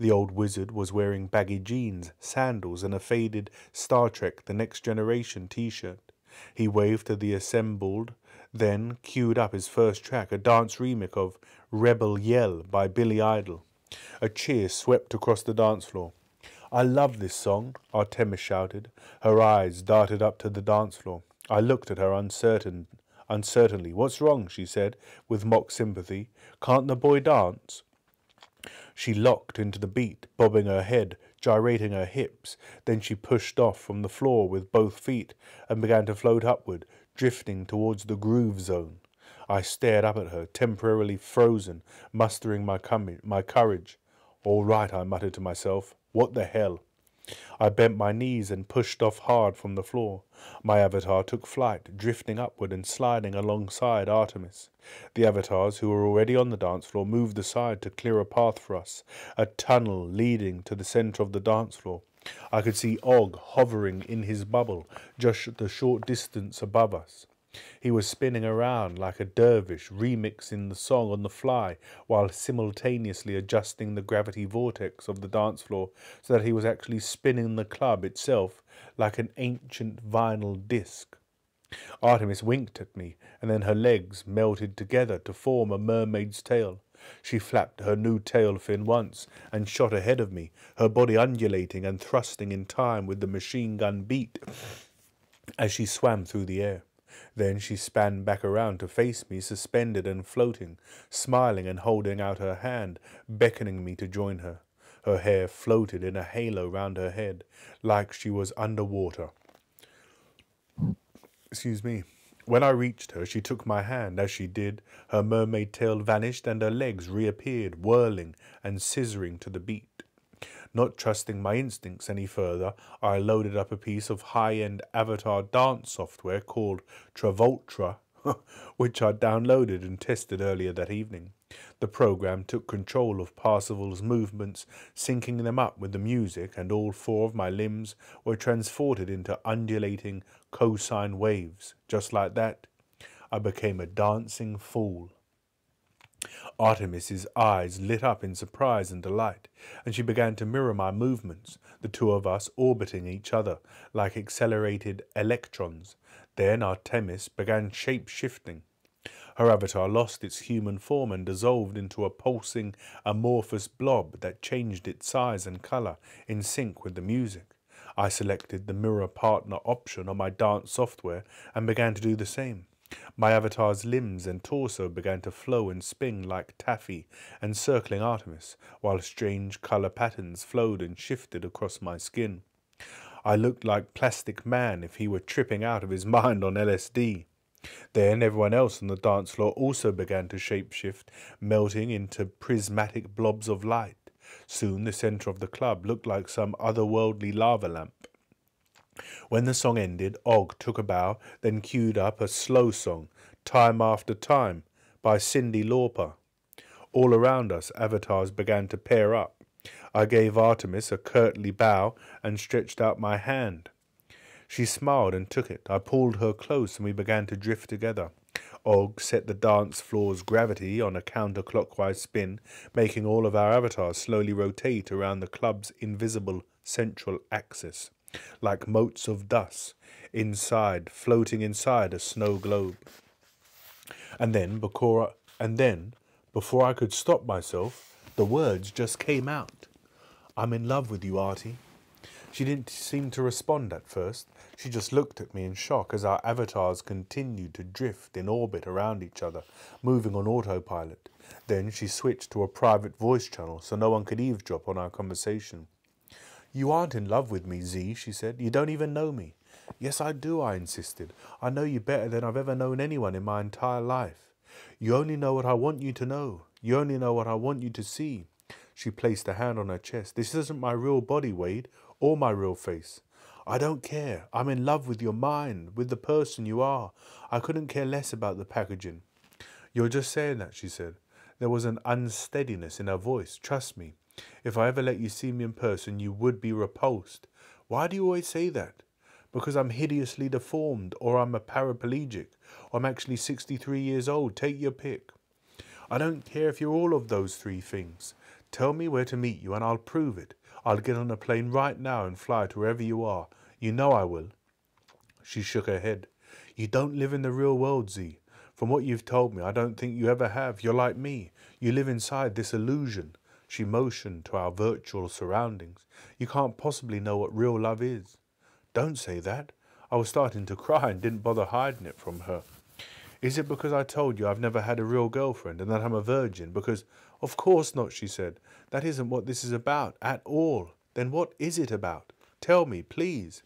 The old wizard was wearing baggy jeans, sandals, and a faded Star Trek The Next Generation t-shirt. He waved to the assembled, then queued up his first track, a dance remix of Rebel Yell by Billy Idol. A cheer swept across the dance floor. I love this song, Artemis shouted. Her eyes darted up to the dance floor. I looked at her uncertain uncertainly. What's wrong? she said, with mock sympathy. Can't the boy dance? She locked into the beat, bobbing her head, gyrating her hips. Then she pushed off from the floor with both feet and began to float upward, drifting towards the groove zone. I stared up at her, temporarily frozen, mustering my, my courage. All right, I muttered to myself. What the hell? I bent my knees and pushed off hard from the floor. My avatar took flight, drifting upward and sliding alongside Artemis. The avatars, who were already on the dance floor, moved aside to clear a path for us, a tunnel leading to the center of the dance floor. I could see Og hovering in his bubble, just the short distance above us. He was spinning around like a dervish, remixing the song on the fly while simultaneously adjusting the gravity vortex of the dance floor so that he was actually spinning the club itself like an ancient vinyl disc. Artemis winked at me, and then her legs melted together to form a mermaid's tail. She flapped her new tail fin once and shot ahead of me, her body undulating and thrusting in time with the machine gun beat as she swam through the air. Then she span back around to face me, suspended and floating, smiling and holding out her hand, beckoning me to join her. Her hair floated in a halo round her head, like she was under water. Excuse me. When I reached her, she took my hand. As she did, her mermaid tail vanished and her legs reappeared, whirling and scissoring to the beat. Not trusting my instincts any further, I loaded up a piece of high-end avatar dance software called Travolta, <laughs> which I'd downloaded and tested earlier that evening. The program took control of Parzival's movements, syncing them up with the music, and all four of my limbs were transported into undulating cosine waves. Just like that, I became a dancing fool. Artemis's eyes lit up in surprise and delight, and she began to mirror my movements, the two of us orbiting each other like accelerated electrons. Then Artemis began shape-shifting. Her Her avatar lost its human form and dissolved into a pulsing, amorphous blob that changed its size and colour in sync with the music. I selected the mirror partner option on my dance software and began to do the same. My avatar's limbs and torso began to flow and spin like taffy encircling Artemis, while strange colour patterns flowed and shifted across my skin. I looked like Plastic Man if he were tripping out of his <laughs> mind on LSD. Then everyone else on the dance floor also began to shapeshift, melting into prismatic blobs of light. Soon the centre of the club looked like some otherworldly lava lamp. When the song ended, Og took a bow, then queued up a slow song, Time After Time, by Cyndi Lauper. All around us, avatars began to pair up. I gave Artemis a curtly bow and stretched out my hand. She smiled and took it. I pulled her close and we began to drift together. Og set the dance floor's gravity on a counterclockwise spin, making all of our avatars slowly rotate around the club's invisible central axis, like motes of dust inside, floating inside a snow globe. And then, before, and then, before I could stop myself, the words just came out. I'm in love with you, Artie. She didn't seem to respond at first. She just looked at me in shock as our avatars continued to drift in orbit around each other, moving on autopilot. Then she switched to a private voice channel so no one could eavesdrop on our conversation. You aren't in love with me, Z, she said. You don't even know me. Yes, I do, I insisted. I know you better than I've ever known anyone in my entire life. You only know what I want you to know. You only know what I want you to see. She placed a hand on her chest. This isn't my real body, Wade, or my real face. I don't care. I'm in love with your mind, with the person you are. I couldn't care less about the packaging. You're just saying that, she said. There was an unsteadiness in her voice. Trust me. If I ever let you see me in person, you would be repulsed. Why do you always say that? Because I'm hideously deformed, or I'm a paraplegic, or I'm actually 63 years old. Take your pick. I don't care if you're all of those three things. Tell me where to meet you, and I'll prove it. I'll get on a plane right now and fly to wherever you are. You know I will. She shook her head. You don't live in the real world, Z. From what you've told me, I don't think you ever have. You're like me. You live inside this illusion. She motioned to our virtual surroundings. You can't possibly know what real love is. Don't say that. I was starting to cry and didn't bother hiding it from her. Is it because I told you I've never had a real girlfriend and that I'm a virgin? Because, of course not, she said. That isn't what this is about at all. Then what is it about? Tell me, please.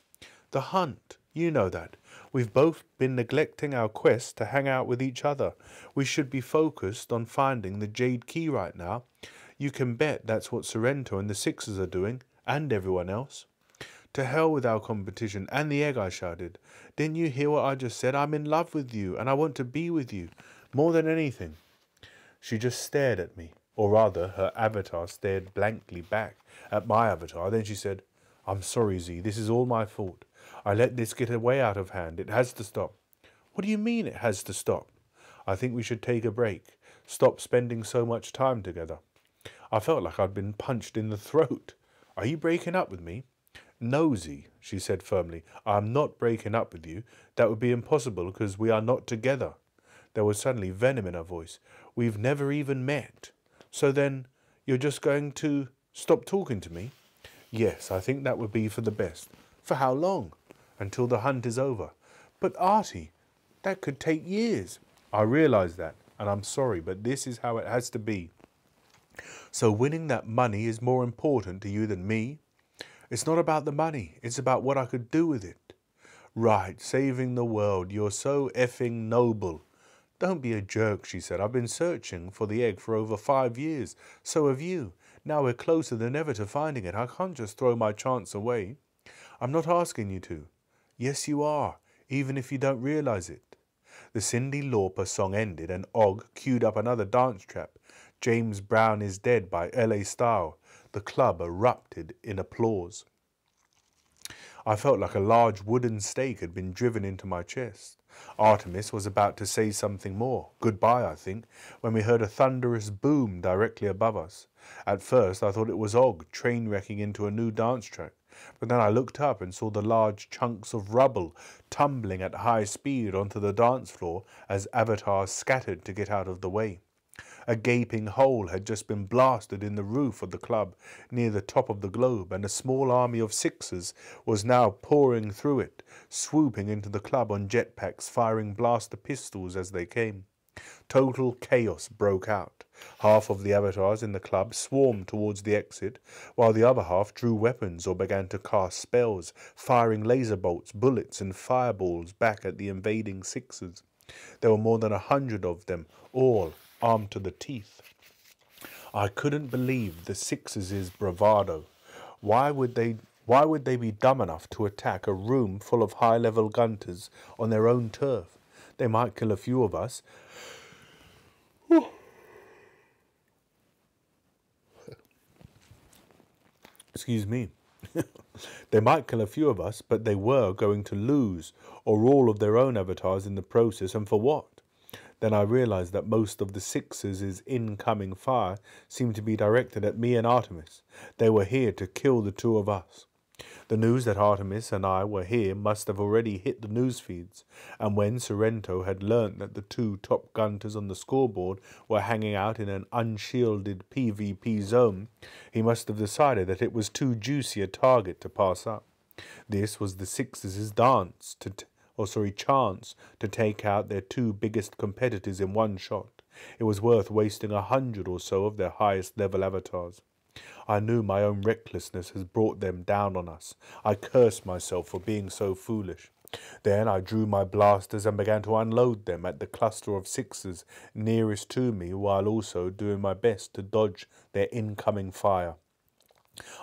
The hunt. You know that. We've both been neglecting our quest to hang out with each other. We should be focused on finding the Jade Key right now. You can bet that's what Sorrento and the Sixers are doing, and everyone else. To hell with our competition and the egg, I shouted. Didn't you hear what I just said? I'm in love with you and I want to be with you more than anything. She just stared at me, or rather, her avatar stared blankly back at my avatar. Then she said, I'm sorry, Z, this is all my fault. I let this get away out of hand. It has to stop. What do you mean it has to stop? I think we should take a break. Stop spending so much time together. I felt like I'd been punched in the throat. Are you breaking up with me? Nosy, she said firmly, I am not breaking up with you. That would be impossible because we are not together. There was suddenly venom in her voice. We've never even met. So then, you're just going to stop talking to me? Yes, I think that would be for the best. For how long? Until the hunt is over. But Artie, that could take years. I realise that, and I'm sorry, but this is how it has to be. So winning that money is more important to you than me? It's not about the money, it's about what I could do with it. Right, saving the world. You're so effing noble. Don't be a jerk, she said. I've been searching for the egg for over five years. So have you. Now we're closer than ever to finding it. I can't just throw my chance away. I'm not asking you to. Yes, you are, even if you don't realize it. The Cyndi Lauper song ended and Og queued up another dance trap. James Brown is Dead by LA Style. The club erupted in applause. I felt like a large wooden stake had been driven into my chest. Artemis was about to say something more, goodbye, I think, when we heard a thunderous boom directly above us. At first I thought it was Og train wrecking into a new dance track, but then I looked up and saw the large chunks of rubble tumbling at high speed onto the dance floor as avatars scattered to get out of the way. A gaping hole had just been blasted in the roof of the club near the top of the globe, and a small army of sixers was now pouring through it, swooping into the club on jetpacks, firing blaster pistols as they came. Total chaos broke out. Half of the avatars in the club swarmed towards the exit, while the other half drew weapons or began to cast spells, firing laser bolts, bullets, and fireballs back at the invading Sixers. There were more than a hundred of them, all armed to the teeth. I couldn't believe the Sixers' bravado. Why would they why would they be dumb enough to attack a room full of high-level gunters on their own turf? They might kill a few of us. <sighs> Excuse me. <laughs> they might kill a few of us, but they were going to lose, or all of their own avatars in the process, and for what? Then I realized that most of the Sixers' incoming fire seemed to be directed at me and Artemis. They were here to kill the two of us. The news that Artemis and I were here must have already hit the news feeds, and when Sorrento had learnt that the two top gunters on the scoreboard were hanging out in an unshielded PvP zone, he must have decided that it was too juicy a target to pass up. This was the Sixers' dance to or sorry, chance to take out their two biggest competitors in one shot. It was worth wasting a hundred or so of their highest level avatars. I knew my own recklessness had brought them down on us. I cursed myself for being so foolish. Then I drew my blasters and began to unload them at the cluster of sixes nearest to me while also doing my best to dodge their incoming fire.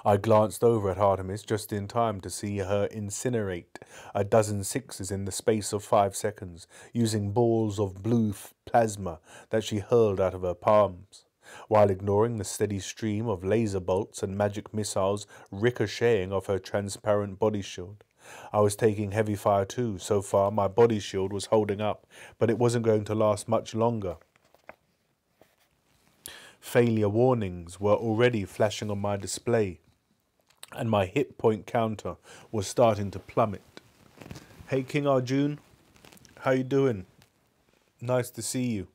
I glanced over at Artemis just in time to see her incinerate a dozen sixes in the space of five seconds, using balls of blue plasma that she hurled out of her palms, while ignoring the steady stream of laser bolts and magic missiles ricocheting off her transparent body shield. I was taking heavy fire too. So far, my body shield was holding up, but it wasn't going to last much longer. Failure warnings were already flashing on my display, and my hit point counter was starting to plummet. Hey King Arjun, how you doing? Nice to see you.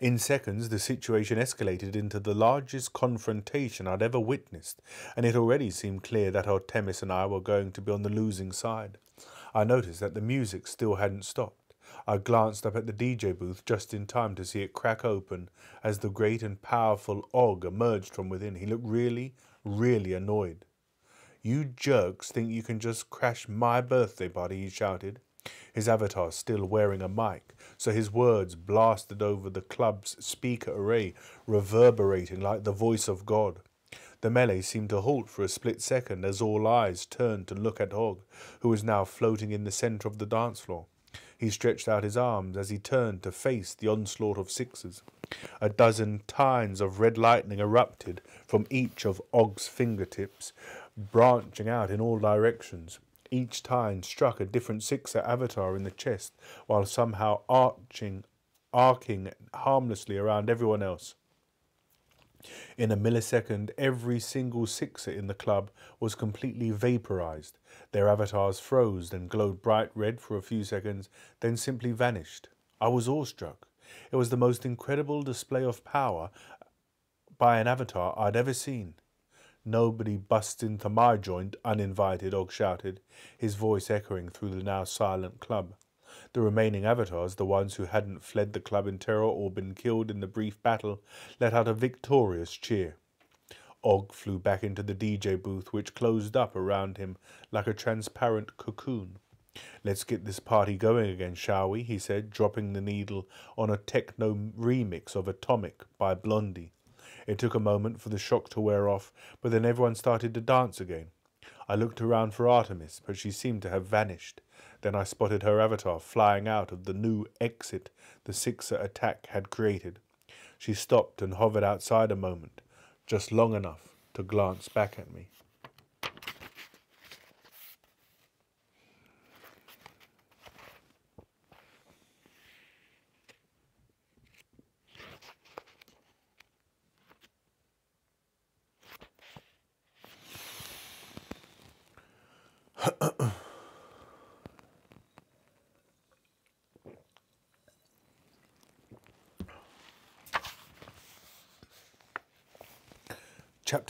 In seconds, the situation escalated into the largest confrontation I'd ever witnessed, and it already seemed clear that Artemis and I were going to be on the losing side. I noticed that the music still hadn't stopped. I glanced up at the DJ booth just in time to see it crack open as the great and powerful Og emerged from within. He looked really, really annoyed. You jerks think you can just crash my birthday party, he shouted, his avatar still wearing a mic, so his words blasted over the club's speaker array, reverberating like the voice of God. The melee seemed to halt for a split second as all eyes turned to look at Og, who was now floating in the centre of the dance floor. He stretched out his arms as he turned to face the onslaught of sixes. A dozen tines of red lightning erupted from each of Og's fingertips, branching out in all directions. Each tine struck a different sixer avatar in the chest, while somehow arching, arcing harmlessly around everyone else. In a millisecond, every single sixer in the club was completely vaporized. Their avatars froze and glowed bright red for a few seconds, then simply vanished. I was awestruck. It was the most incredible display of power by an avatar I'd ever seen. Nobody busts into my joint uninvited, Og shouted, his voice echoing through the now silent club. The remaining avatars, the ones who hadn't fled the club in terror or been killed in the brief battle, let out a victorious cheer. Og flew back into the DJ booth, which closed up around him like a transparent cocoon. Let's get this party going again, shall we? he said, dropping the needle on a techno remix of Atomic by Blondie. It took a moment for the shock to wear off, but then everyone started to dance again. I looked around for Artemis, but she seemed to have vanished. Then I spotted her avatar flying out of the new exit the Sixer attack had created. She stopped and hovered outside a moment, just long enough to glance back at me.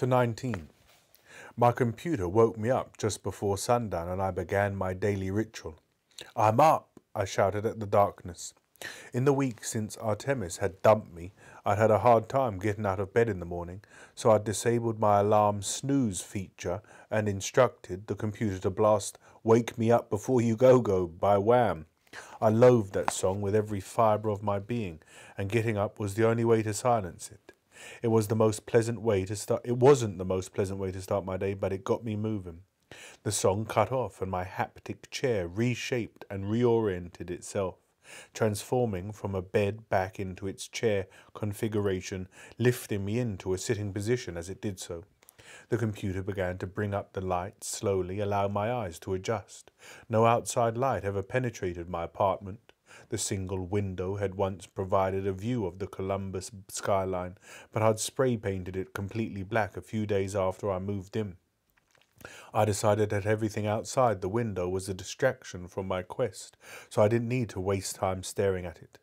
Chapter 19 My computer woke me up just before sundown and I began my daily ritual. I'm up, I shouted at the darkness. In the week since Artemis had dumped me, I'd had a hard time getting out of bed in the morning, so I'd disabled my alarm snooze feature and instructed the computer to blast Wake Me Up Before You Go Go by Wham. I loathed that song with every fibre of my being, and getting up was the only way to silence it. It was the most pleasant way to start it wasn't the most pleasant way to start my day, but it got me moving. The song cut off and my haptic chair reshaped and reoriented itself transforming from a bed back into its chair configuration, lifting me into a sitting position as it did so. The computer began to bring up the light slowly, allow my eyes to adjust. No outside light ever penetrated my apartment. The single window had once provided a view of the Columbus skyline, but I'd spray painted it completely black a few days after I moved in. I decided that everything outside the window was a distraction from my quest, so I didn't need to waste time staring at it.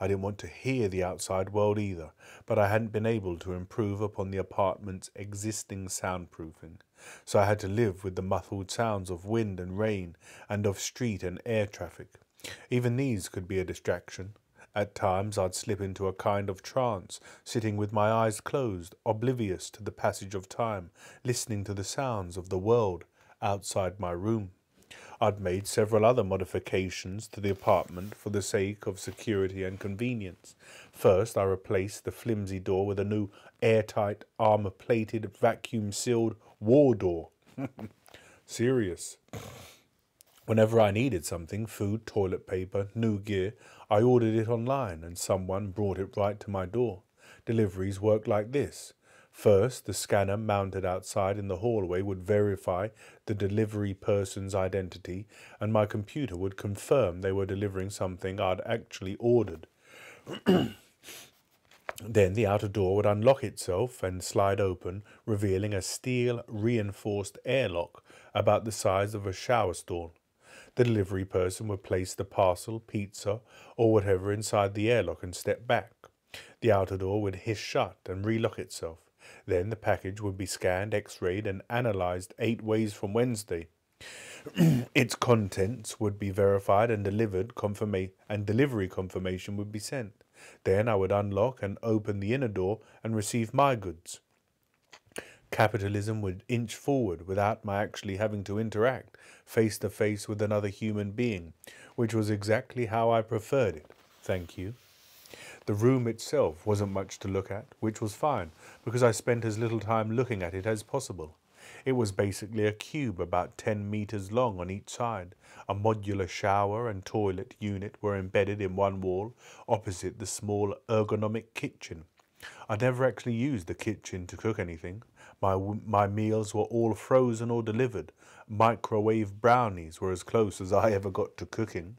I didn't want to hear the outside world either, but I hadn't been able to improve upon the apartment's existing soundproofing, so I had to live with the muffled sounds of wind and rain and of street and air traffic. Even these could be a distraction, at times I'd slip into a kind of trance, sitting with my eyes closed, oblivious to the passage of time, listening to the sounds of the world outside my room. I'd made several other modifications to the apartment for the sake of security and convenience. First, I replaced the flimsy door with a new airtight, armor plated, vacuum sealed war door. <laughs> Serious. Whenever I needed something, food, toilet paper, new gear, I ordered it online and someone brought it right to my door. Deliveries worked like this. First, the scanner mounted outside in the hallway would verify the delivery person's identity, and my computer would confirm they were delivering something I'd actually ordered. <clears throat> then the outer door would unlock itself and slide open, revealing a steel reinforced airlock about the size of a shower stall. The delivery person would place the parcel, pizza, or whatever inside the airlock and step back. The outer door would hiss shut and relock itself. Then the package would be scanned, x-rayed, and analyzed eight ways from Wednesday. <clears throat> its contents would be verified and delivered confirma- and delivery confirmation would be sent. Then I would unlock and open the inner door and receive my goods. Capitalism would inch forward without my actually having to interact face to face with another human being, which was exactly how I preferred it. Thank you. The room itself wasn't much to look at, which was fine, because I spent as little time looking at it as possible. It was basically a cube about 10 meters long on each side. A modular shower and toilet unit were embedded in one wall, opposite the small ergonomic kitchen. I never actually used the kitchen to cook anything. My, my meals were all frozen or delivered. Microwave brownies were as close as I ever got to cooking.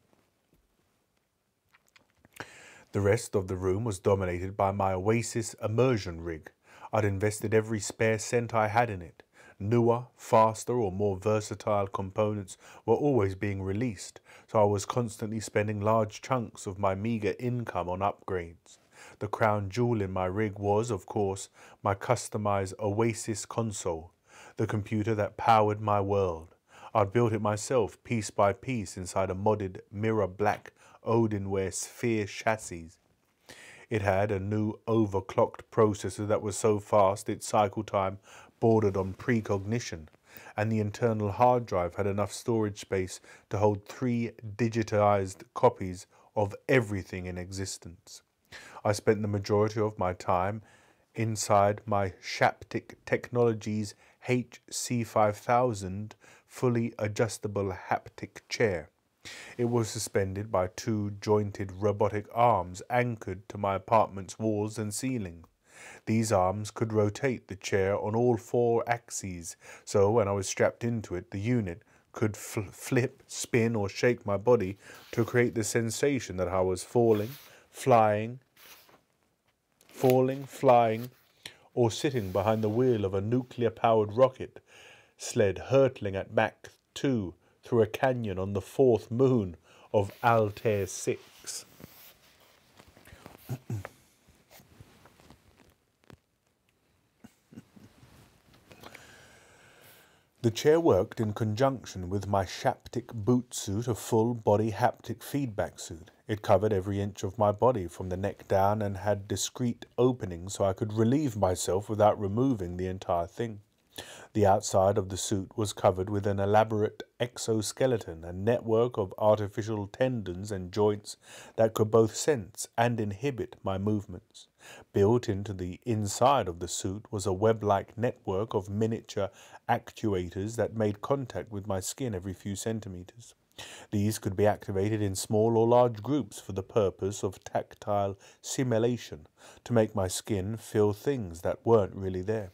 The rest of the room was dominated by my Oasis immersion rig. I'd invested every spare cent I had in it. Newer, faster, or more versatile components were always being released, so I was constantly spending large chunks of my meager income on upgrades. The crown jewel in my rig was, of course, my customized Oasis console, the computer that powered my world. I'd built it myself, piece by piece, inside a modded mirror black Odinware Sphere chassis. It had a new overclocked processor that was so fast its cycle time bordered on precognition, and the internal hard drive had enough storage space to hold three digitized copies of everything in existence. I spent the majority of my time inside my Shaptic Technologies HC5000 fully adjustable haptic chair. It was suspended by two jointed robotic arms anchored to my apartment's walls and ceiling. These arms could rotate the chair on all four axes, so when I was strapped into it, the unit could fl flip, spin, or shake my body to create the sensation that I was falling, flying, falling, flying, or sitting behind the wheel of a nuclear powered rocket sled hurtling at Mach 2 through a canyon on the fourth moon of Altair 6. <clears throat> The chair worked in conjunction with my Shaptic boot suit, a full body haptic feedback suit. It covered every inch of my body from the neck down and had discreet openings so I could relieve myself without removing the entire thing. The outside of the suit was covered with an elaborate exoskeleton, a network of artificial tendons and joints that could both sense and inhibit my movements. Built into the inside of the suit was a web like network of miniature actuators that made contact with my skin every few centimeters. These could be activated in small or large groups for the purpose of tactile simulation to make my skin feel things that weren't really there.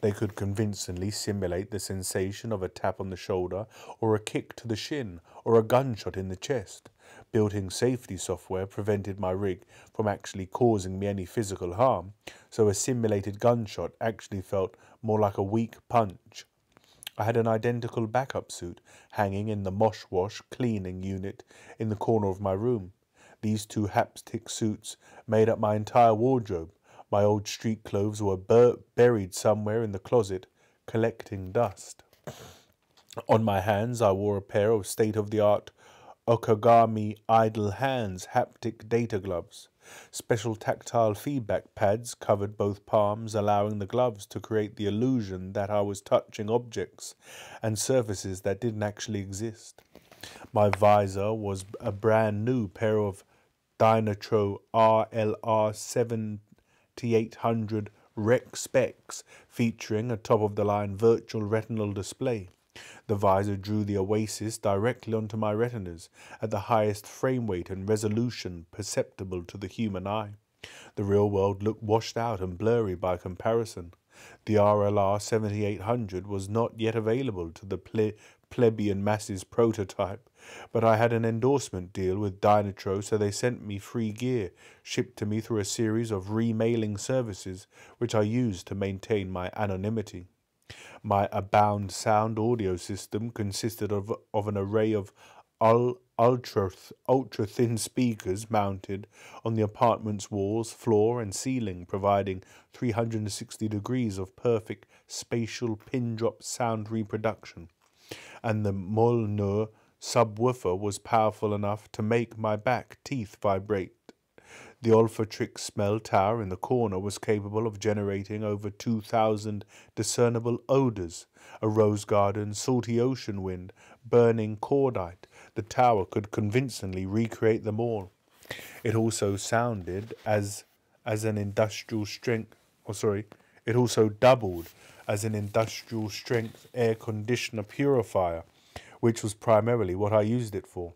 They could convincingly simulate the sensation of a tap on the shoulder, or a kick to the shin, or a gunshot in the chest. Built-in safety software prevented my rig from actually causing me any physical harm, so a simulated gunshot actually felt more like a weak punch. I had an identical backup suit hanging in the mosh wash cleaning unit in the corner of my room. These two haptic suits made up my entire wardrobe. My old street clothes were bur buried somewhere in the closet, collecting dust. On my hands, I wore a pair of state of the art Okagami Idle Hands haptic data gloves. Special tactile feedback pads covered both palms, allowing the gloves to create the illusion that I was touching objects and surfaces that didn't actually exist. My visor was a brand new pair of Dynatro RLR 7800 Rec specs featuring a top of the line virtual retinal display. The visor drew the Oasis directly onto my retinas at the highest frame rate and resolution perceptible to the human eye. The real world looked washed out and blurry by comparison. The RLR 7800 was not yet available to the ple plebeian masses prototype, but I had an endorsement deal with Dynatro, so they sent me free gear, shipped to me through a series of remailing services, which I used to maintain my anonymity. My Abound sound audio system consisted of, of an array of ultra, ultra thin speakers mounted on the apartment's walls, floor, and ceiling, providing 360 degrees of perfect spatial pin drop sound reproduction. And the Molyneux subwoofer was powerful enough to make my back teeth vibrate the Olfatrix smell tower in the corner was capable of generating over 2,000 discernible odors a rose garden, salty ocean wind, burning cordite. The tower could convincingly recreate them all. It also sounded as as an industrial strength, oh sorry, it also doubled as an industrial strength air conditioner purifier, which was primarily what I used it for.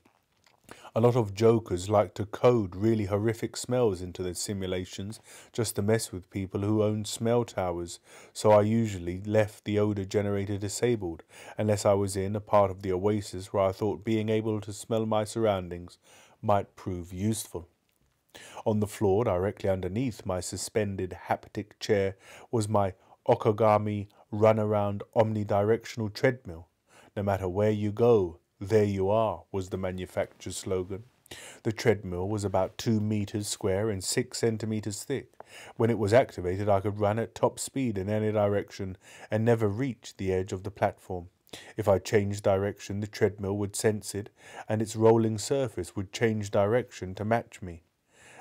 A lot of jokers like to code really horrific smells into their simulations just to mess with people who own smell towers, so I usually left the odor generator disabled unless I was in a part of the oasis where I thought being able to smell my surroundings might prove useful. On the floor directly underneath my suspended haptic chair was my Okagami runaround omnidirectional treadmill. No matter where you go, there you are, was the manufacturer's slogan. The treadmill was about two meters square and six centimeters thick. When it was activated, I could run at top speed in any direction and never reach the edge of the platform. If I changed direction, the treadmill would sense it, and its rolling surface would change direction to match me,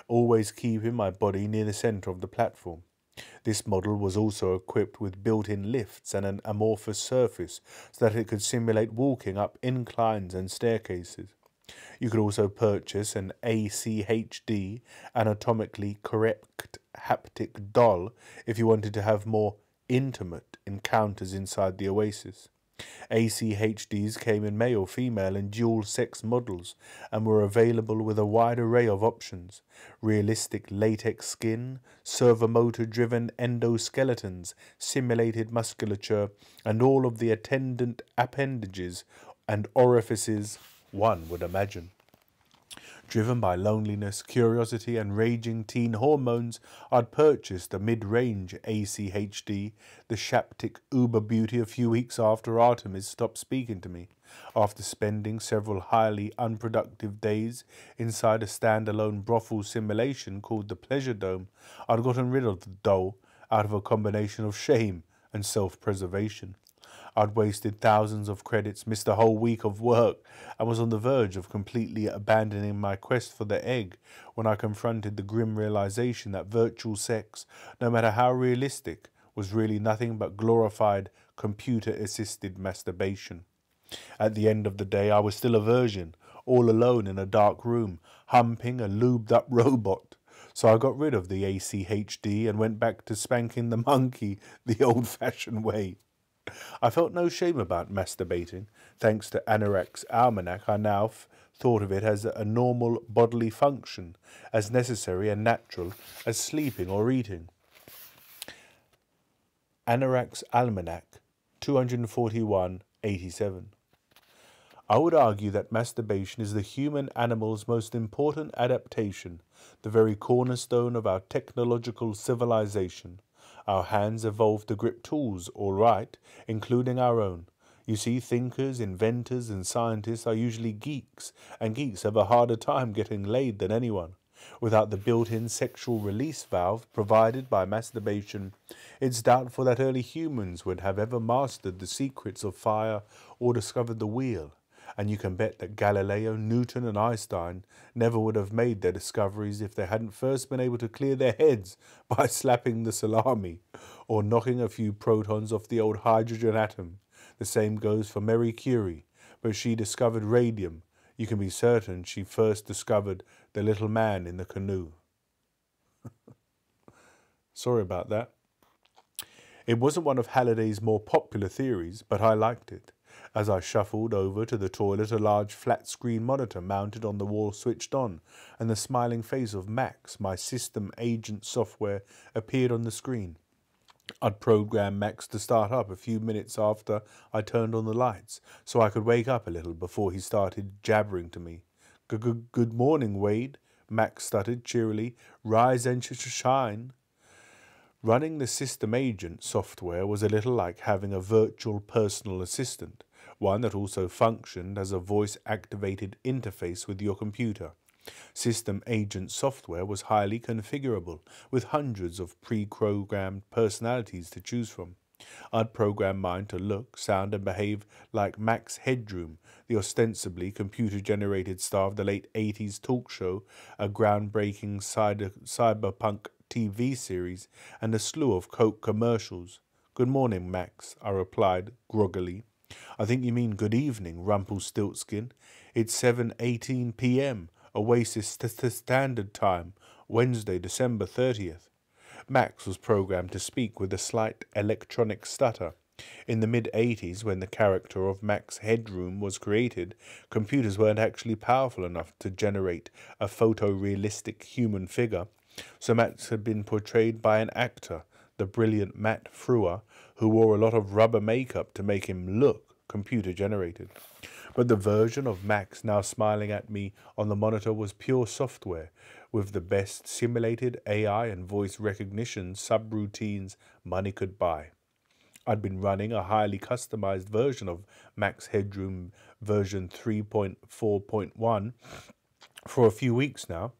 always keeping my body near the center of the platform. This model was also equipped with built-in lifts and an amorphous surface so that it could simulate walking up inclines and staircases. You could also purchase an ACHD, anatomically correct haptic doll, if you wanted to have more intimate encounters inside the oasis. ACHDs came in male, female, and dual sex models and were available with a wide array of options realistic latex skin, servomotor driven endoskeletons, simulated musculature, and all of the attendant appendages and orifices one would imagine. Driven by loneliness, curiosity, and raging teen hormones, I'd purchased a mid range ACHD, the Shaptic Uber Beauty, a few weeks after Artemis stopped speaking to me. After spending several highly unproductive days inside a standalone brothel simulation called the Pleasure Dome, I'd gotten rid of the doll out of a combination of shame and self preservation. I'd wasted thousands of credits, missed a whole week of work, and was on the verge of completely abandoning my quest for the egg when I confronted the grim realization that virtual sex, no matter how realistic, was really nothing but glorified computer assisted masturbation. At the end of the day, I was still a virgin, all alone in a dark room, humping a lubed up <laughs> robot. So I got rid of the ACHD and went back to spanking the monkey the old fashioned way. I felt no shame about masturbating. Thanks to Anorak's Almanac, I now thought of it as a normal bodily function, as necessary and natural as sleeping or eating. Anorak's Almanac, 241.87. I would argue that masturbation is the human animal's most important adaptation, the very cornerstone of our technological civilization. Our hands evolved to grip tools, all right, including our own. You see, thinkers, inventors, and scientists are usually geeks, and geeks have a harder time getting laid than anyone. Without the built in sexual release valve provided by masturbation, it's doubtful that early humans would have ever mastered the secrets of fire or discovered the wheel and you can bet that Galileo, Newton, and Einstein never would have made their discoveries if they hadn't first been able to clear their heads <laughs> by slapping the salami or knocking a few protons off the old hydrogen atom. The same goes for Marie Curie, but she discovered radium. You can be certain she first discovered the little man in the canoe. <laughs> Sorry about that. It wasn't one of Halliday's more popular theories, but I liked it. As I shuffled over to the toilet, a large flat screen monitor mounted on the wall switched on, and the smiling face of Max, my system agent software, appeared on the screen. I'd programmed Max to start up a few minutes after I turned on the lights, so I could wake up a little before he started jabbering to me. Good morning, Wade, Max stuttered cheerily. Rise and shine. Running the system agent software was a little like having a virtual personal assistant one that also functioned as a voice activated interface with your computer. System Agent software was highly configurable, with hundreds of pre programmed personalities to choose from. I'd programmed mine to look, sound, and behave like Max Headroom, the ostensibly computer generated star of the late 80s talk show, a groundbreaking cyber cyberpunk TV series, and a slew of Coke commercials. Good morning, Max, I replied groggily. I think you mean good evening, Rumpelstiltskin. It's 7.18 p.m., Oasis Standard Time, Wednesday, December 30th. Max was programmed to speak with a slight electronic stutter. In the mid 80s, when the character of Max Headroom was created, computers weren't actually powerful enough to generate a photorealistic human figure, so Max had been portrayed by an actor, the brilliant Matt Frewer, who wore a lot of rubber makeup to make him look computer generated. But the version of Max now smiling at me on the monitor was pure software with the best simulated AI and voice recognition subroutines money could buy. I'd been running a highly customized version of Max Headroom version 3.4.1 for a few weeks now.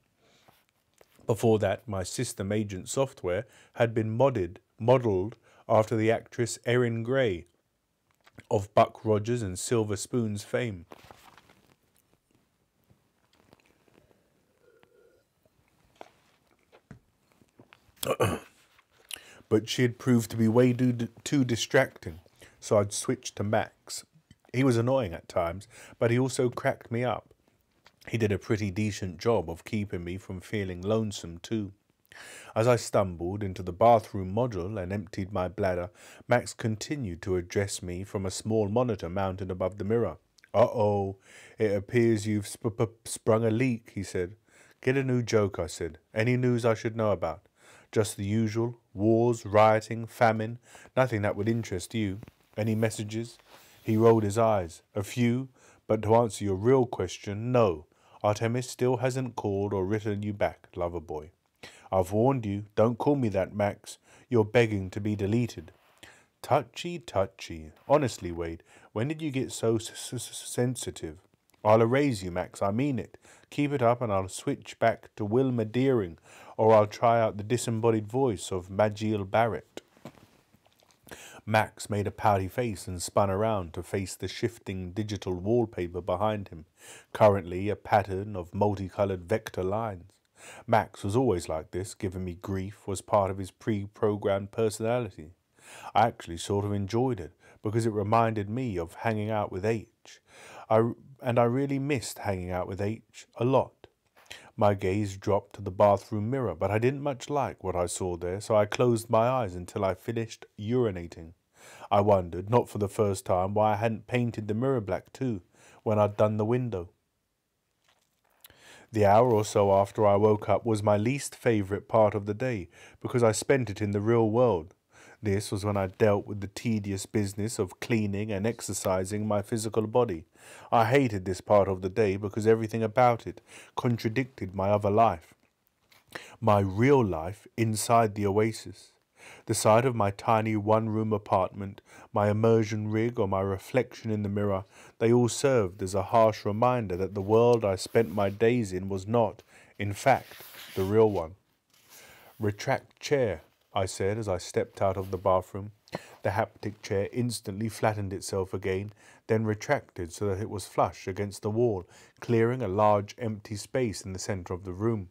Before that, my system agent software had been modded, modeled after the actress Erin Gray of Buck Rogers and Silver Spoon's fame. <clears throat> but she had proved to be way too, too distracting, so I'd switched to Max. He was annoying at times, but he also cracked me up. He did a pretty decent job of keeping me from feeling lonesome, too. As I stumbled into the bathroom module and emptied my bladder, Max continued to address me from a small monitor mounted above the mirror. Uh oh, it appears you've sp sprung a leak, he said. Get a new joke, I said. Any news I should know about? Just the usual wars, rioting, famine, nothing that would interest you. Any messages? He rolled his eyes. A few, but to answer your real question, no. Artemis still hasn't called or written you back, lover boy. I've warned you, don't call me that, Max. You're begging to be deleted. Touchy, touchy. Honestly, Wade, when did you get so sensitive? I'll erase you, Max, I mean it. Keep it up and I'll switch back to Wilma Deering, or I'll try out the disembodied voice of Majel Barrett. Max made a pouty face and spun around to face the shifting digital wallpaper behind him, currently a pattern of multicolored vector lines. Max was always like this, giving me grief was part of his pre-programmed personality. I actually sort of enjoyed it because it reminded me of hanging out with Aech. I, and I really missed hanging out with Aech a lot. My gaze dropped to the bathroom mirror, but I didn't much like what I saw there, so I closed my eyes until I finished urinating. I wondered, not for the first time, why I hadn't painted the mirror black too, when I'd done the window. The hour or so after I woke up was my least favourite part of the day, because I spent it in the real world, this was when I dealt with the tedious business of cleaning and exercising my physical body. I hated this part of the day because everything about it contradicted my other life. My real life inside the oasis. The sight of my tiny one room apartment, my immersion rig, or my reflection in the mirror, they all served as a harsh reminder that the world I spent my days in was not, in fact, the real one. Retract chair, I said as I stepped out of the bathroom. The haptic chair instantly flattened itself again, then retracted so that it was flush against the wall, clearing a large empty space in the center of the room.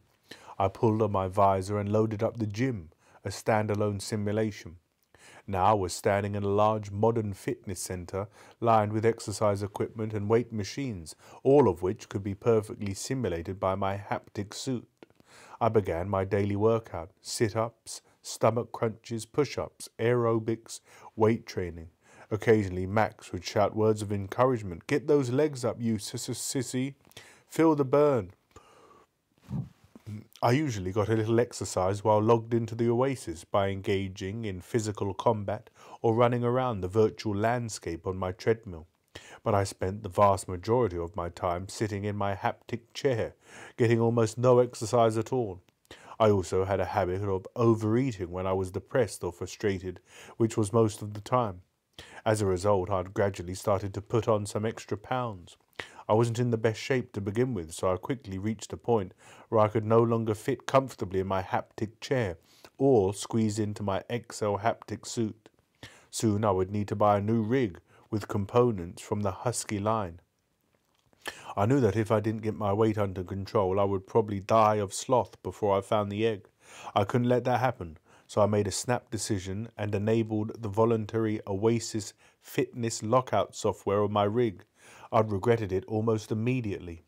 I pulled on my visor and loaded up the gym, a standalone simulation. Now I was standing in a large modern fitness center lined with exercise equipment and weight machines, all of which could be perfectly simulated by my haptic suit. I began my daily workout, sit-ups, stomach crunches, push ups, aerobics, weight training. Occasionally, Max would shout words of encouragement Get those legs up, you sissy. Feel the burn. I usually got a little exercise while logged into the oasis by engaging in physical combat or running around the virtual landscape on my treadmill. But I spent the vast majority of my time sitting in my haptic chair, getting almost no exercise at all. I also had a habit of overeating when I was depressed or frustrated, which was most of the time. As a result, I'd gradually started to put on some extra pounds. I wasn't in the best shape to begin with, so I quickly reached a point where I could no longer fit comfortably in my haptic chair or squeeze into my XL haptic suit. Soon I would need to buy a new rig with components from the Husky line. I knew that if I didn't get my weight under control, I would probably die of sloth before I found the egg. I couldn't let that happen, so I made a snap decision and enabled the voluntary Oasis fitness lockout software on my rig. I'd regretted it almost immediately.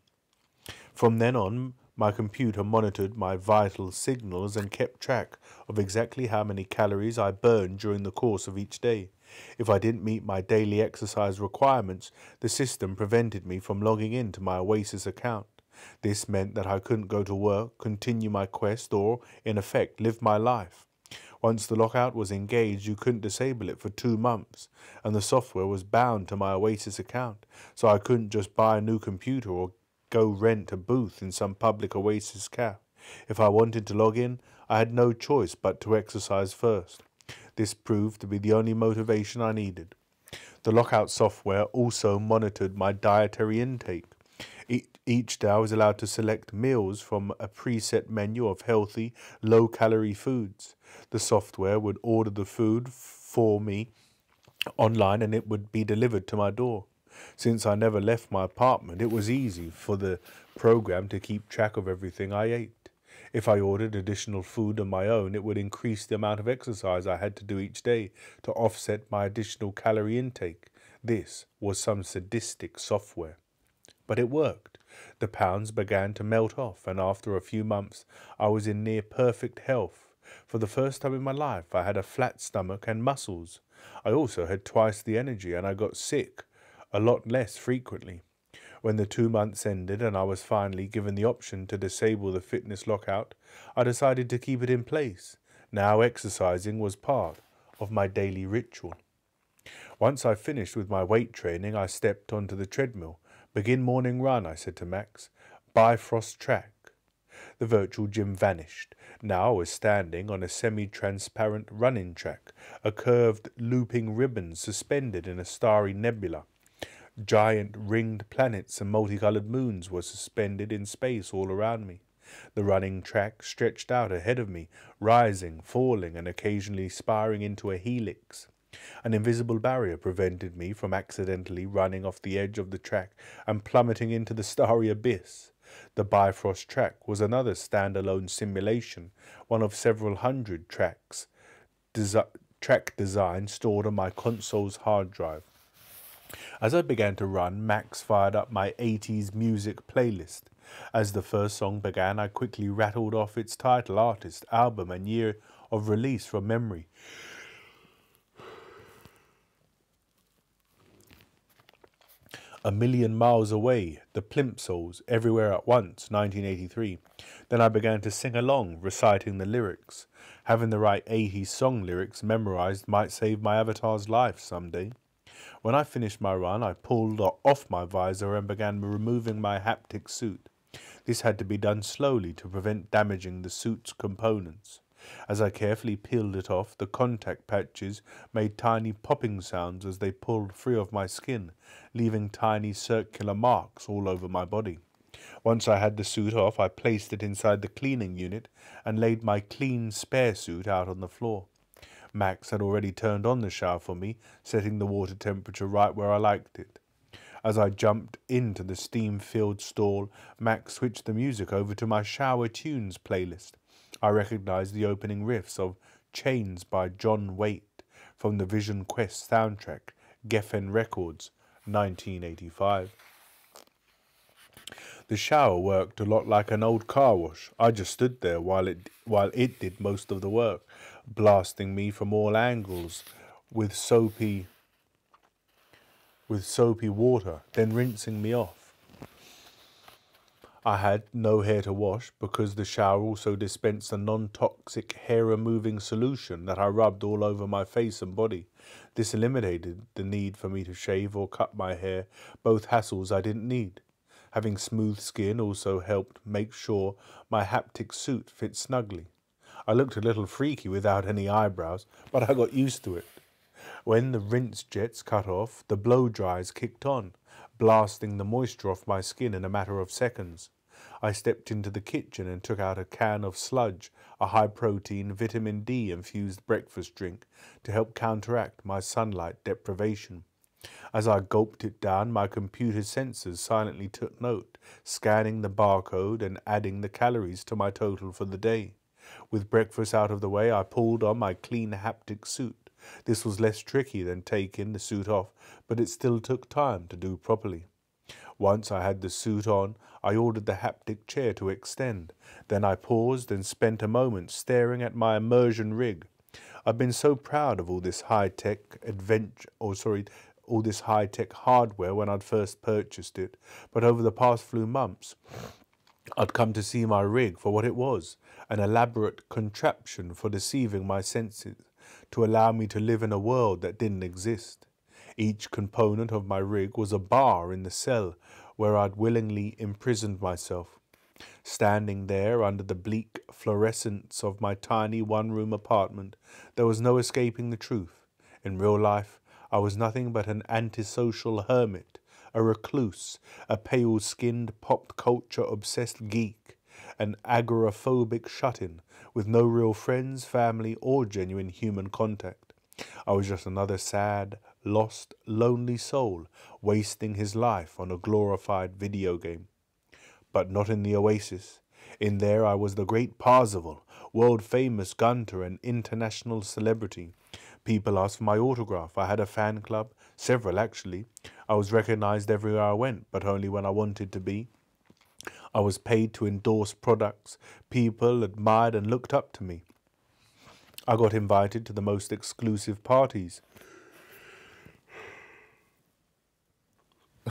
From then on, my computer monitored my vital signals and kept track of exactly how many calories I burned during the course of each day. If I didn't meet my daily exercise requirements, the system prevented me from logging into my Oasis account. This meant that I couldn't go to work, continue my quest, or, in effect, live my life. Once the lockout was engaged, you couldn't disable it for two months, and the software was bound to my Oasis account, so I couldn't just buy a new computer or go rent a booth in some public Oasis cafe. If I wanted to log in, I had no choice but to exercise first. This proved to be the only motivation I needed. The lockout software also monitored my dietary intake. Each day I was allowed to select meals from a preset menu of healthy, low calorie foods. The software would order the food for me online and it would be delivered to my door. Since I never left my apartment, it was easy for the program to keep track of everything I ate. If I ordered additional food on my own, it would increase the amount of exercise I had to do each day to offset my additional calorie intake. This was some sadistic software. But it worked. The pounds began to melt off, and after a few months, I was in near perfect health. For the first time in my life, I had a flat stomach and muscles. I also had twice the energy, and I got sick a lot less frequently. When the two months ended and I was finally given the option to disable the fitness lockout, I decided to keep it in place. Now exercising was part of my daily ritual. Once I finished with my weight training, I stepped onto the treadmill. Begin morning run, I said to Max. Bifrost track. The virtual gym vanished. Now I was standing on a semi-transparent running track, a curved looping ribbon suspended in a starry nebula. Giant ringed planets and multicolored moons were suspended in space all around me. The running track stretched out ahead of me, rising, falling, and occasionally spiraling into a helix. An invisible barrier prevented me from accidentally running off the edge of the track and plummeting into the starry abyss. The Bifrost track was another standalone simulation, one of several hundred tracks, desi track design stored on my console's hard drive. As I began to run, Max fired up my 80s music playlist. As the first song began, I quickly rattled off its title, artist, album, and year of release from memory. A Million Miles Away, The Plimsouls, Everywhere at Once, 1983. Then I began to sing along, reciting the lyrics. Having the right 80s song lyrics memorized might save my avatar's life someday. When I finished my run, I pulled off my visor and began removing my haptic suit. This had to be done slowly to prevent damaging the suit's components. As I carefully peeled it off, the contact patches made tiny popping sounds as they pulled free of my skin, leaving tiny circular marks all over my body. Once I had the suit off, I placed it inside the cleaning unit and laid my clean spare suit out on the floor. Max had already turned on the shower for me, setting the water temperature right where I liked it. As I jumped into the steam filled stall, Max switched the music over to my shower tunes playlist. I recognize the opening riffs of Change by John Waite from the Vision Quest soundtrack, Geffen Records, 1985. The shower worked a lot like an old car wash. I just stood there while it while it did most of the work, blasting me from all angles with soapy with soapy water, then rinsing me off. I had no hair to wash because the shower also dispensed a non-toxic hair removing solution that I rubbed all over my face and body. This eliminated the need for me to shave or cut my hair, both hassles I didn't need. Having smooth skin also helped make sure my haptic suit fit snugly. I looked a little freaky without any eyebrows, but I got used to it. When the rinse jets cut off, the blow dries kicked on, blasting the moisture off my skin in a matter of seconds. I stepped into the kitchen and took out a can of sludge, a high protein, vitamin D infused breakfast drink to help counteract my sunlight deprivation. As I gulped it down, my computer sensors silently took note, scanning the barcode and adding the calories to my total for the day. With breakfast out of the way, I pulled on my clean haptic suit. This was less tricky than taking the suit off, but it still took time to do properly. Once I had the suit on, I ordered the haptic chair to extend. Then I paused and spent a moment staring at my immersion rig. I've been so proud of all this high-tech adventure, or sorry, all this high-tech hardware when I'd first purchased it, but over the past few months, I'd come to see my rig for what it was, an elaborate contraption for deceiving my senses to allow me to live in a world that didn't exist. Each component of my rig was a bar in the cell where I'd willingly imprisoned myself. Standing there under the bleak fluorescence of my tiny one room apartment, there was no escaping the truth. In real life, I was nothing but an antisocial hermit, a recluse, a pale skinned pop culture obsessed geek, an agoraphobic shut in with no real friends, family, or genuine human contact. I was just another sad, lost, lonely soul wasting his life on a glorified video game. But not in the Oasis. In there I was the great Parzival, world famous gunter and international celebrity. People asked for my autograph. I had a fan club, several actually. I was recognized everywhere I went, but only when I wanted to be. I was paid to endorse products. People admired and looked up to me. I got invited to the most exclusive parties.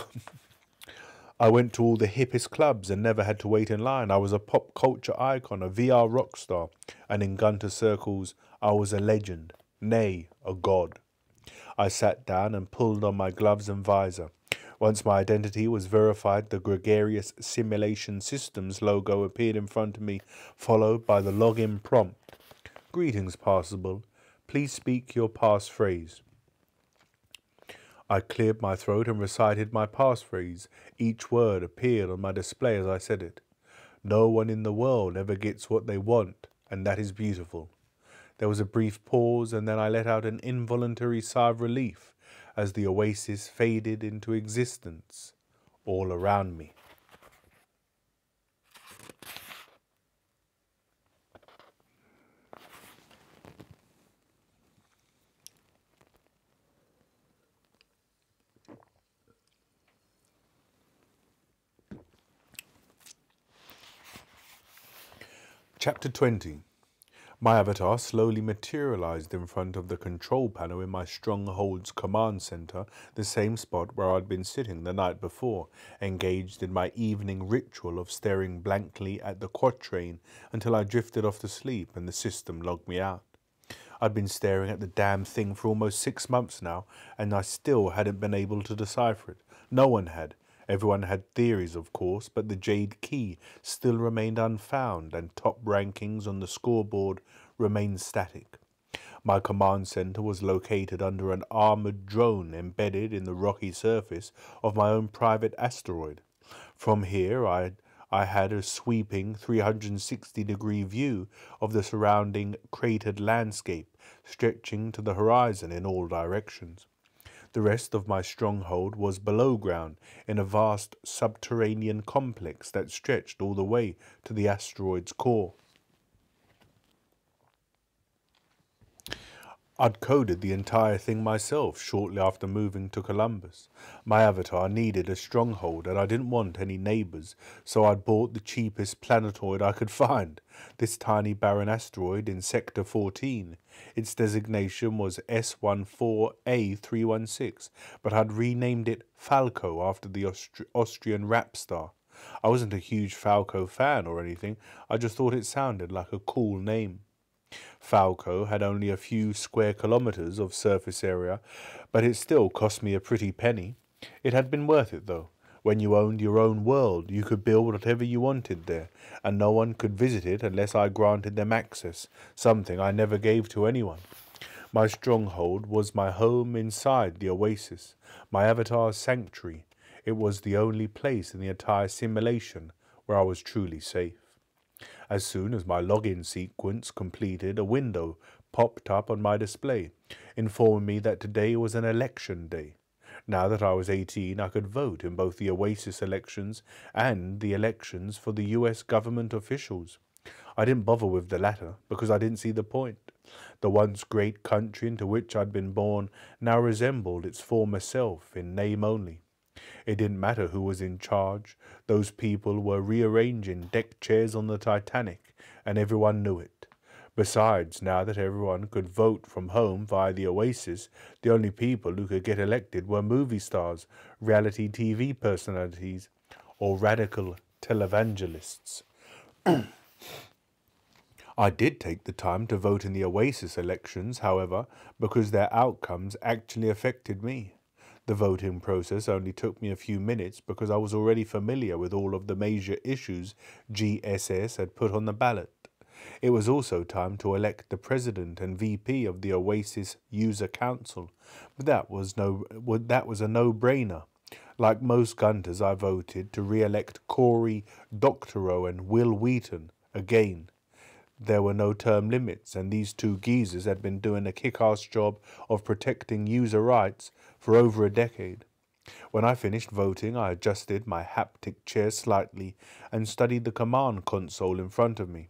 <laughs> I went to all the hippest clubs and never had to wait in line. I was a pop culture icon, a VR rock star, and in Gunter circles, I was a legend, nay, a god. I sat down and pulled on my gloves and visor. Once my identity was verified, the Gregarious Simulation Systems logo appeared in front of me, followed by the login prompt. Greetings, Parzival. Please speak your passphrase. I cleared my throat and recited my passphrase. Each word appeared on my display as I said it. No one in the world ever gets what they want, and that is beautiful. There was a brief pause, and then I let out an involuntary sigh of relief as the oasis faded into existence all around me. Chapter 20 My avatar slowly materialized in front of the control panel in my stronghold's command center, the same spot where I'd been sitting the night before, engaged in my evening ritual of staring blankly at the quatrain until I drifted off to sleep and the system logged me out. I'd been staring at the damn thing for almost six months now, and I still hadn't been able to decipher it. No one had, Everyone had theories, of course, but the Jade Key still remained unfound, and top rankings on the scoreboard remained static. My command center was located under an armored drone embedded in the rocky surface of my own private asteroid. From here, I I had a sweeping 360 degree view of the surrounding cratered landscape, stretching to the horizon in all directions. The rest of my stronghold was below ground in a vast subterranean complex that stretched all the way to the asteroid's core. I'd coded the entire thing myself shortly after moving to Columbus. My avatar needed a stronghold and I didn't want any neighbors, so I'd bought the cheapest planetoid I could find, this tiny barren asteroid in Sector 14. Its designation was S14A316, but I'd renamed it Falco after the Austri Austrian rap star. I wasn't a huge Falco fan or anything, I just thought it sounded like a cool name. Falco had only a few square kilometres of surface area, but it still cost me a pretty penny. It had been worth it, though. When you owned your own world, you could build whatever you wanted there, and no one could visit it unless I granted them access, something I never gave to anyone. My stronghold was my home inside the oasis, my avatar's sanctuary. It was the only place in the entire simulation where I was truly safe. As soon as my login sequence completed, a window popped up on my display, informing me that today was an election day. Now that I was 18, I could vote in both the Oasis elections and the elections for the US government officials. I didn't bother with the latter because I didn't see the point. The once great country into which I'd been born now resembled its former self in name only. It didn't matter who was in charge. Those people were rearranging deck chairs on the Titanic, and everyone knew it. Besides, now that everyone could vote from home via the Oasis, the only people who could get elected were movie stars, reality TV personalities, or radical televangelists. <clears throat> I did take the time to vote in the Oasis elections, however, because their outcomes actually affected me. The voting process only took me a few minutes because I was already familiar with all of the major issues GSS had put on the ballot. It was also time to elect the president and VP of the Oasis User Council, but that was no that was a no-brainer. Like most Gunters, I voted to re-elect Cory Doctorow and Wil Wheaton again. There were no term limits, and these two geezers had been doing a kick-ass job of protecting user rights for over a decade. When I finished voting, I adjusted my haptic chair slightly and studied the command console in front of me.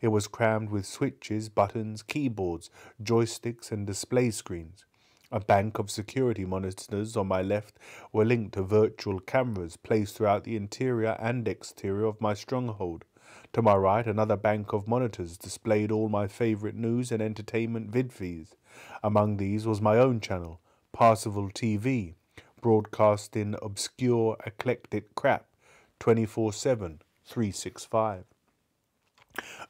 It was crammed with switches, buttons, keyboards, joysticks, and display screens. A bank of security monitors on my left were linked to virtual cameras placed throughout the interior and exterior of my stronghold. To my right, another bank of monitors displayed all my favorite news and entertainment vid feeds. Among these was my own channel, Parzival TV, broadcasting obscure, eclectic crap 24 7, 365.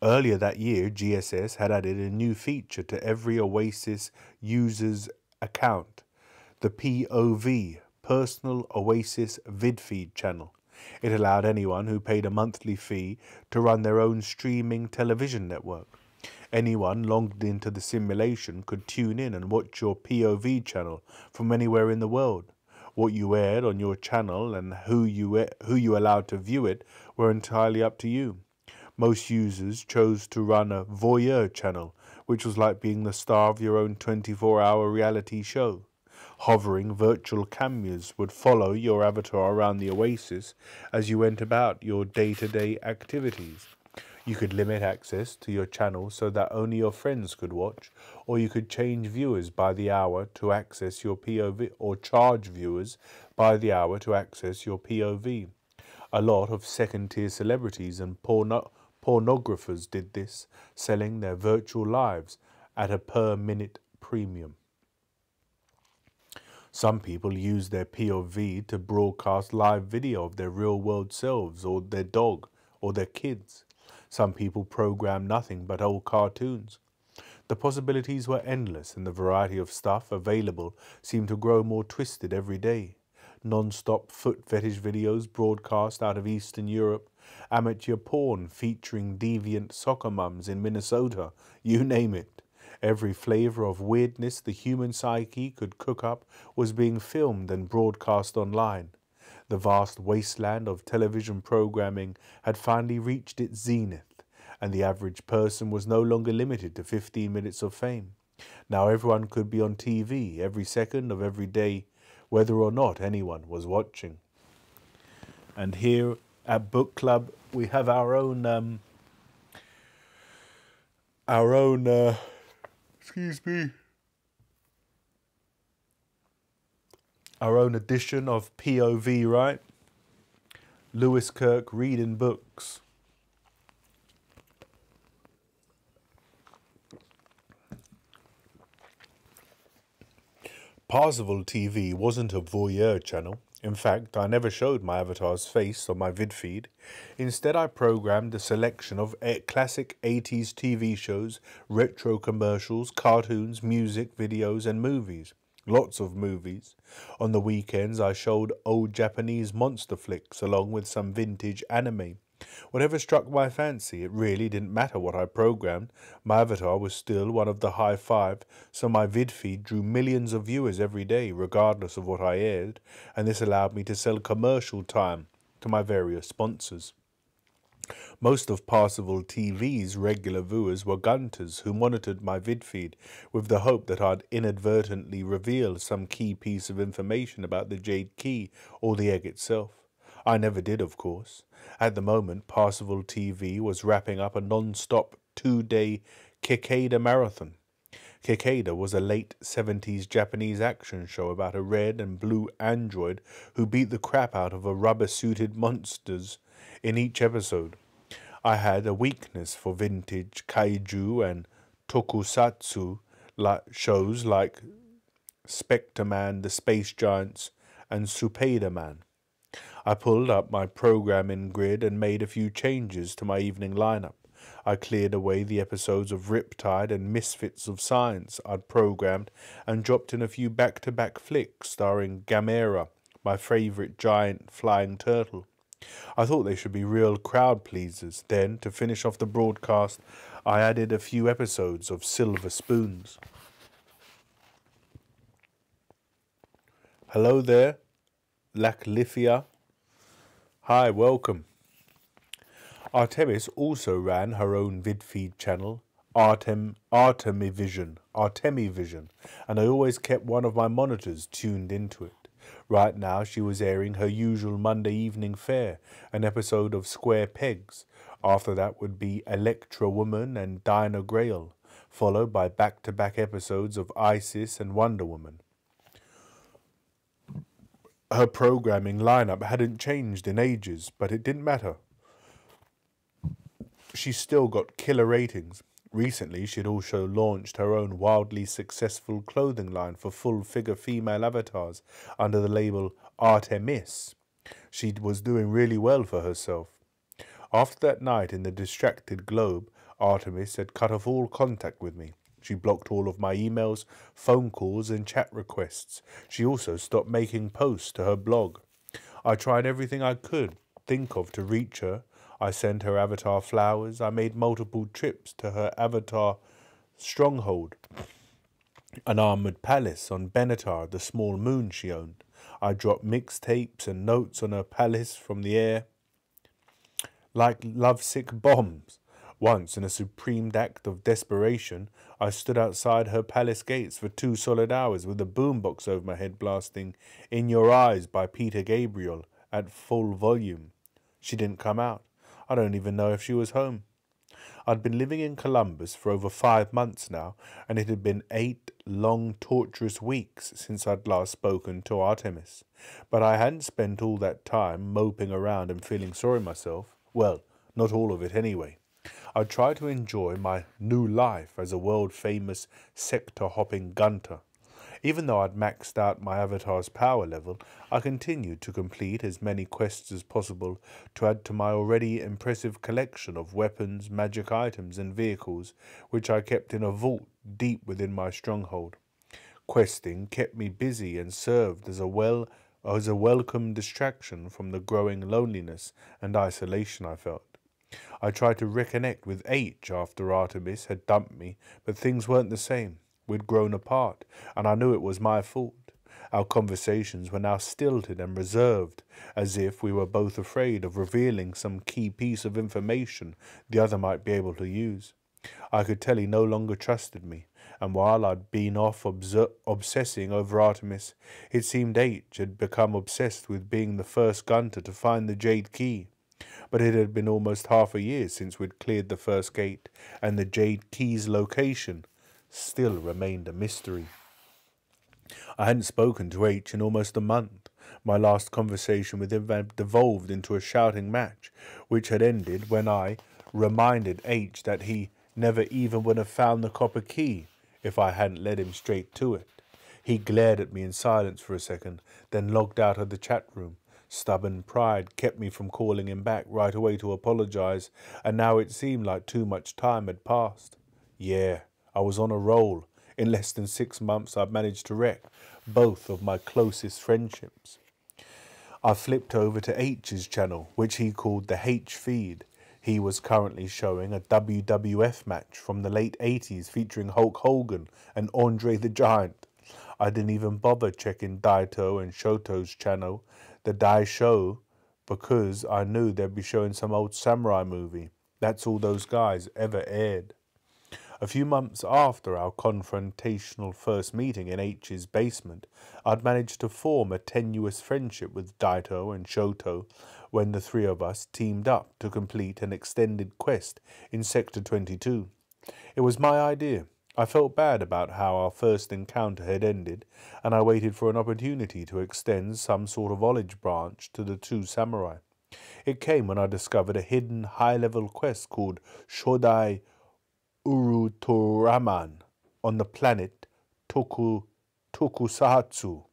Earlier that year, GSS had added a new feature to every Oasis user's account the POV personal Oasis VidFeed channel. It allowed anyone who paid a monthly fee to run their own streaming television network. Anyone logged into the simulation could tune in and watch your POV channel from anywhere in the world. What you aired on your channel and who you who you allowed to view it were entirely up to you. Most users chose to run a voyeur channel, which was like being the star of your own 24-hour reality show. Hovering virtual cameras would follow your avatar around the oasis as you went about your day-to-day activities. You could limit access to your channel so that only your friends could watch, or you could change viewers by the hour to access your POV, or charge viewers by the hour to access your POV. A lot of second tier celebrities and porno pornographers did this, selling their virtual lives at a per minute premium. Some people use their POV to broadcast live video of their real world selves or their dog or their kids. Some people program nothing but old cartoons. The possibilities were endless, and the variety of stuff available seemed to grow more twisted every day. Non stop foot fetish videos broadcast out of Eastern Europe, amateur porn featuring deviant soccer mums in Minnesota, you name it. Every flavour of weirdness the human psyche could cook up was being filmed and broadcast online. The vast wasteland of television programming had finally reached its zenith, and the average person was no longer limited to 15 minutes of fame. Now everyone could be on TV every second of every day, whether or not anyone was watching. And here at Book Club, we have our own, um, our own, uh, excuse me, our own edition of POV, right? Lewis Kirk reading books. Parzival TV wasn't a voyeur channel. In fact, I never showed my avatar's face on my vid feed. Instead, I programmed a selection of classic 80s TV shows, retro commercials, cartoons, music, videos, and movies lots of movies. On the weekends, I showed old Japanese monster flicks along with some vintage anime. Whatever struck my fancy, it really didn't matter what I programmed. My avatar was still one of the high five, so my vid feed drew millions of viewers every day, regardless of what I aired, and this allowed me to sell commercial time to my various sponsors. Most of Parzival TV's regular viewers were gunters who monitored my vid feed with the hope that I'd inadvertently reveal some key piece of information about the Jade Key or the egg itself. I never did, of course. At the moment, Parzival TV was wrapping up a non-stop two-day Kikaider marathon. Kikaider was a late 70s Japanese action show about a red and blue android who beat the crap out of a rubber-suited monsters in each episode. I had a weakness for vintage kaiju and tokusatsu shows like Spectreman, The Space Giants, and Supaidaman. I pulled up my programming grid and made a few changes to my evening lineup. I cleared away the episodes of Riptide and Misfits of Science I'd programmed and dropped in a few back to back flicks starring Gamera, my favourite giant flying turtle. I thought they should be real crowd pleasers. Then, to finish off the broadcast, I added a few episodes of Silver Spoons. Hello there, Laclithia. Hi, welcome. Artemis also ran her own VidFeed channel, Artem Artemivision, Artemivision, and I always kept one of my monitors tuned into it. Right now, she was airing her usual Monday evening fare, an episode of Square Pegs. After that would be Electra Woman and Dyna Girl, followed by back to back episodes of Isis and Wonder Woman. Her programming lineup hadn't changed in ages, but it didn't matter. She still got killer ratings. Recently, she had also launched her own wildly successful clothing line for full figure female avatars under the label Artemis. She was doing really well for herself. After that night in the distracted globe, Artemis had cut off all contact with me. She blocked all of my emails, phone calls, and chat requests. She also stopped making posts to her blog. I tried everything I could think of to reach her. I sent her avatar flowers. I made multiple trips to her avatar stronghold, an armored palace on Benatar, the small moon she owned. I dropped mixtapes and notes on her palace from the air like lovesick bombs. Once, in a supreme act of desperation, I stood outside her palace gates for two solid hours with a boombox over my head blasting In Your Eyes by Peter Gabriel at full volume. She didn't come out. I don't even know if she was home. I'd been living in Columbus for over five months now, and it had been eight long, torturous weeks since I'd last spoken to Artemis. But I hadn't spent all that time moping around and feeling sorry myself. Well, not all of it anyway. I tried to enjoy my new life as a world famous sector hopping gunter. Even though I'd maxed out my avatar's power level, I continued to complete as many quests as possible to add to my already impressive collection of weapons, magic items, and vehicles, which I kept in a vault deep within my stronghold. Questing kept me busy and served as a well as a welcome distraction from the growing loneliness and isolation I felt. I tried to reconnect with Aech after Artemis had dumped me, but things weren't the same. We'd grown apart, and I knew it was my fault. Our conversations were now stilted and reserved, as if we were both afraid of revealing some key piece of information the other might be able to use. I could tell he no longer trusted me, and while I'd been off obsessing over Artemis, it seemed Aech had become obsessed with being the first gunter to find the Jade Key but it had been almost half a year since we'd cleared the first gate, and the Jade Key's location still remained a mystery. I hadn't spoken to Aech in almost a month. My last conversation with him had devolved into a shouting match, which had ended when I reminded Aech that he never even would have found the copper key if I hadn't led him straight to it. He glared at me in silence for a second, then logged out of the chat room. Stubborn pride kept me from calling him back right away to apologize, and now it seemed like too much time had passed. Yeah, I was on a roll. In less than six months, I'd managed to wreck both of my closest friendships. I flipped over to Aech's channel, which he called the H feed. He was currently showing a WWF match from the late 80s featuring Hulk Hogan and Andre the Giant. I didn't even bother checking Daito and Shoto's channel the Dai show because I knew they'd be showing some old samurai movie. That's all those guys ever aired. A few months after our confrontational first meeting in Aech's basement, I'd managed to form a tenuous friendship with Daito and Shoto when the three of us teamed up to complete an extended quest in Sector 22. It was my idea, I felt bad about how our first encounter had ended, and I waited for an opportunity to extend some sort of olive branch to the two samurai. It came when I discovered a hidden high-level quest called Shodai Urutoraman on the planet Toku Tokusatsu.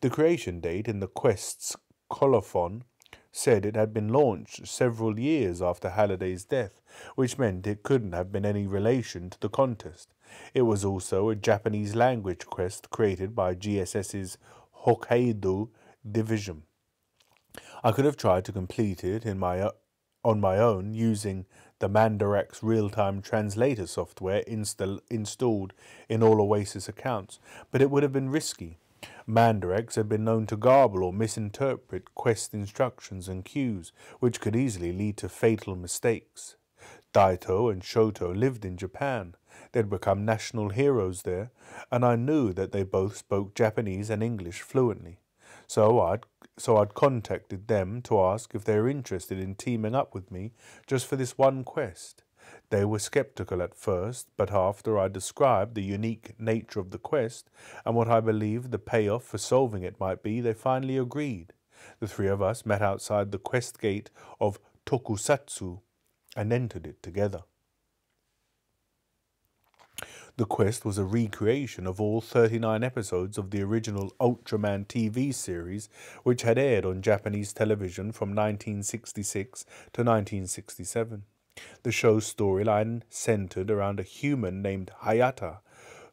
The creation date in the quest's colophon said it had been launched several years after Halliday's death, which meant it couldn't have been any relation to the contest. It was also a Japanese language quest created by GSS's Hokkaido division. I could have tried to complete it in my on my own using the Mandarax real-time translator software install, installed in all Oasis accounts, but it would have been risky. Mandarax had been known to garble or misinterpret quest instructions and cues, which could easily lead to fatal mistakes. Daito and Shoto lived in Japan. They'd become national heroes there, and I knew that they both spoke Japanese and English fluently. So I'd so I'd contacted them to ask if they were interested in teaming up with me just for this one quest. They were skeptical at first, but after I described the unique nature of the quest and what I believed the payoff for solving it might be, they finally agreed. The three of us met outside the quest gate of Tokusatsu and entered it together. The quest was a recreation of all 39 episodes of the original Ultraman TV series, which had aired on Japanese television from 1966 to 1967. The show's storyline centered around a human named Hayata,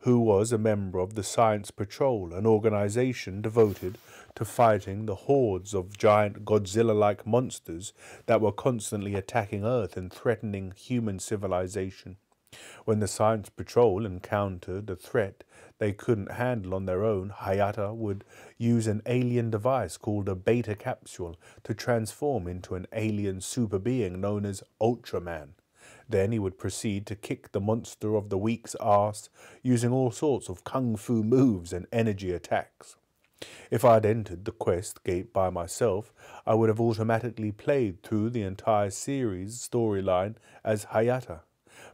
who was a member of the Science Patrol, an organization devoted to fighting the hordes of giant Godzilla like monsters that were constantly attacking Earth and threatening human civilization. When the Science Patrol encountered a threat they couldn't handle on their own, Hayata would use an alien device called a beta capsule to transform into an alien super being known as Ultraman. Then he would proceed to kick the monster of the week's ass using all sorts of kung fu moves and energy attacks. If I had entered the quest gate by myself, I would have automatically played through the entire series storyline as Hayata.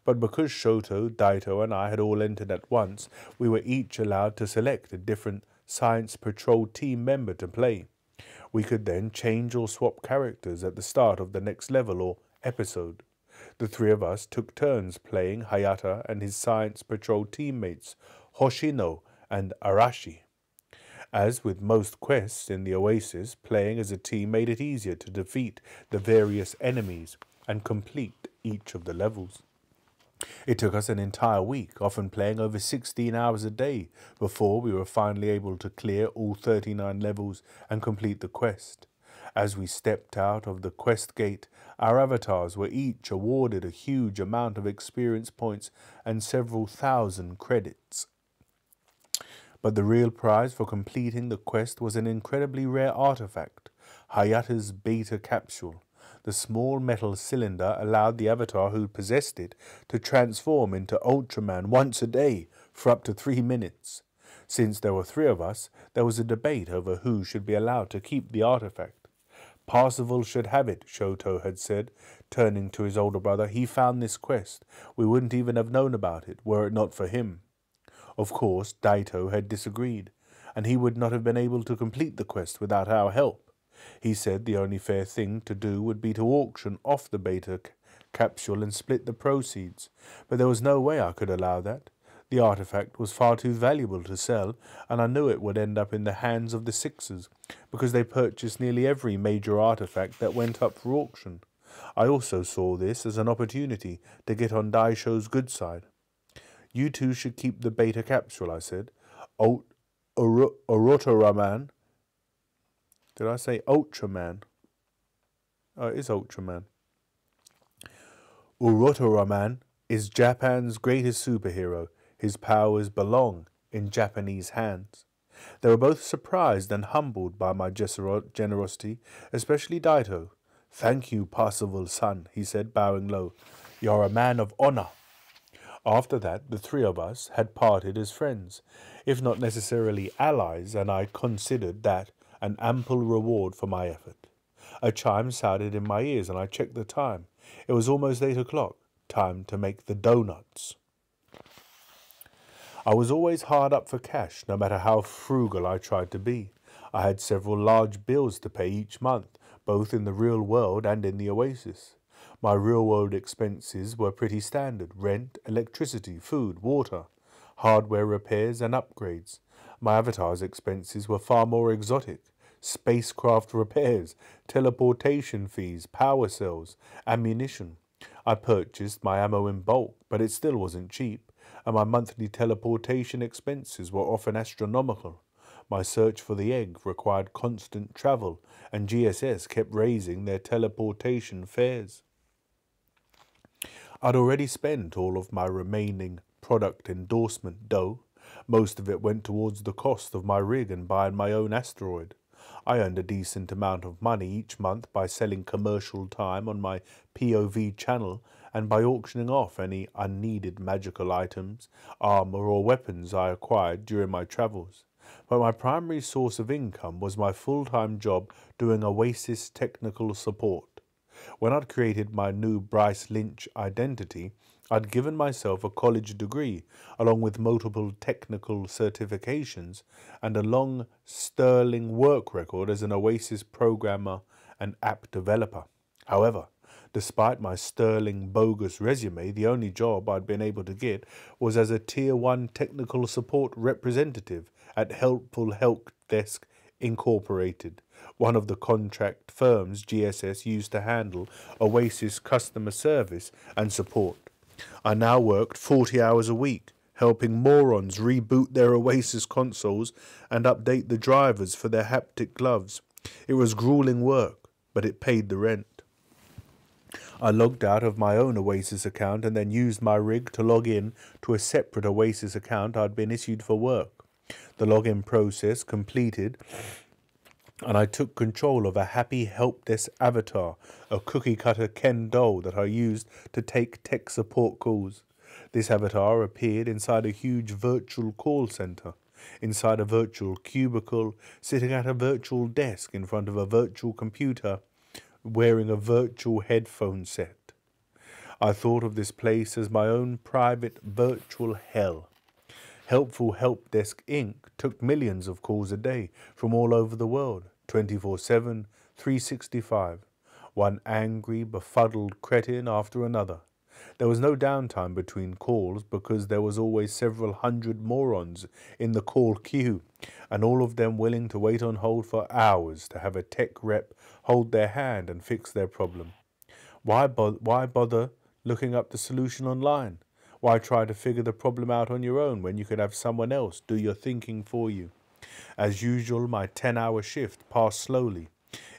But because Shoto, Daito, and I had all entered at once, we were each allowed to select a different Science Patrol team member to play. We could then change or swap characters at the start of the next level or episode. The three of us took turns playing Hayata and his Science Patrol teammates, Hoshino and Arashi. As with most quests in the Oasis, playing as a team made it easier to defeat the various enemies and complete each of the levels. It took us an entire week, often playing over 16 hours a day, before we were finally able to clear all 39 levels and complete the quest. As we stepped out of the quest gate, our avatars were each awarded a huge amount of experience points and several thousand credits. But the real prize for completing the quest was an incredibly rare artifact, Hayata's beta capsule. The small metal cylinder allowed the avatar who possessed it to transform into Ultraman once a day for up to three minutes. Since there were three of us, there was a debate over who should be allowed to keep the artifact. Parzival should have it, Shoto had said, turning to his older brother. He found this quest. We wouldn't even have known about it, were it not for him. Of course, Daito had disagreed, and he would not have been able to complete the quest without our help. He said the only fair thing to do would be to auction off the beta capsule and split the proceeds, but there was no way I could allow that. The artifact was far too valuable to sell, and I knew it would end up in the hands of the Sixers, because they purchased nearly every major artifact that went up for auction. I also saw this as an opportunity to get on Daisho's good side. You two should keep the beta capsule, I said. O- Urutoraman did I say Ultraman? Oh, it is Ultraman. Urutoraman is Japan's greatest superhero. His powers belong in Japanese hands. They were both surprised and humbled by my generosity, especially Daito. Thank you, Parzival son, he said, bowing low. You're a man of honor. After that, the three of us had parted as friends, if not necessarily allies, and I considered that an ample reward for my effort. A chime sounded in my ears, and I checked the time. It was almost eight o'clock. Time to make the donuts. I was always hard up for cash, no matter how frugal I tried to be. I had several large bills to pay each month, both in the real world and in the oasis. My real world expenses were pretty standard rent, electricity, food, water, hardware repairs, and upgrades. My avatar's expenses were far more exotic spacecraft repairs, teleportation fees, power cells, ammunition. I purchased my ammo in bulk, but it still wasn't cheap, and my monthly teleportation expenses were often astronomical. My search for the egg required constant travel, and GSS kept raising their teleportation fares. I'd already spent all of my remaining product endorsement dough. Most of it went towards the cost of my rig and buying my own asteroid. I earned a decent amount of money each month by selling commercial time on my POV channel and by auctioning off any unneeded magical items, armor, or weapons I acquired during my travels. But my primary source of income was my full time job doing Oasis technical support. When I'd created my new Bryce Lynch identity, I'd given myself a college degree, along with multiple technical certifications, and a long, sterling work record as an Oasis programmer and app developer. However, despite my sterling bogus resume, the only job I'd been able to get was as a Tier 1 technical support representative at Helpful Help Desk Incorporated, one of the contract firms GSS used to handle Oasis customer service and support. I now worked 40 hours a week, helping morons reboot their Oasis consoles and update the drivers for their haptic gloves. It was grueling work, but it paid the rent. I logged out of my own Oasis account and then used my rig to log in to a separate Oasis account I'd been issued for work. The login process completed, and I took control of a happy help desk avatar, a cookie cutter Ken doll that I used to take tech support calls. This avatar appeared inside a huge virtual call center, inside a virtual cubicle, sitting at a virtual desk in front of a virtual computer wearing a virtual headphone set. I thought of this place as my own private virtual hell. Helpful Help Desk Inc. took millions of calls a day from all over the world, 24 7, 365, one angry, befuddled cretin after another. There was no downtime between calls because there was always several hundred morons in the call queue, and all of them willing to wait on hold for hours to have a tech rep hold their hand and fix their problem. Why, bo- why bother looking up the solution online? Why try to figure the problem out on your own when you could have someone else do your thinking for you? As usual, my 10 hour shift passed slowly.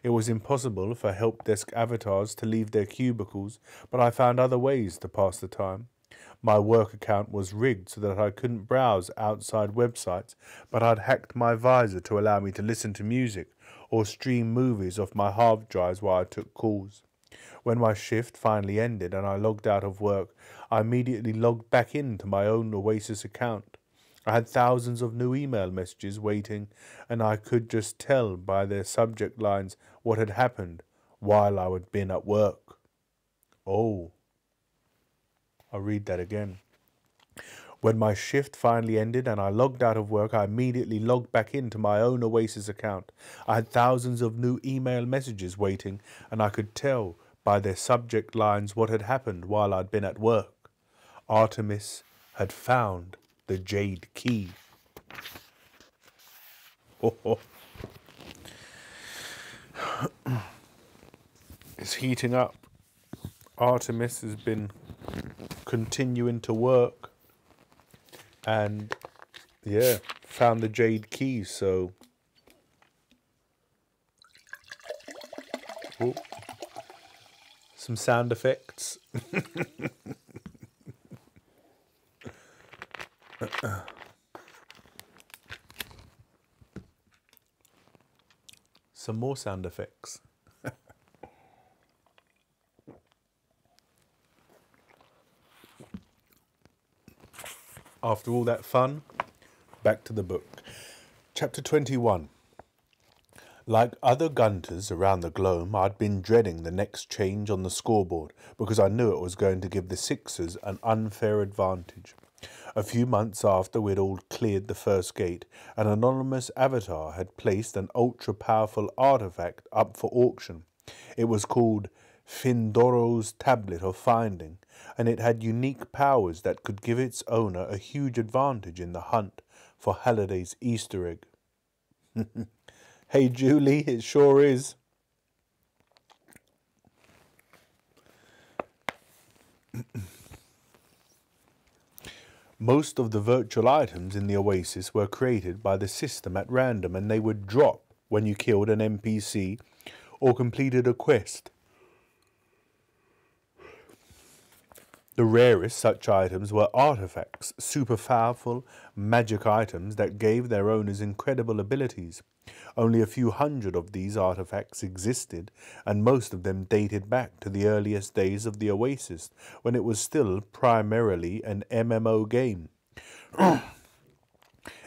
It was impossible for help desk avatars to leave their cubicles, but I found other ways to pass the time. My work account was rigged so that I couldn't browse outside websites, but I'd hacked my visor to allow me to listen to music or stream movies off my hard drives while I took calls. When my shift finally ended and I logged out of work, I immediately logged back into my own Oasis account. I had thousands of new email messages waiting, and I could just tell by their subject lines what had happened while I had been at work. Oh. I'll read that again. When my shift finally ended and I logged out of work, I immediately logged back into my own Oasis account. I had thousands of new email messages waiting, and I could tell by their subject lines what had happened while I'd been at work. Artemis had found the jade key. Oh, <laughs> it's heating up. Artemis has been continuing to work and yeah, found the jade key. So, some sound effects. <laughs> some more sound effects. After all that fun, back to the book. Chapter 21. Like other gunters around the globe, I'd been dreading the next change on the scoreboard because I knew it was going to give the Sixers an unfair advantage. A few months after we'd all cleared the first gate, an anonymous avatar had placed an ultra powerful artifact up for auction. It was called Fyndoro's Tablet of Finding, and it had unique powers that could give its owner a huge advantage in the hunt for Halliday's Easter egg. <laughs> hey, Julie, it sure is. Most of the virtual items in the Oasis were created by the system at random and they would drop when you killed an NPC or completed a quest. The rarest such items were artifacts, super powerful magic items that gave their owners incredible abilities. Only a few hundred of these artifacts existed, and most of them dated back to the earliest days of the Oasis, when it was still primarily an MMO game. <clears throat>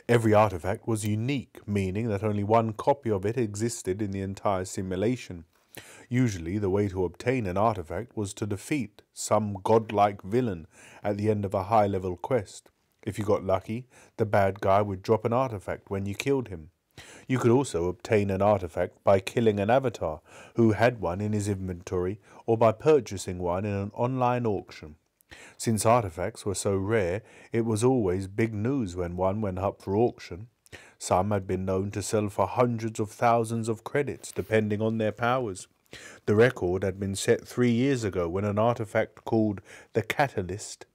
Every artifact was unique, meaning that only one copy of it existed in the entire simulation. Usually, the way to obtain an artifact was to defeat some godlike villain at the end of a high level quest. If you got lucky, the bad guy would drop an artifact when you killed him. You could also obtain an artifact by killing an avatar who had one in his inventory or by purchasing one in an online auction. Since artifacts were so rare, it was always big news when one went up for auction. Some had been known to sell for hundreds of thousands of credits, depending on their powers. The record had been set three years ago when an artifact called the Catalyst,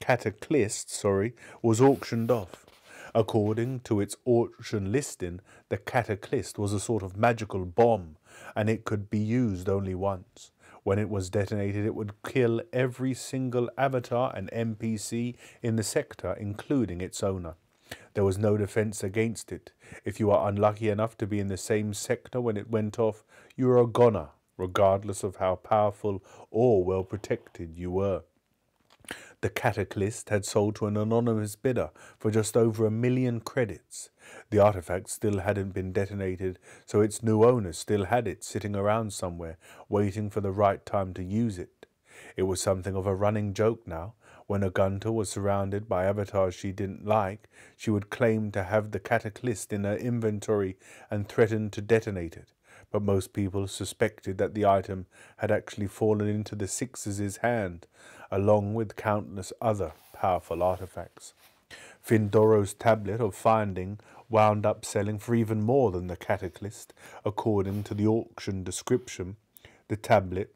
Cataclyst, sorry, was auctioned off. According to its auction listing, the Cataclysm was a sort of magical bomb, and it could be used only once. When it was detonated, it would kill every single avatar and NPC in the sector, including its owner. There was no defense against it. If you are unlucky enough to be in the same sector when it went off, you were a goner, regardless of how powerful or well protected you were. The Cataclysm had sold to an anonymous bidder for just over a million credits. The artifact still hadn't been detonated, so its new owner still had it sitting around somewhere, waiting for the right time to use it. It was something of a running joke now. When Agunta was surrounded by avatars she didn't like, she would claim to have the Cataclysm in her inventory and threaten to detonate it. But most people suspected that the item had actually fallen into the Sixes' hand, along with countless other powerful artifacts. Fyndoro's tablet of finding wound up selling for even more than the Cataclysm, according to the auction description. The tablet,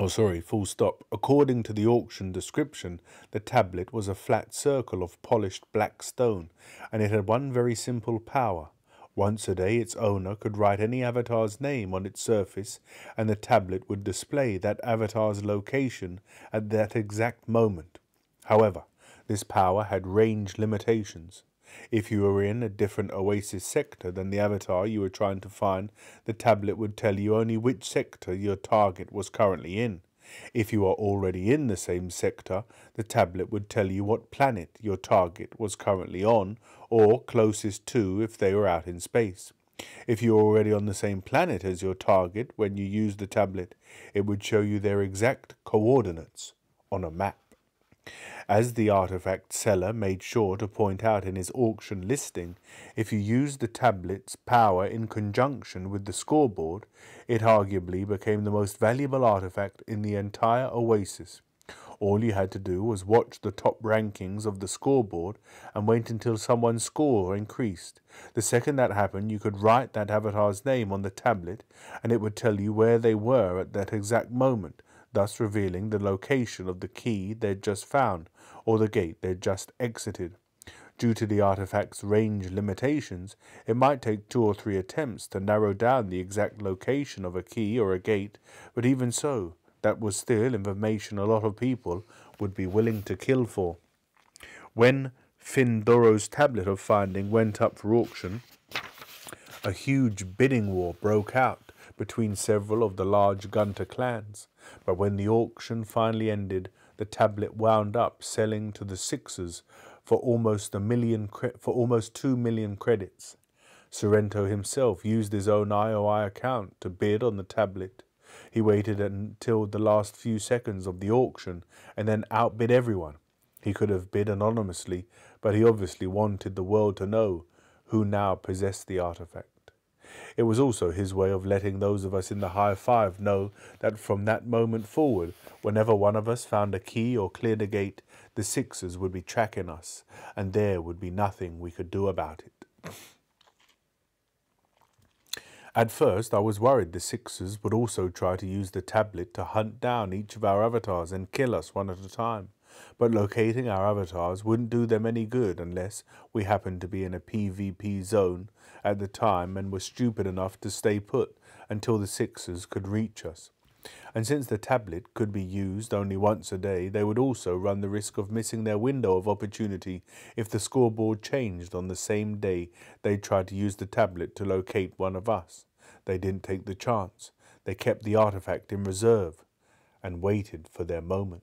oh sorry, full stop. According to the auction description, the tablet was a flat circle of polished black stone, and it had one very simple power. Once a day, its owner could write any avatar's name on its surface, and the tablet would display that avatar's location at that exact moment. However, this power had range limitations. If you were in a different Oasis sector than the avatar you were trying to find, the tablet would tell you only which sector your target was currently in. If you are already in the same sector, the tablet would tell you what planet your target was currently on, or closest to if they were out in space. If you are already on the same planet as your target when you use the tablet, it would show you their exact coordinates on a map. As the artifact seller made sure to point out in his auction listing, if you use the tablet's power in conjunction with the scoreboard, it arguably became the most valuable artifact in the entire Oasis. All you had to do was watch the top rankings of the scoreboard and wait until someone's score increased. The second that happened, you could write that avatar's name on the tablet and it would tell you where they were at that exact moment, thus revealing the location of the key they'd just found or the gate they'd just exited. Due to the artifact's range limitations, it might take two or three attempts to narrow down the exact location of a key or a gate, but even so, that was still information a lot of people would be willing to kill for. When Fyndoro's tablet of finding went up for auction, a huge bidding war broke out between several of the large Gunter clans, but when the auction finally ended, the tablet wound up selling to the Sixes for almost a million for almost two million credits. Sorrento himself used his own IOI account to bid on the tablet. He waited until the last few seconds of the auction and then outbid everyone. He could have bid anonymously, but he obviously wanted the world to know who now possessed the artifact. It was also his way of letting those of us in the high five know that from that moment forward, whenever one of us found a key or cleared a gate, the Sixes would be tracking us, and there would be nothing we could do about it. At first, I was worried the Sixes would also try to use the tablet to hunt down each of our avatars and kill us one at a time. But locating our avatars wouldn't do them any good unless we happened to be in a PvP zone at the time and were stupid enough to stay put until the Sixers could reach us. And since the tablet could be used only once a day, they would also run the risk of missing their window of opportunity if the scoreboard changed on the same day they tried to use the tablet to locate one of us. They didn't take the chance. They kept the artifact in reserve and waited for their moment.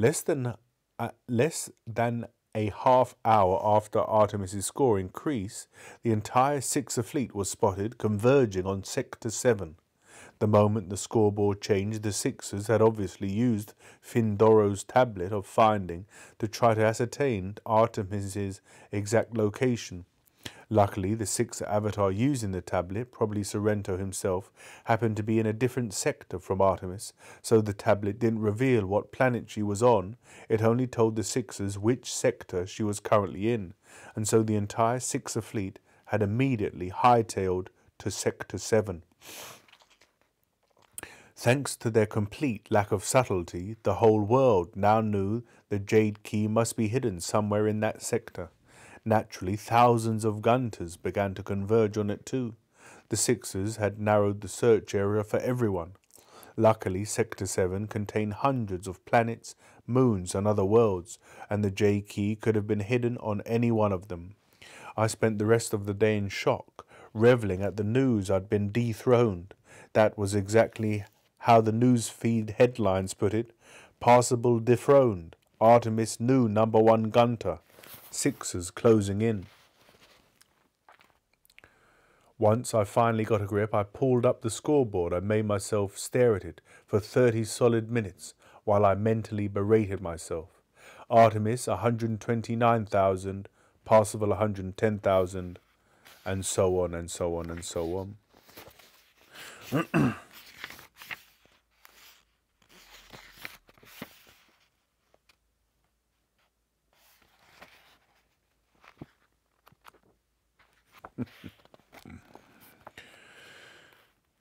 Less than, uh, less than a half hour after Artemis's score increase, the entire Sixer fleet was spotted converging on Sector 7. The moment the scoreboard changed, the Sixers had obviously used Fyndoro's tablet of finding to try to ascertain Artemis's exact location. Luckily, the sixth avatar using the tablet, probably Sorrento himself, happened to be in a different sector from Artemis, so the tablet didn't reveal what planet she was on, it only told the Sixers which sector she was currently in, and so the entire Sixer fleet had immediately hightailed to Sector 7. Thanks to their complete lack of subtlety, the whole world now knew the Jade Key must be hidden somewhere in that sector. Naturally, thousands of gunters began to converge on it too. The Sixers had narrowed the search area for everyone. Luckily, Sector 7 contained hundreds of planets, moons, and other worlds, and the J key could have been hidden on any one of them. I spent the rest of the day in shock, reveling at the news I'd been dethroned. That was exactly how the newsfeed headlines put it. Parzival dethroned. Artemis new number one gunter. Sixers closing in. Once I finally got a grip, I pulled up the scoreboard and made myself stare at it for 30 solid minutes while I mentally berated myself. Artemis 129,000, Parzival 110,000, and so on and so on and so on. <clears throat>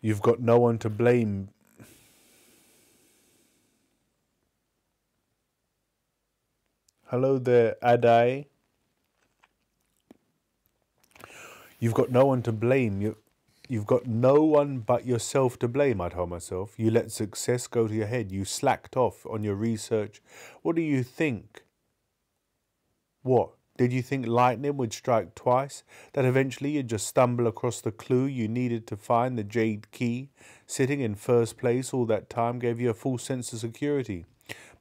You've got no one to blame. Hello there, Adai. You've got no one to blame. You, you've got no one but yourself to blame, I told myself. You let success go to your head. You slacked off on your research. What do you think? What? Did you think lightning would strike twice? That eventually you'd just stumble across the clue you needed to find the jade key? Sitting in first place all that time gave you a false sense of security.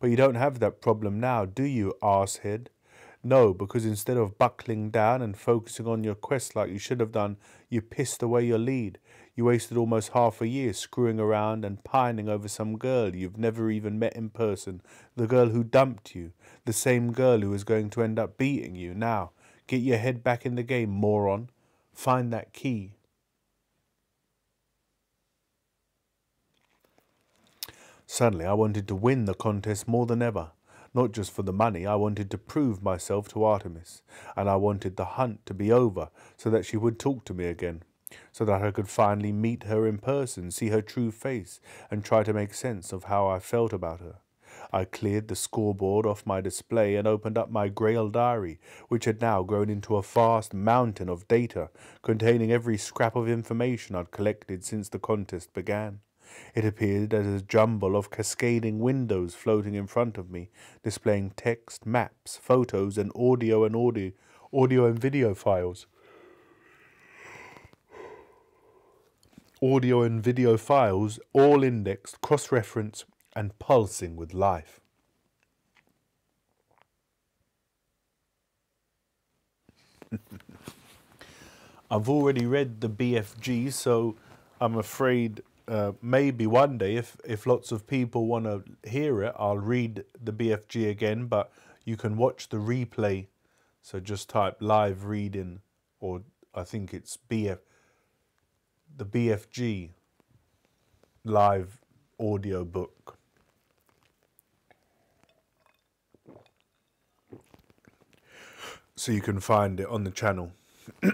But you don't have that problem now, do you, arsehead? No, because instead of buckling down and focusing on your quest like you should have done, you pissed away your lead. You wasted almost half a year screwing around and pining over some girl you've never even met in person, the girl who dumped you, the same girl who is going to end up beating you. Now, get your head back in the game, moron. Find that key. Suddenly, I wanted to win the contest more than ever. Not just for the money, I wanted to prove myself to Artemis, and I wanted the hunt to be over so that she would talk to me again so that I could finally meet her in person, see her true face, and try to make sense of how I felt about her. I cleared the scoreboard off my display and opened up my Grail diary, which had now grown into a vast mountain of data containing every scrap of information I'd collected since the contest began. It appeared as a jumble of cascading windows floating in front of me, displaying text, maps, photos, and audio and audio, audio and video files. Audio and video files, all indexed, cross referenced, and pulsing with life. <laughs> I've already read the BFG, so I'm afraid uh, maybe one day, if, if lots of people want to hear it, I'll read the BFG again, but you can watch the replay. So just type live reading, or I think it's BF, the BFG live audio book. So you can find it on the channel. <clears throat>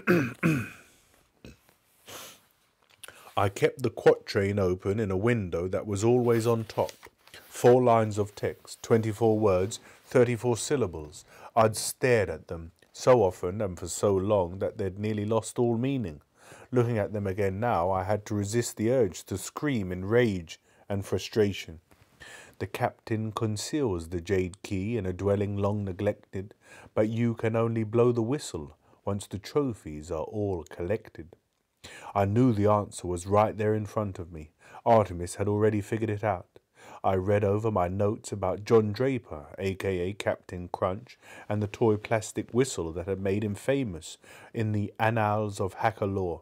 I kept the quatrain open in a window that was always on top. Four lines of text, 24 words, 34 syllables. I'd stared at them so often and for so long that they'd nearly lost all meaning. Looking at them again now, I had to resist the urge to scream in rage and frustration. The captain conceals the jade key in a dwelling long neglected, but you can only blow the whistle once the trophies are all collected. I knew the answer was right there in front of me. Artemis had already figured it out. I read over my notes about John Draper, aka Captain Crunch, and the toy plastic whistle that had made him famous in the annals of hacker lore.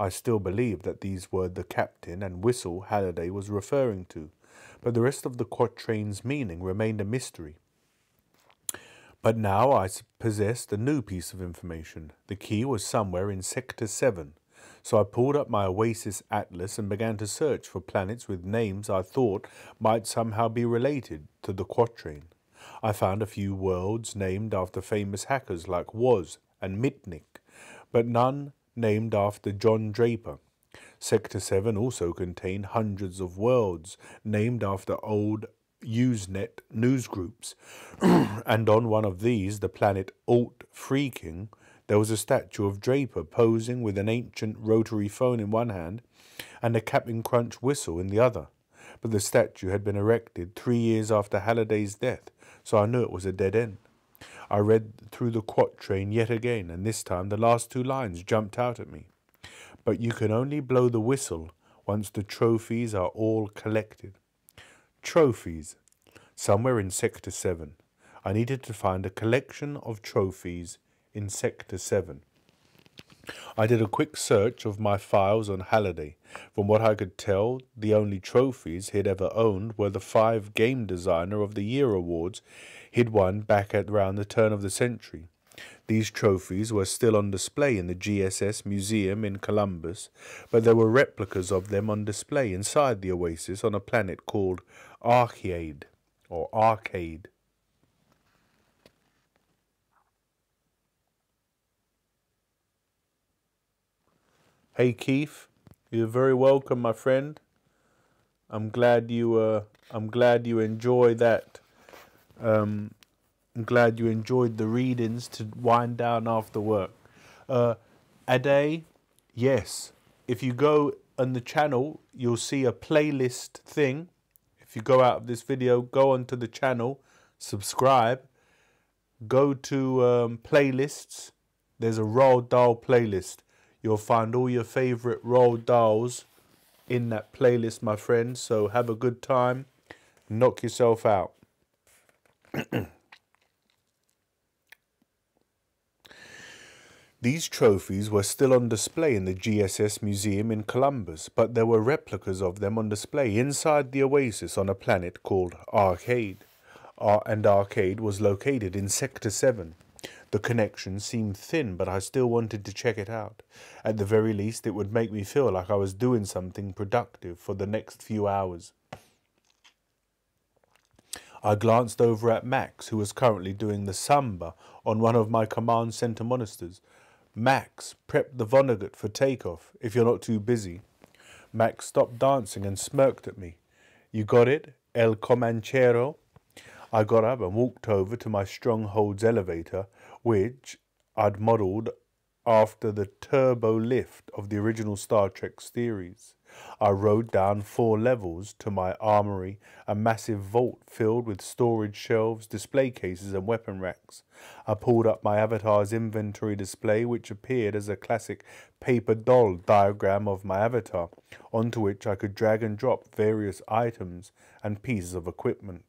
I still believed that these were the captain and whistle Halliday was referring to, but the rest of the quatrain's meaning remained a mystery. But now I possessed a new piece of information. The key was somewhere in Sector 7. So I pulled up my Oasis Atlas and began to search for planets with names I thought might somehow be related to the Quatrain. I found a few worlds named after famous hackers like Woz and Mitnick, but none named after John Draper. Sector 7 also contained hundreds of worlds named after old Usenet newsgroups, <clears throat> and on one of these, the planet Alt Phreaking, there was a statue of Draper posing with an ancient rotary phone in one hand and a Captain Crunch whistle in the other. But the statue had been erected three years after Halliday's death, so I knew it was a dead end. I read through the quatrain yet again, and this time the last two lines jumped out at me. But you can only blow the whistle once the trophies are all collected. Trophies. Somewhere in Sector 7. I needed to find a collection of trophies in Sector 7. I did a quick search of my files on Halliday. From what I could tell, the only trophies he'd ever owned were the five Game Designer of the Year awards he'd won back at around the turn of the century. These trophies were still on display in the GSS Museum in Columbus, but there were replicas of them on display inside the oasis on a planet called Arcade, or Arcade. Hey Keith, you're very welcome, my friend. I'm glad you uh, I'm glad you enjoy that. Um, I'm glad you enjoyed the readings to wind down after work. Uh, Ade, yes. If you go on the channel, you'll see a playlist thing. If you go out of this video, go onto the channel, subscribe, go to um, playlists. There's a Roald Dahl playlist You'll find all your favorite Roald Dahls in that playlist, my friends. So have a good time. Knock yourself out. <clears throat> These trophies were still on display in the GSS Museum in Columbus, but there were replicas of them on display inside the oasis on a planet called Archaide. Ar and Archaide was located in Sector 7. The connection seemed thin, but I still wanted to check it out. At the very least, it would make me feel like I was doing something productive for the next few hours. I glanced over at Max, who was currently doing the samba on one of my command center monitors. Max, prep the Vonnegut for takeoff, if you're not too busy. Max stopped dancing and smirked at me. You got it, El Comanchero? I got up and walked over to my stronghold's elevator which I'd modelled after the turbo lift of the original Star Trek series. I rode down four levels to my armory, a massive vault filled with storage shelves, display cases, and weapon racks. I pulled up my avatar's inventory display, which appeared as a classic paper doll diagram of my avatar, onto which I could drag and drop various items and pieces of equipment.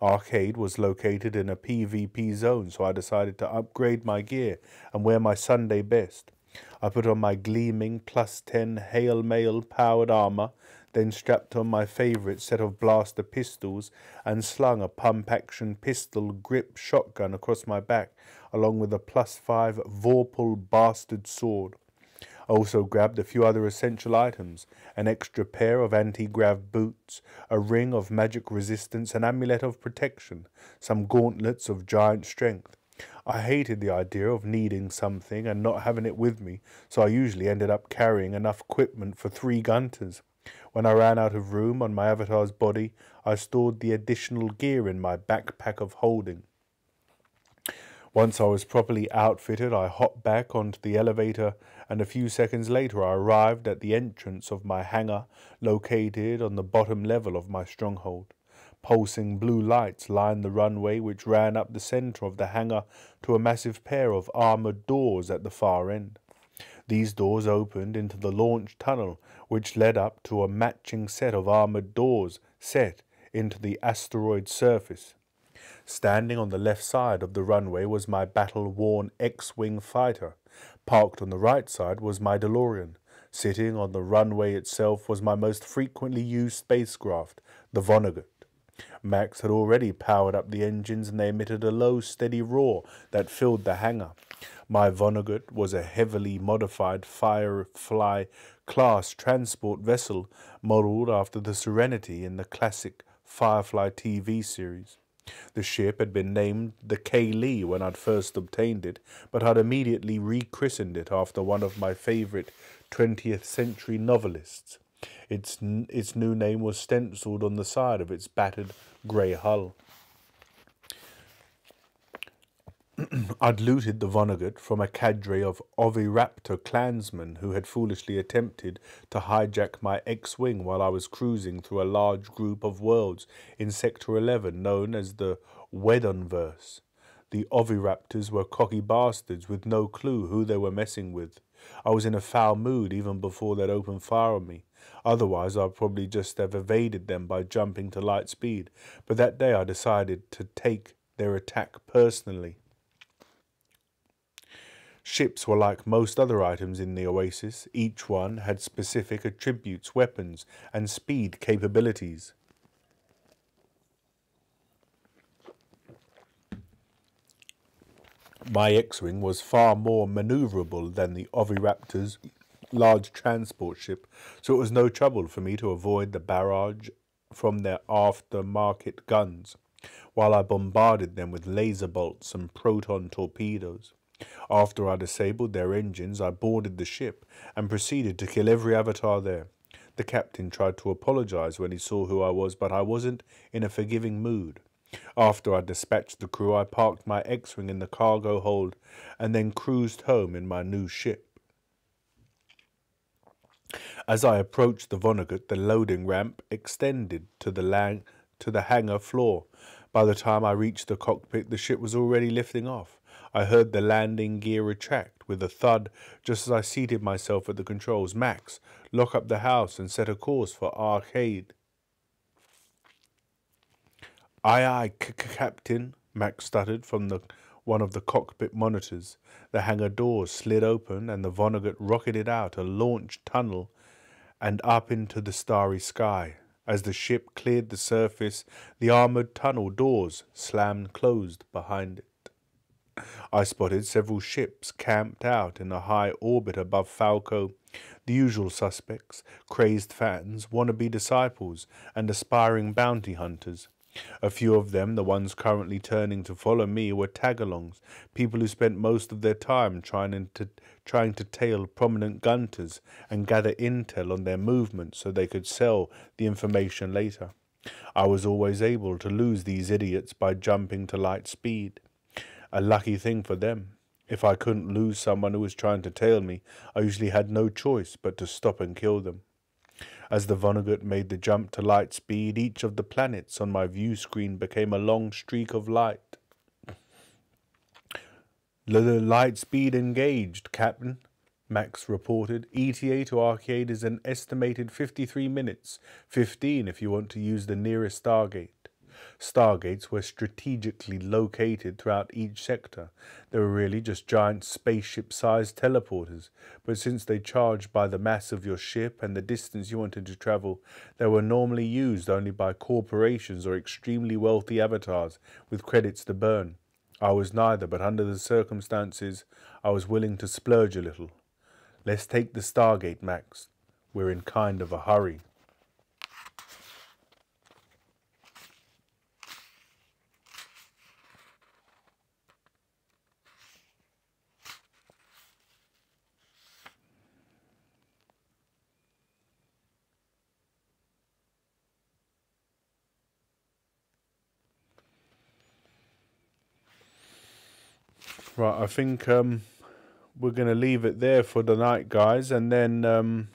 Archaide was located in a PvP zone, so I decided to upgrade my gear and wear my Sunday best. I put on my gleaming plus 10 Hail Mail powered armor, then strapped on my favorite set of blaster pistols and slung a pump action pistol grip shotgun across my back, along with a plus 5 Vorpal bastard sword. I also grabbed a few other essential items an extra pair of anti grav boots, a ring of magic resistance, an amulet of protection, some gauntlets of giant strength. I hated the idea of needing something and not having it with me, so I usually ended up carrying enough equipment for three gunters. When I ran out of room on my avatar's body, I stored the additional gear in my backpack of holding. Once I was properly outfitted, I hopped back onto the elevator, and a few seconds later I arrived at the entrance of my hangar, located on the bottom level of my stronghold. Pulsing blue lights lined the runway which ran up the center of the hangar to a massive pair of armored doors at the far end. These doors opened into the launch tunnel, which led up to a matching set of armored doors set into the asteroid surface. Standing on the left side of the runway was my battle-worn X-Wing fighter. Parked on the right side was my DeLorean. Sitting on the runway itself was my most frequently used spacecraft, the Vonnegut. Max had already powered up the engines and they emitted a low, steady roar that filled the hangar. My Vonnegut was a heavily modified Firefly class transport vessel modelled after the Serenity in the classic Firefly TV series. The ship had been named the Kaylee when I'd first obtained it, but I'd immediately rechristened it after one of my favourite 20th century novelists. Its, its new name was stenciled on the side of its battered grey hull. <clears throat> I'd looted the Vonnegut from a cadre of Oviraptor clansmen who had foolishly attempted to hijack my X-Wing while I was cruising through a large group of worlds in Sector 11 known as the Whedonverse. The Oviraptors were cocky bastards with no clue who they were messing with. I was in a foul mood even before they'd opened fire on me. Otherwise, I'd probably just have evaded them by jumping to light speed. But that day I decided to take their attack personally. Ships were like most other items in the Oasis. Each one had specific attributes, weapons, and speed capabilities. My X-Wing was far more maneuverable than the Oviraptor's large transport ship, so it was no trouble for me to avoid the barrage from their aftermarket guns, while I bombarded them with laser bolts and proton torpedoes. After I disabled their engines, I boarded the ship and proceeded to kill every avatar there. The captain tried to apologize when he saw who I was, but I wasn't in a forgiving mood. After I dispatched the crew, I parked my X-Wing in the cargo hold and then cruised home in my new ship. As I approached the Vonnegut, the loading ramp extended to the, lang- to the hangar floor. By the time I reached the cockpit, the ship was already lifting off. I heard the landing gear retract with a thud just as I seated myself at the controls. Max, lock up the house and set a course for Archaide. Aye, aye, Captain, Max stuttered from the one of the cockpit monitors. The hangar doors slid open and the Vonnegut rocketed out a launch tunnel and up into the starry sky. As the ship cleared the surface, the armoured tunnel doors slammed closed behind it. I spotted several ships camped out in a high orbit above Falco. The usual suspects, crazed fans, wannabe disciples, and aspiring bounty hunters. A few of them, the ones currently turning to follow me, were tagalongs, people who spent most of their time trying to, trying to tail prominent gunters and gather intel on their movements so they could sell the information later. I was always able to lose these idiots by jumping to light speed a lucky thing for them. If I couldn't lose someone who was trying to tail me, I usually had no choice but to stop and kill them. As the Vonnegut made the jump to light speed, each of the planets on my view screen became a long streak of light. The light speed engaged, Captain, Max reported. ETA to Archaide is an estimated 53 minutes, 15 if you want to use the nearest Stargate. Stargates were strategically located throughout each sector. They were really just giant spaceship-sized teleporters, but since they charged by the mass of your ship and the distance you wanted to travel, they were normally used only by corporations or extremely wealthy avatars with credits to burn. I was neither, but under the circumstances, I was willing to splurge a little. Let's take the Stargate, Max. We're in kind of a hurry. Right, I think um, we're going to leave it there for the night, guys. And then um,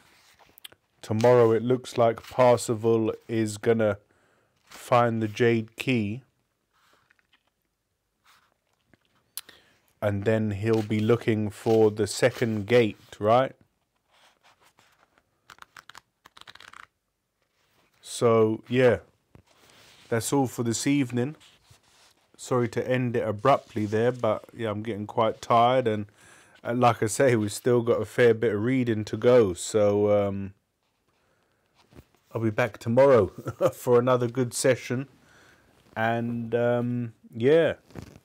tomorrow it looks like Parzival is going to find the Jade Key. And then he'll be looking for the second gate, right? So, yeah. That's all for this evening sorry to end it abruptly there, but yeah, I'm getting quite tired, and, and like I say, we've still got a fair bit of reading to go. So um, I'll be back tomorrow <laughs> for another good session. and um, yeah,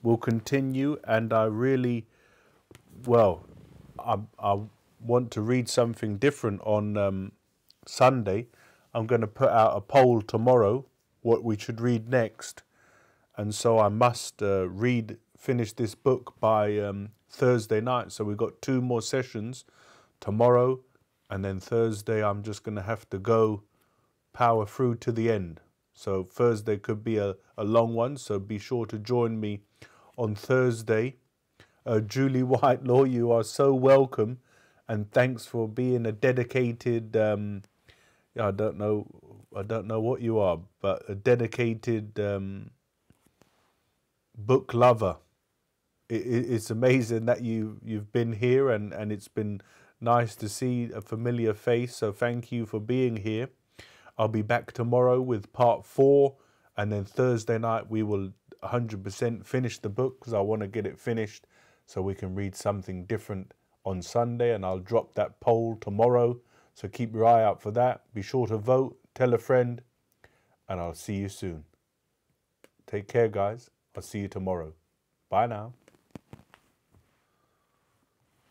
we'll continue. And I really, well, I, I want to read something different on um, Sunday. I'm going to put out a poll tomorrow what we should read next, and so I must uh, read finish this book by um, Thursday night. So we've got two more sessions tomorrow, and then Thursday I'm just going to have to go power through to the end. So Thursday could be a, a long one, so be sure to join me on Thursday. Uh, Julie <laughs> Whitelaw, you are so welcome, and thanks for being a dedicated. Um, I don't know, I don't know what you are, but a dedicated um, book lover. It, it, it's amazing that you you've been here, and and it's been nice to see a familiar face. So thank you for being here. I'll be back tomorrow with part four, and then Thursday night we will 100% finish the book because I want to get it finished so we can read something different on Sunday. And I'll drop that poll tomorrow. So keep your eye out for that. Be sure to vote, tell a friend, and I'll see you soon. Take care, guys. I'll see you tomorrow. Bye now.